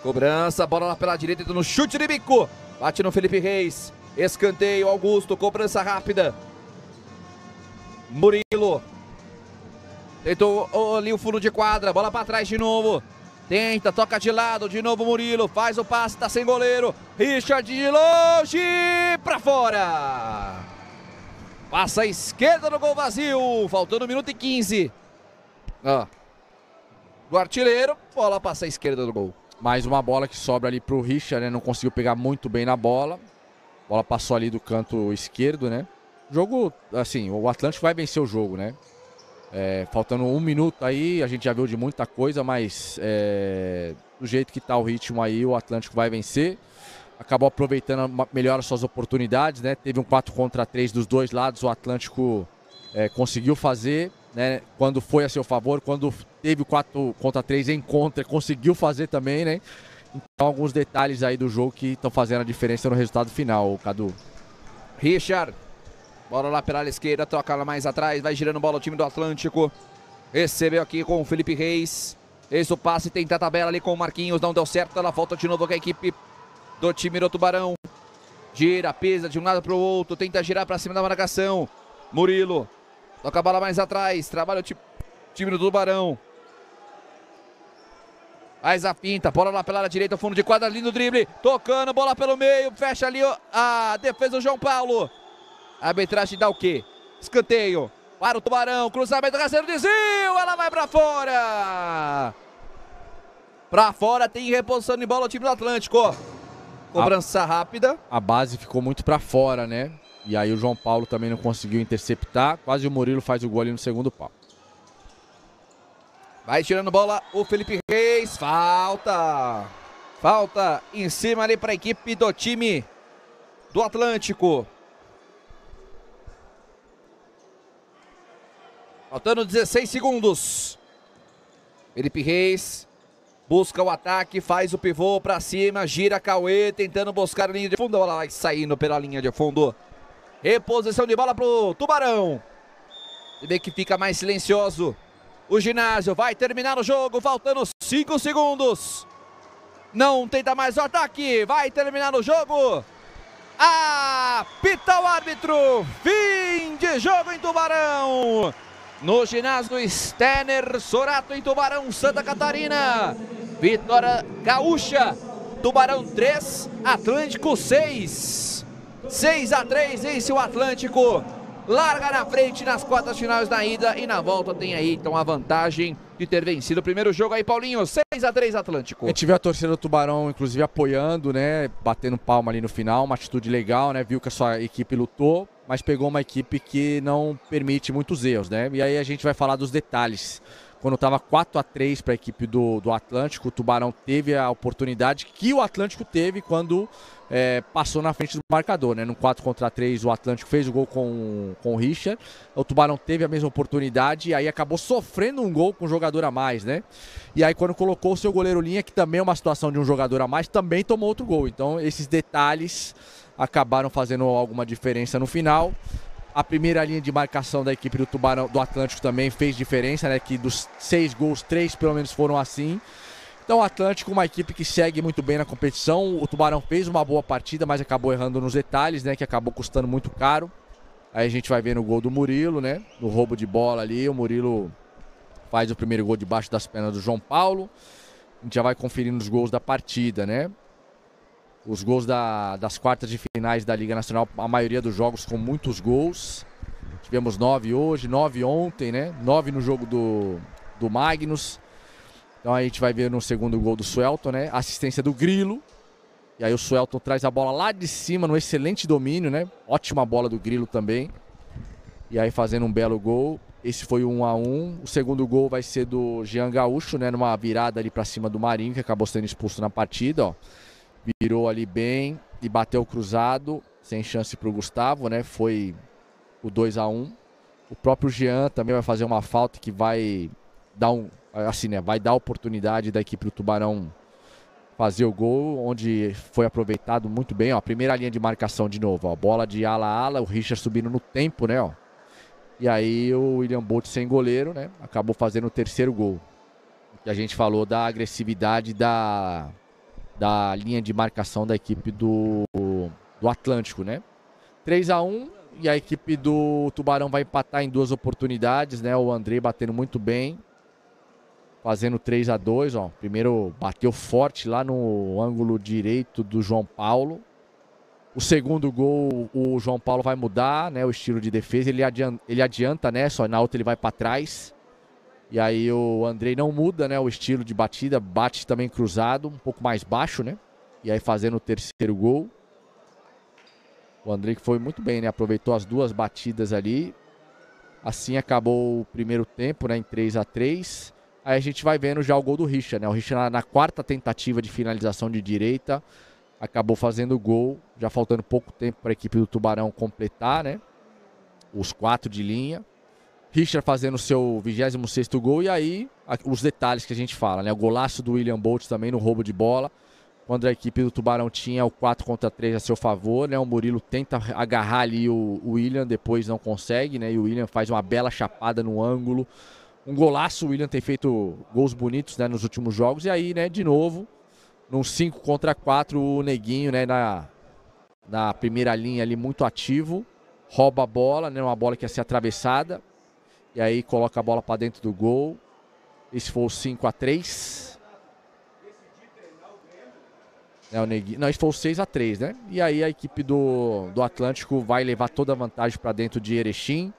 Cobrança, bola lá pela direita, no chute de bico. Bate no Felipe Reis. Escanteio, Augusto, cobrança rápida. Murilo. Tentou ali o fundo de quadra, bola para trás de novo. Tenta, toca de lado, de novo Murilo, faz o passe, tá sem goleiro. Richard de longe, para fora. Passa a esquerda no gol vazio, faltando um minuto e 15. Ó. Do artilheiro, bola passa a esquerda do gol. Mais uma bola que sobra ali pro Richard, né? Não conseguiu pegar muito bem na bola. Bola passou ali do canto esquerdo, né? Jogo, assim, o Atlântico vai vencer o jogo, né? É, faltando um minuto aí, a gente já viu de muita coisa, mas é, do jeito que está o ritmo aí, o Atlântico vai vencer. Acabou aproveitando melhor as suas oportunidades, né? Teve um 4 contra 3 dos dois lados, o Atlântico é, conseguiu fazer, né? Quando foi a seu favor, quando teve o 4 contra 3 em contra, conseguiu fazer também, né? Então, alguns detalhes aí do jogo que estão fazendo a diferença no resultado final, Cadu. Richard Bola lá pela esquerda, toca lá mais atrás, vai girando bola o time do Atlântico. Recebeu aqui com o Felipe Reis. Esse o passe, tenta a tabela ali com o Marquinhos, não deu certo. Ela volta de novo com a equipe do time do Tubarão. Gira, pesa de um lado para o outro, tenta girar para cima da marcação. Murilo, toca a bola mais atrás, trabalha o time do Tubarão. Faz a finta, bola lá pela direita, fundo de quadra, lindo drible, tocando, bola pelo meio, fecha ali a defesa do João Paulo. A arbitragem dá o quê? Escanteio para o Tubarão, cruzamento rasteiro, desvio, ela vai para fora. Para fora tem reposição de bola o time do Atlântico. Cobrança a, rápida. A base ficou muito para fora, né? E aí o João Paulo também não conseguiu interceptar. Quase o Murilo faz o gol ali no segundo pau. Vai tirando bola o Felipe Reis. Falta. Falta em cima ali para a equipe do time do Atlântico. Faltando 16 segundos. Felipe Reis busca o ataque, faz o pivô para cima, gira Cauê, tentando buscar a linha de fundo. Ela vai saindo pela linha de fundo. Reposição de bola pro Tubarão. Você vê que fica mais silencioso. O ginásio vai terminar o jogo, faltando 5 segundos. Não tenta mais o ataque, vai terminar o jogo. Apita o árbitro. Fim de jogo em Tubarão no ginásio Stener Sorato em Tubarão, Santa Catarina. Vitória Gaúcha, Tubarão 3, Atlântico 6. 6 a 3 vence o Atlântico. Larga na frente nas quartas finais da ida e na volta tem aí então a vantagem de ter vencido o primeiro jogo aí, Paulinho. 6 a 3 Atlântico. A gente viu a torcida do Tubarão, inclusive, apoiando, né? Batendo palma ali no final, uma atitude legal, né? Viu que a sua equipe lutou mas pegou uma equipe que não permite muitos erros, né? E aí a gente vai falar dos detalhes. Quando estava 4 a 3 para a equipe do, do Atlântico, o Tubarão teve a oportunidade que o Atlântico teve quando é, passou na frente do marcador, né? No 4 contra 3, o Atlântico fez o gol com, com o Richard. O Tubarão teve a mesma oportunidade e aí acabou sofrendo um gol com um jogador a mais, né? E aí, quando colocou o seu goleiro linha, que também é uma situação de um jogador a mais, também tomou outro gol. Então, esses detalhes acabaram fazendo alguma diferença no final. A primeira linha de marcação da equipe do Tubarão do Atlântico também fez diferença, né? Que dos seis gols, três pelo menos foram assim. Então o Atlântico, uma equipe que segue muito bem na competição. O Tubarão fez uma boa partida, mas acabou errando nos detalhes, né? Que acabou custando muito caro. Aí a gente vai ver no gol do Murilo, né? No roubo de bola ali, o Murilo faz o primeiro gol debaixo das pernas do João Paulo. A gente já vai conferindo os gols da partida, né? Os gols da, das quartas de finais da Liga Nacional, a maioria dos jogos com muitos gols. Tivemos nove hoje, nove ontem, né? Nove no jogo do, do Magnus. Então a gente vai ver no segundo gol do Suelton, né? Assistência do Grilo. E aí o Suelton traz a bola lá de cima no excelente domínio, né? Ótima bola do Grilo também. E aí fazendo um belo gol. Esse foi 1 a 1. O segundo gol vai ser do Jean Gaúcho, né? Numa virada ali para cima do Marinho, que acabou sendo expulso na partida, ó virou ali bem e bateu cruzado, sem chance para o Gustavo, né? Foi o 2 a 1 O próprio Jean também vai fazer uma falta que vai dar um. Assim, né? Vai dar oportunidade da equipe do Tubarão fazer o gol, onde foi aproveitado muito bem. Ó, primeira linha de marcação de novo. Ó, bola de ala a ala, o Richard subindo no tempo, né? Ó. E aí o William Bolt sem goleiro, né? Acabou fazendo o terceiro gol. E a gente falou da agressividade da da linha de marcação da equipe do, do Atlântico, né? 3 a 1 e a equipe do Tubarão vai empatar em duas oportunidades, né? O André batendo muito bem, fazendo 3 a 2 ó. Primeiro bateu forte lá no ângulo direito do João Paulo. O segundo gol, o João Paulo vai mudar, né? O estilo de defesa, ele adianta, ele adianta né? Só na outra ele vai para trás. E aí o Andrei não muda, né? O estilo de batida, bate também cruzado, um pouco mais baixo, né? E aí fazendo o terceiro gol. O Andrei que foi muito bem, né? Aproveitou as duas batidas ali. Assim acabou o primeiro tempo, né? Em 3 a 3 Aí a gente vai vendo já o gol do Richa, né? O Richa na, na quarta tentativa de finalização de direita acabou fazendo o gol, já faltando pouco tempo para a equipe do Tubarão completar, né? Os quatro de linha. Richard fazendo o seu 26 gol e aí os detalhes que a gente fala, né? O golaço do William Bolt também no roubo de bola. Quando a equipe do Tubarão tinha o 4 contra 3 a seu favor, né? O Murilo tenta agarrar ali o, William, depois não consegue, né? E o William faz uma bela chapada no ângulo. Um golaço, o William tem feito gols bonitos né, nos últimos jogos. E aí, né, de novo, num 5 contra 4, o Neguinho, né, na, na primeira linha ali, muito ativo. Rouba a bola, né, uma bola que ia ser atravessada. E aí coloca a bola para dentro do gol. Esse foi o 5 a 3 é, o Neguinho. Não, esse foi o 6 a 3 né? E aí a equipe do, do Atlântico vai levar toda a vantagem para dentro de Erechim.